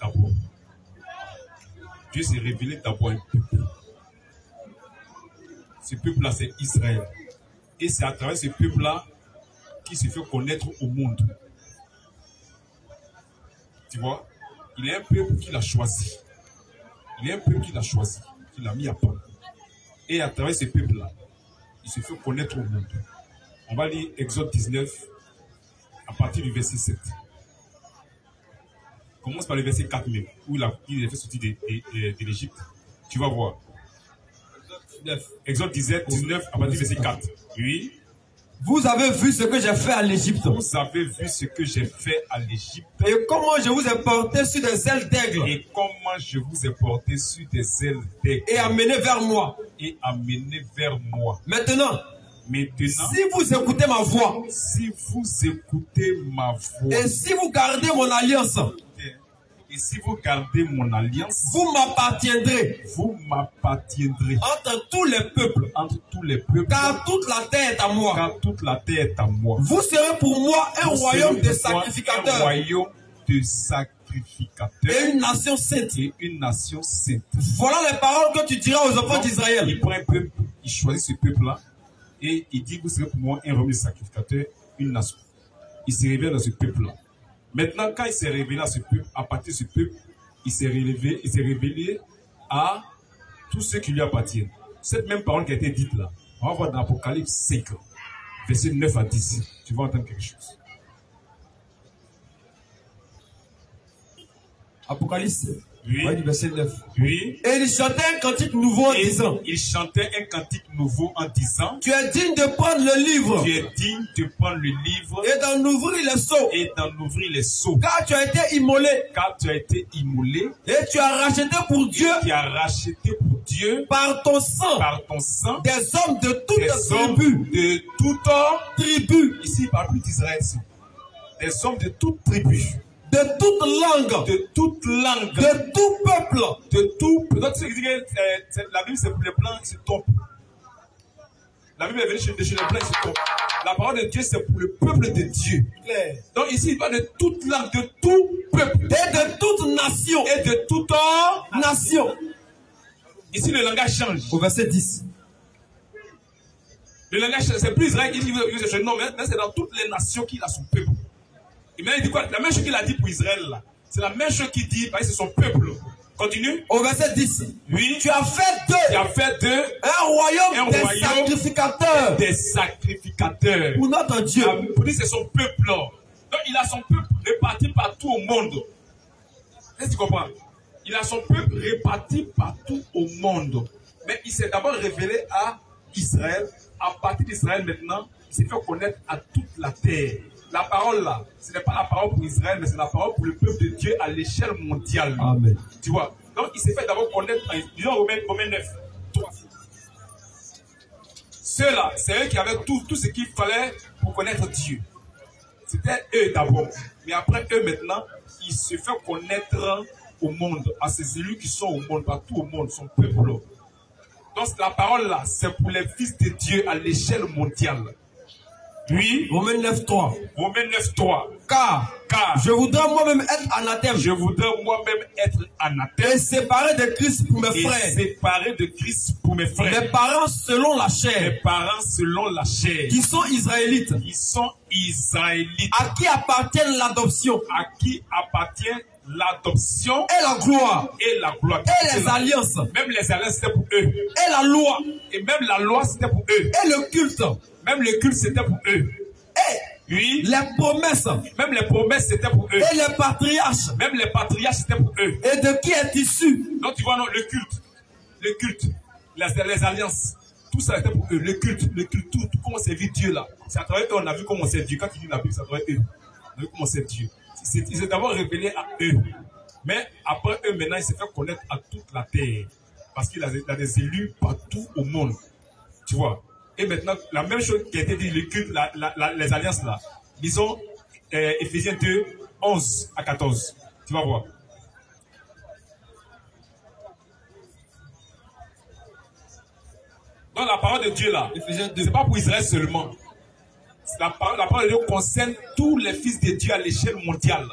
D'abord. Dieu s'est révélé d'abord à un peuple. Ce peuple-là, c'est Israël. Et c'est à travers ce peuple-là qu'il se fait connaître au monde. Tu vois, il est un peuple qu'il a choisi. Il est un peuple qu'il a choisi, qu'il a mis à part. Et à travers ce peuple-là, il se fait connaître au monde. On va lire Exode 19 à partir du verset 7. Commence par le verset 4 même, où il a, fait sortir de, de- de l'Égypte. Tu vas voir. Exode 19, 19 à partir du verset 4. Oui. Vous avez vu ce que j'ai fait à l'Égypte. Vous avez vu ce que j'ai fait à l'Égypte Et comment je vous ai porté sur des ailes d'aigle et comment je vous ai porté sur des ailes d'aigle et amené vers moi. et amené vers moi. Maintenant, Maintenant, si vous écoutez ma voix. Si vous écoutez ma voix. Et si vous gardez mon alliance, et si vous gardez mon alliance, vous m'appartiendrez. Vous m'appartiendrez. Entre tous les peuples, entre tous les peuples, car toute la terre est à moi. car toute la terre est à moi. Vous serez pour moi un Vous royaume de moi Un sacrificateurs royaume de sacrificateurs. Et une nation sainte. et une nation sainte. Voilà les paroles que tu diras aux enfants d'Israël. Il prend un peuple, il choisit ce peuple-là et il dit Vous serez pour moi un royaume de sacrificateurs, une nation. Il se révèle dans ce peuple-là. Maintenant, quand il s'est révélé à ce peuple, à partir de ce peuple, il s'est révélé, il s'est révélé à tous ceux qui lui appartiennent. Cette même parole qui a été dite là, on va voir dans l'Apocalypse 5, verset 9 à 10. Tu vas entendre quelque chose. Apocalypse, Oui. ouais, du verset 9. Oui. Et il chantait un cantique nouveau en Et disant il chantait un cantique nouveau en disant Tu es digne de prendre le livre. Tu es digne de prendre le livre. Et d'en ouvrir les seaux, et d'en ouvrir les seaux, car tu as été immolé. Car tu as été immolé. Et tu as racheté pour Dieu. Qui a racheté pour Dieu. Par ton sang. Par ton sang. Des hommes de toutes des tribus, de toute tribus, ici il parle plus d'Israël des hommes de toute tribu de toute langue, de toute langue de tout peuple. de tout peut-être qui que la Bible c'est pour les blancs ils se trompent La Bible est venue chez, chez les blancs. c'est pour- La parole de Dieu, c'est pour le peuple de Dieu. Claire. Donc ici, il parle de toute langue, de tout peuple. Et de toute nation. Et de toute nation. Ici, le langage change. Au verset 10. Le langage, c'est plus Israël qui dit non, mais c'est dans toutes les nations qu'il a son peuple. Et maintenant, il dit quoi? La même chose qu'il a dit pour Israël, là. C'est la même chose qu'il dit, parce que c'est son peuple. Continue. Au verset 10. Oui. Tu as fait Tu d'eux as fait de un royaume Un des royaume sacrificateurs des sacrificateurs. pour notre Dieu. Ah, Pour dire c'est son peuple. là. Donc il a son peuple réparti partout au monde. Est-ce que tu comprends? Il a son peuple réparti partout au monde. Mais il s'est d'abord révélé à Israël. À partir d'Israël maintenant, il s'est fait connaître à toute la terre. La parole là, ce n'est pas la parole pour Israël, mais c'est la parole pour le peuple de Dieu à l'échelle mondiale. Amen. Tu vois? Donc il s'est fait d'abord connaître, en- disons Romains, Romains 9. Toi. Ceux-là, c'est eux qui avaient tout, tout ce qu'il fallait pour connaître Dieu. C'était eux d'abord. Mais après eux maintenant, il se fait connaître au monde, à ces élus qui sont au monde, partout au monde, son peuple. Donc la parole là, c'est pour les fils de Dieu à l'échelle mondiale. Oui. Romains 9, 3. Romains 9, 3. Car Car je voudrais moi-même être anathème je voudrais moi-même être anathème et séparé de Christ pour mes et frères, séparé de Christ pour mes frères. mes parents selon la mes chair, parents selon la chair, qui sont israélites, qui sont israélites, à qui appartiennent l'adoption à qui appartient l'adoption et la gloire et la gloire. et les alliances Même les alliances, c'était pour eux. et la loi Et même la loi, c'était pour eux. et le culte Même le culte, c'était pour eux. et Oui. les promesses Même les promesses, c'était pour eux. et les patriarches Même les patriarches, c'était pour eux. et de qui est issu? Donc tu vois, non, le culte, le culte, les, les alliances, tout ça était pour eux. Le culte, le culte, tout, tout comment servir Dieu là. C'est à travers eux, on a vu comment c'est Dieu. Quand tu lis la Bible, c'est à travers eux. On a vu comment c'est Dieu. C'est- Il s'est d'abord révélé à eux. Mais après eux, maintenant, il s'est fait connaître à toute la terre. Parce qu'il a, a des élus partout au monde. Tu vois. Et maintenant, la même chose qui a été dit, le culte, la- la- la- les alliances là. Disons, euh, Ephésiens 2, 11 à 14. Tu vas voir. Donc la parole de Dieu là, Éphésiens 2. c'est pas pour Israël seulement. C'est La parole, la parole de Dieu concerne tous les fils de Dieu à l'échelle mondiale.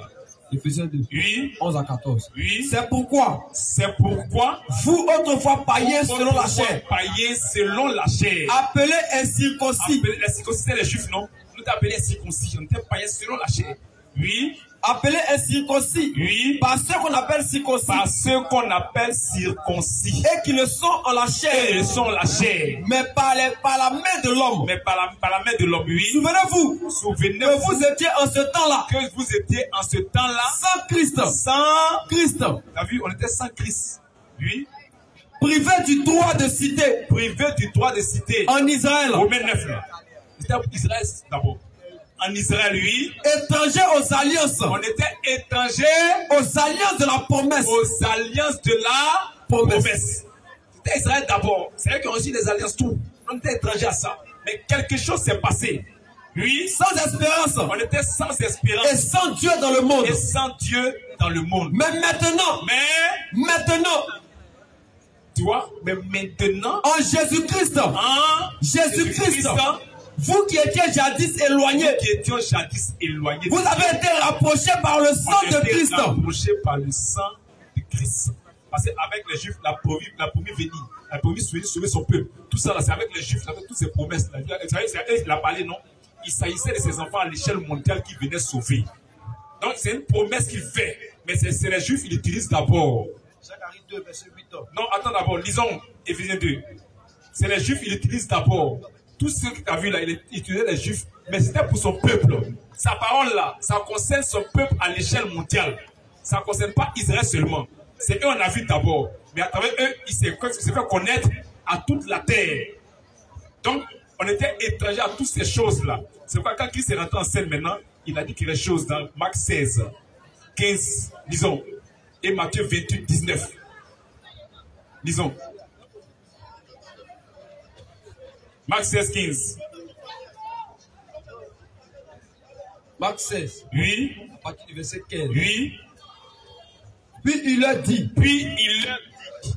Éphésiens 2, Oui, 11 à 14. oui. C'est pourquoi? C'est pourquoi? Vous autrefois païens selon la chair, païens selon la chair. appelés incirconcis, Appelés- Les circoncis, c'est les juifs, non? Nous t'appelons circoncis. On était païens selon la chair. Oui, appelés incirconcis oui. par ceux qu'on appelle circoncis Par ceux qu'on appelle circoncis. et qui ne sont en la Et chair, ils sont la chair. mais par, les- par la main de l'homme. Mais par la, par la main de l'homme, oui. Souvenez-vous que Souvenez-vous vous étiez en ce temps-là que vous étiez en ce temps-là sans Christ, sans Christ, T'as vu, on était sans Christ. Oui. privé du droit de cité Privé du droit de citer. en Israël, Romains 9 là. C'était pour Israël d'abord. En Israël, oui. étranger aux alliances, On était étrangers aux alliances de la promesse, aux alliances de la Promesse. promesse. C'était Israël d'abord. C'est eux qui ont reçu les alliances, tout. On était étrangers à ça. Mais quelque chose s'est passé. Oui. sans espérance On était sans et espérance sans Dieu dans le monde. et sans Dieu dans le monde. Mais maintenant, Mais, maintenant, tu vois, mais maintenant, en Jésus-Christ, en Jésus-Christ, hein, vous qui étiez jadis éloignés, qui étions jadis éloignés vous avez été rapprochés par le sang de Christ. rapprochés par le sang de Christ. Parce qu'avec les Juifs, la promis, la promis venue, la promis sauver, sauver son peuple. Tout ça, là, c'est avec les Juifs, avec toutes ces promesses. Eux qu'il a parlé, non? Il s'agissait de ses enfants à l'échelle mondiale qui venaient sauver. Donc, c'est une promesse qu'il fait. Mais c'est c'est les Juifs, il utilise d'abord. Zacharie 2, verset 8. Non, attends d'abord, lisons Éphésiens 2. C'est les Juifs, il utilise d'abord. Tout ce que tu as vu là, il utilisait les Juifs, mais c'était pour son peuple. Sa parole là, ça concerne son peuple à l'échelle mondiale. Ça ne concerne pas Israël seulement. C'est eux on a vu d'abord. Mais à travers eux, il s'est fait connaître à toute la terre. Donc, on était étrangers à toutes ces choses-là. C'est pourquoi quand Christ est rentré en scène maintenant, il a dit des choses dans Marc 16, 15, lisons, et Matthieu 28, 19. Lisons. Marc 16, 15. Marc 16, Oui, à partir du verset 15. oui. Puis il leur dit, Puis il leur dit.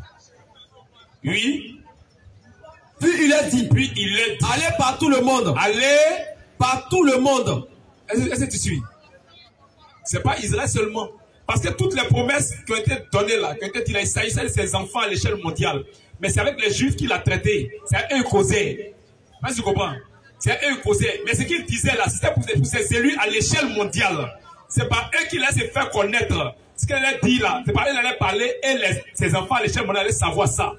Oui, Puis il a dit, Puis il est dit, allez par tout le monde, allez, par tout le monde. est-ce que tu suis? C'est pas Israël seulement. Parce que toutes les promesses qui ont été données là, qui ont été dites il s'agissait de ses enfants à l'échelle mondiale. Mais c'est avec les Juifs qu'il a traité. C'est eux qu'il que tu comprends? C'est eux qu'il causait. Mais ce qu'il disait là, c'était pour, ses élus à l'échelle mondiale. C'est pas eux qui allaient se faire connaître. Ce qu'il allait dire là, c'est pas eux qui allaient parler et les- ses enfants à l'échelle mondiale allaient savoir ça.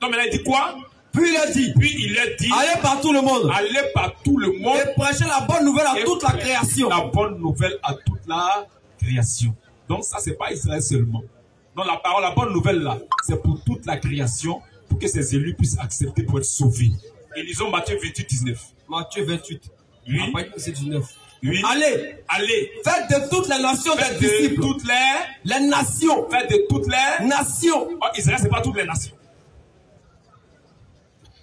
Donc maintenant, il dit quoi? Puis il a dit, Puis il a dit, allez par tout le monde allez par tout le monde et prêchez la bonne nouvelle à toute la création. La bonne nouvelle à toute la création. Donc ça, c'est pas Israël seulement. Donc la parole, la bonne nouvelle là, c'est pour toute la création, pour que ces élus puissent accepter pour être sauvés. Et lisons Matthieu 28, 19. Matthieu 28. Oui. Après, c'est 19. Oui. Allez, Allez. faites de toutes les nations Faites des de disciples. toutes les, Les nations. faites de toutes les Nations. Oh, Israël, c'est pas toutes les nations.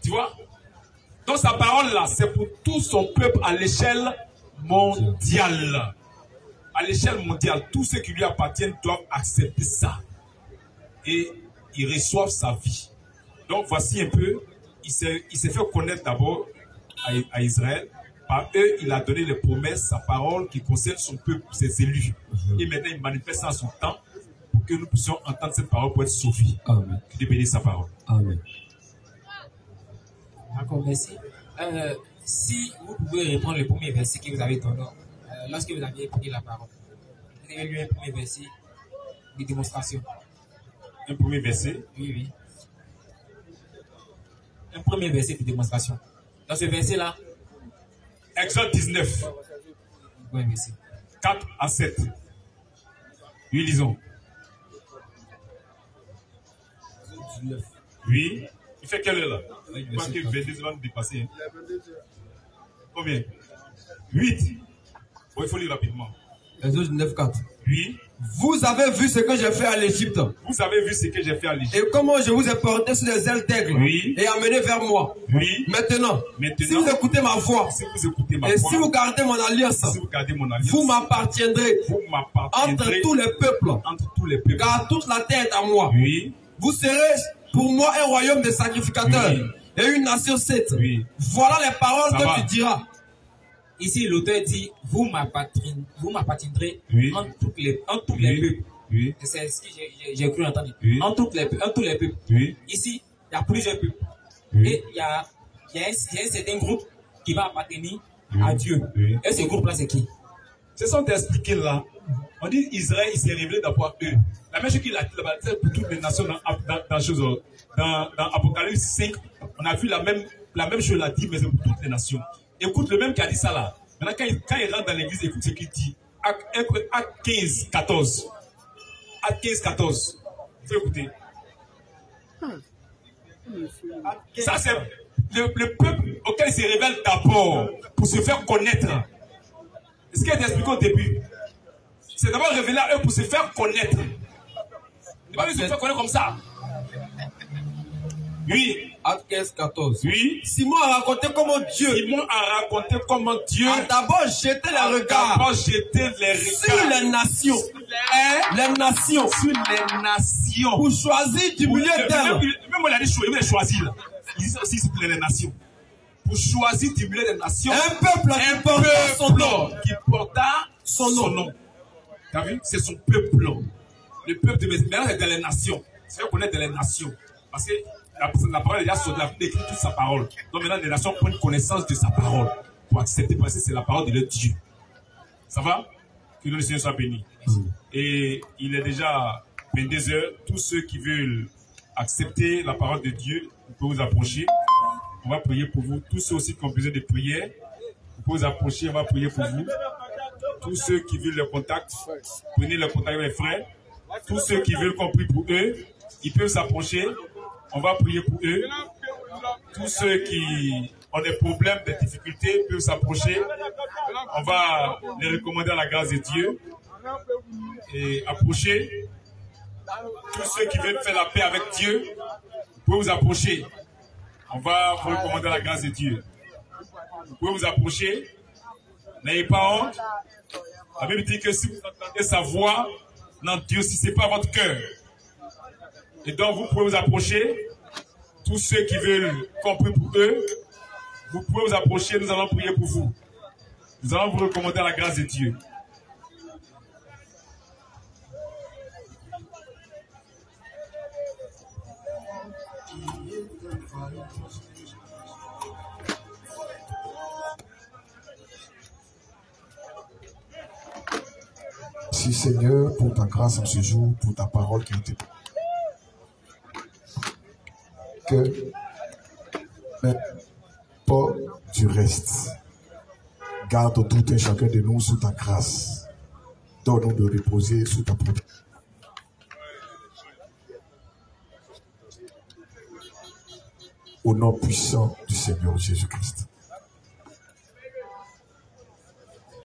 Tu vois? Donc sa parole là, c'est pour tout son peuple à l'échelle mondiale. À l'échelle mondiale, tous ceux qui lui appartiennent doivent accepter ça. Et ils reçoivent sa vie. Donc voici un peu, il s'est il s'est fait connaître d'abord à, à Israël. Par eux, il a donné les promesses, sa parole qui concerne son peuple, ses élus. Et maintenant, il manifeste ça en son temps pour que nous puissions entendre cette parole pour être sauvés. Amen. Que Dieu bénisse sa parole. Amen. D'accord, merci. Euh, si vous pouvez répondre le premier verset que vous avez donné, euh, lorsque vous aviez pris la parole, vous avez lu un premier verset de démonstration. Un premier verset. Oui, oui. Un premier verset de démonstration. Dans ce verset-là, Exode 19, oui, merci. 4 à 7. Oui, lisons. Oui. Il fait quelle heure là? Je pense que 22 va nous dépasser. hein. Combien? 8. Bon, il faut lire rapidement. Exode 19, 4. Oui. Vous avez vu ce que j'ai fait à l'Égypte Vous avez vu ce que j'ai fait à l'Égypte. et comment je vous ai porté sur les ailes d'aigle Oui. et amené vers moi. Oui. Maintenant, Maintenant, si vous écoutez ma voix si vous écoutez ma et voix, si vous gardez mon alliance, si vous gardez mon alliance, vous m'appartiendrez vous entre tous les peuples, entre tous les peuples. car toute la terre est à moi. Oui. Vous serez pour moi un royaume de sacrificateurs Oui. et une nation sainte. Oui. Voilà les paroles Ça que va. tu diras. Ici, l'auteur dit Vous m'appartiendrez Oui. entre, toutes les, entre tous les Oui. peuples. Oui. Et C'est ce que j'ai- cru entendre. Oui. Entre, toutes les, entre tous les peuples. Oui. Ici, il y a plusieurs peuples. Oui. Et il y a, il y, a un, y a un certain groupe qui va appartenir Oui. à Dieu. Oui. Et ce groupe-là, c'est qui? Ce sont expliqués là. On dit Israël, il s'est révélé d'abord eux. La même chose qu'il a dit là-bas, c'est pour toutes les nations dans, dans, dans, chose, dans, dans Apocalypse 5. On a vu la même, la même chose, il a dit, mais c'est pour toutes les nations. Écoute, le même qui a dit ça là. Maintenant, quand il, quand il rentre dans l'église, écoute ce qu'il dit. Acte, acte 15, 14. Acte 15, 14. Il faut écouter. Ça, c'est le, le peuple auquel il se révèle d'abord pour se faire connaître. Ce qui est expliqué au début, c'est d'abord révélé à eux pour se faire connaître. Il va se faire connaître comme ça. Oui, Acte 15, 14. oui. Simon a raconté comment Dieu Simon a raconté comment Dieu a d'abord jeté les regards d'abord jeté les sur regards les nations. Hein? Les nations. sur les nations. Pour choisir du milieu Même d'elles. même il a dit choisir, il a choisi là. Il dit aussi pour les nations. Pour choisir du milieu des nations. Un peuple qui un porte son nom. peuple qui porta Son nom. T'as vu? C'est son peuple. Le peuple de Maintenant, c'est dans les nations. C'est qu'on est dans les nations. Parce que la, la parole est déjà sur la Bible écrit toute sa parole. Donc maintenant, les nations prennent connaissance de sa parole pour accepter, parce que c'est la parole de leur Dieu. Ça va? Que le Seigneur soit béni. Et il est déjà 22 heures. Tous ceux qui veulent accepter la parole de Dieu, vous pouvez vous approcher. On va prier pour vous. Tous ceux aussi qui ont besoin de prière, vous pouvez vous approcher, on va prier pour vous. Tous ceux qui veulent le contact, prenez le contact avec les frères. Tous ceux qui veulent qu'on prie pour eux, ils peuvent s'approcher. On va prier pour eux. Tous ceux qui ont des problèmes, des difficultés, peuvent s'approcher. On va les recommander à la grâce de Dieu. Et approcher. Tous ceux qui veulent faire la paix avec Dieu, vous pouvez vous approcher. On va vous recommander à la grâce de Dieu. Vous pouvez vous approcher. N'ayez pas honte. La Bible dit que si vous entendez sa voix, n'endurcissez pas votre cœur. Et donc vous pouvez vous approcher. Tous ceux qui veulent qu'on prie pour eux, vous pouvez vous approcher, nous allons prier pour vous. Nous allons vous recommander à la grâce de Dieu. Merci Seigneur pour ta grâce en ce jour, pour ta parole qui a été. Que pas du reste. Garde tout et chacun de nous sous ta grâce. Donne-nous de reposer sous ta protection. Au nom puissant du Seigneur Jésus-Christ.